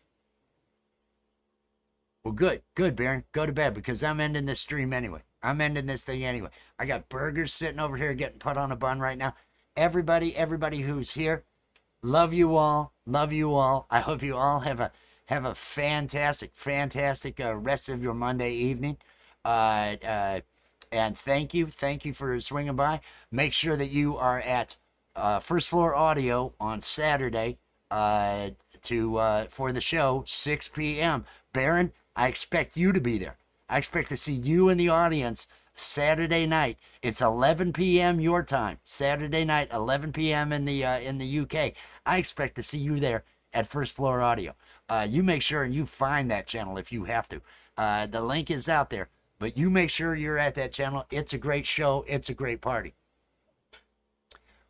well, good, good, Baron. Go to bed because I'm ending this stream anyway. I'm ending this thing anyway. I got burgers sitting over here getting put on a bun right now. Everybody, everybody who's here, love you all, love you all. I hope you all have a Have a fantastic, fantastic uh, rest of your Monday evening. Uh, uh, and thank you, thank you for swinging by. Make sure that you are at uh, First Floor Audio on Saturday uh, to uh, for the show 6 p.m. Baron, I expect you to be there. I expect to see you in the audience Saturday night. It's 11 p.m. your time. Saturday night, 11 p.m. in the uh, in the UK. I expect to see you there at First Floor Audio. Uh, you make sure and you find that channel if you have to. Uh, the link is out there, but you make sure you're at that channel. It's a great show. It's a great party.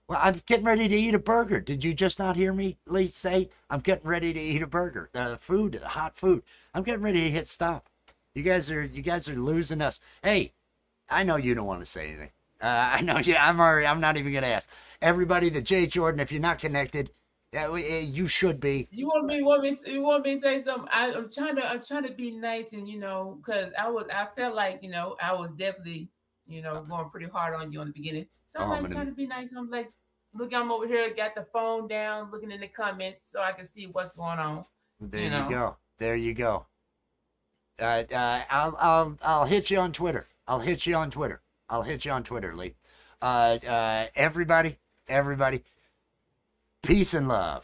Well, I'm getting ready to eat a burger. Did you just not hear me Lee, say? I'm getting ready to eat a burger. The food, the hot food. I'm getting ready to hit stop. You guys are you guys are losing us. Hey, I know you don't want to say anything. Uh, I know you. I'm already. I'm not even gonna ask everybody. The J Jordan. If you're not connected, yeah, you should be. You want me? Want me? You want me to say something? I, am trying to. I'm trying to be nice, and you know, because I was. I felt like you know, I was definitely, you know, going pretty hard on you in the beginning. So I'm oh, like trying to be nice. I'm like, look, I'm over here, got the phone down, looking in the comments, so I can see what's going on. There you, know? you go. There you go. Uh, uh, I'll I'll I'll hit you on Twitter. I'll hit you on Twitter. I'll hit you on Twitter, Lee. Uh, uh, everybody, everybody, peace and love.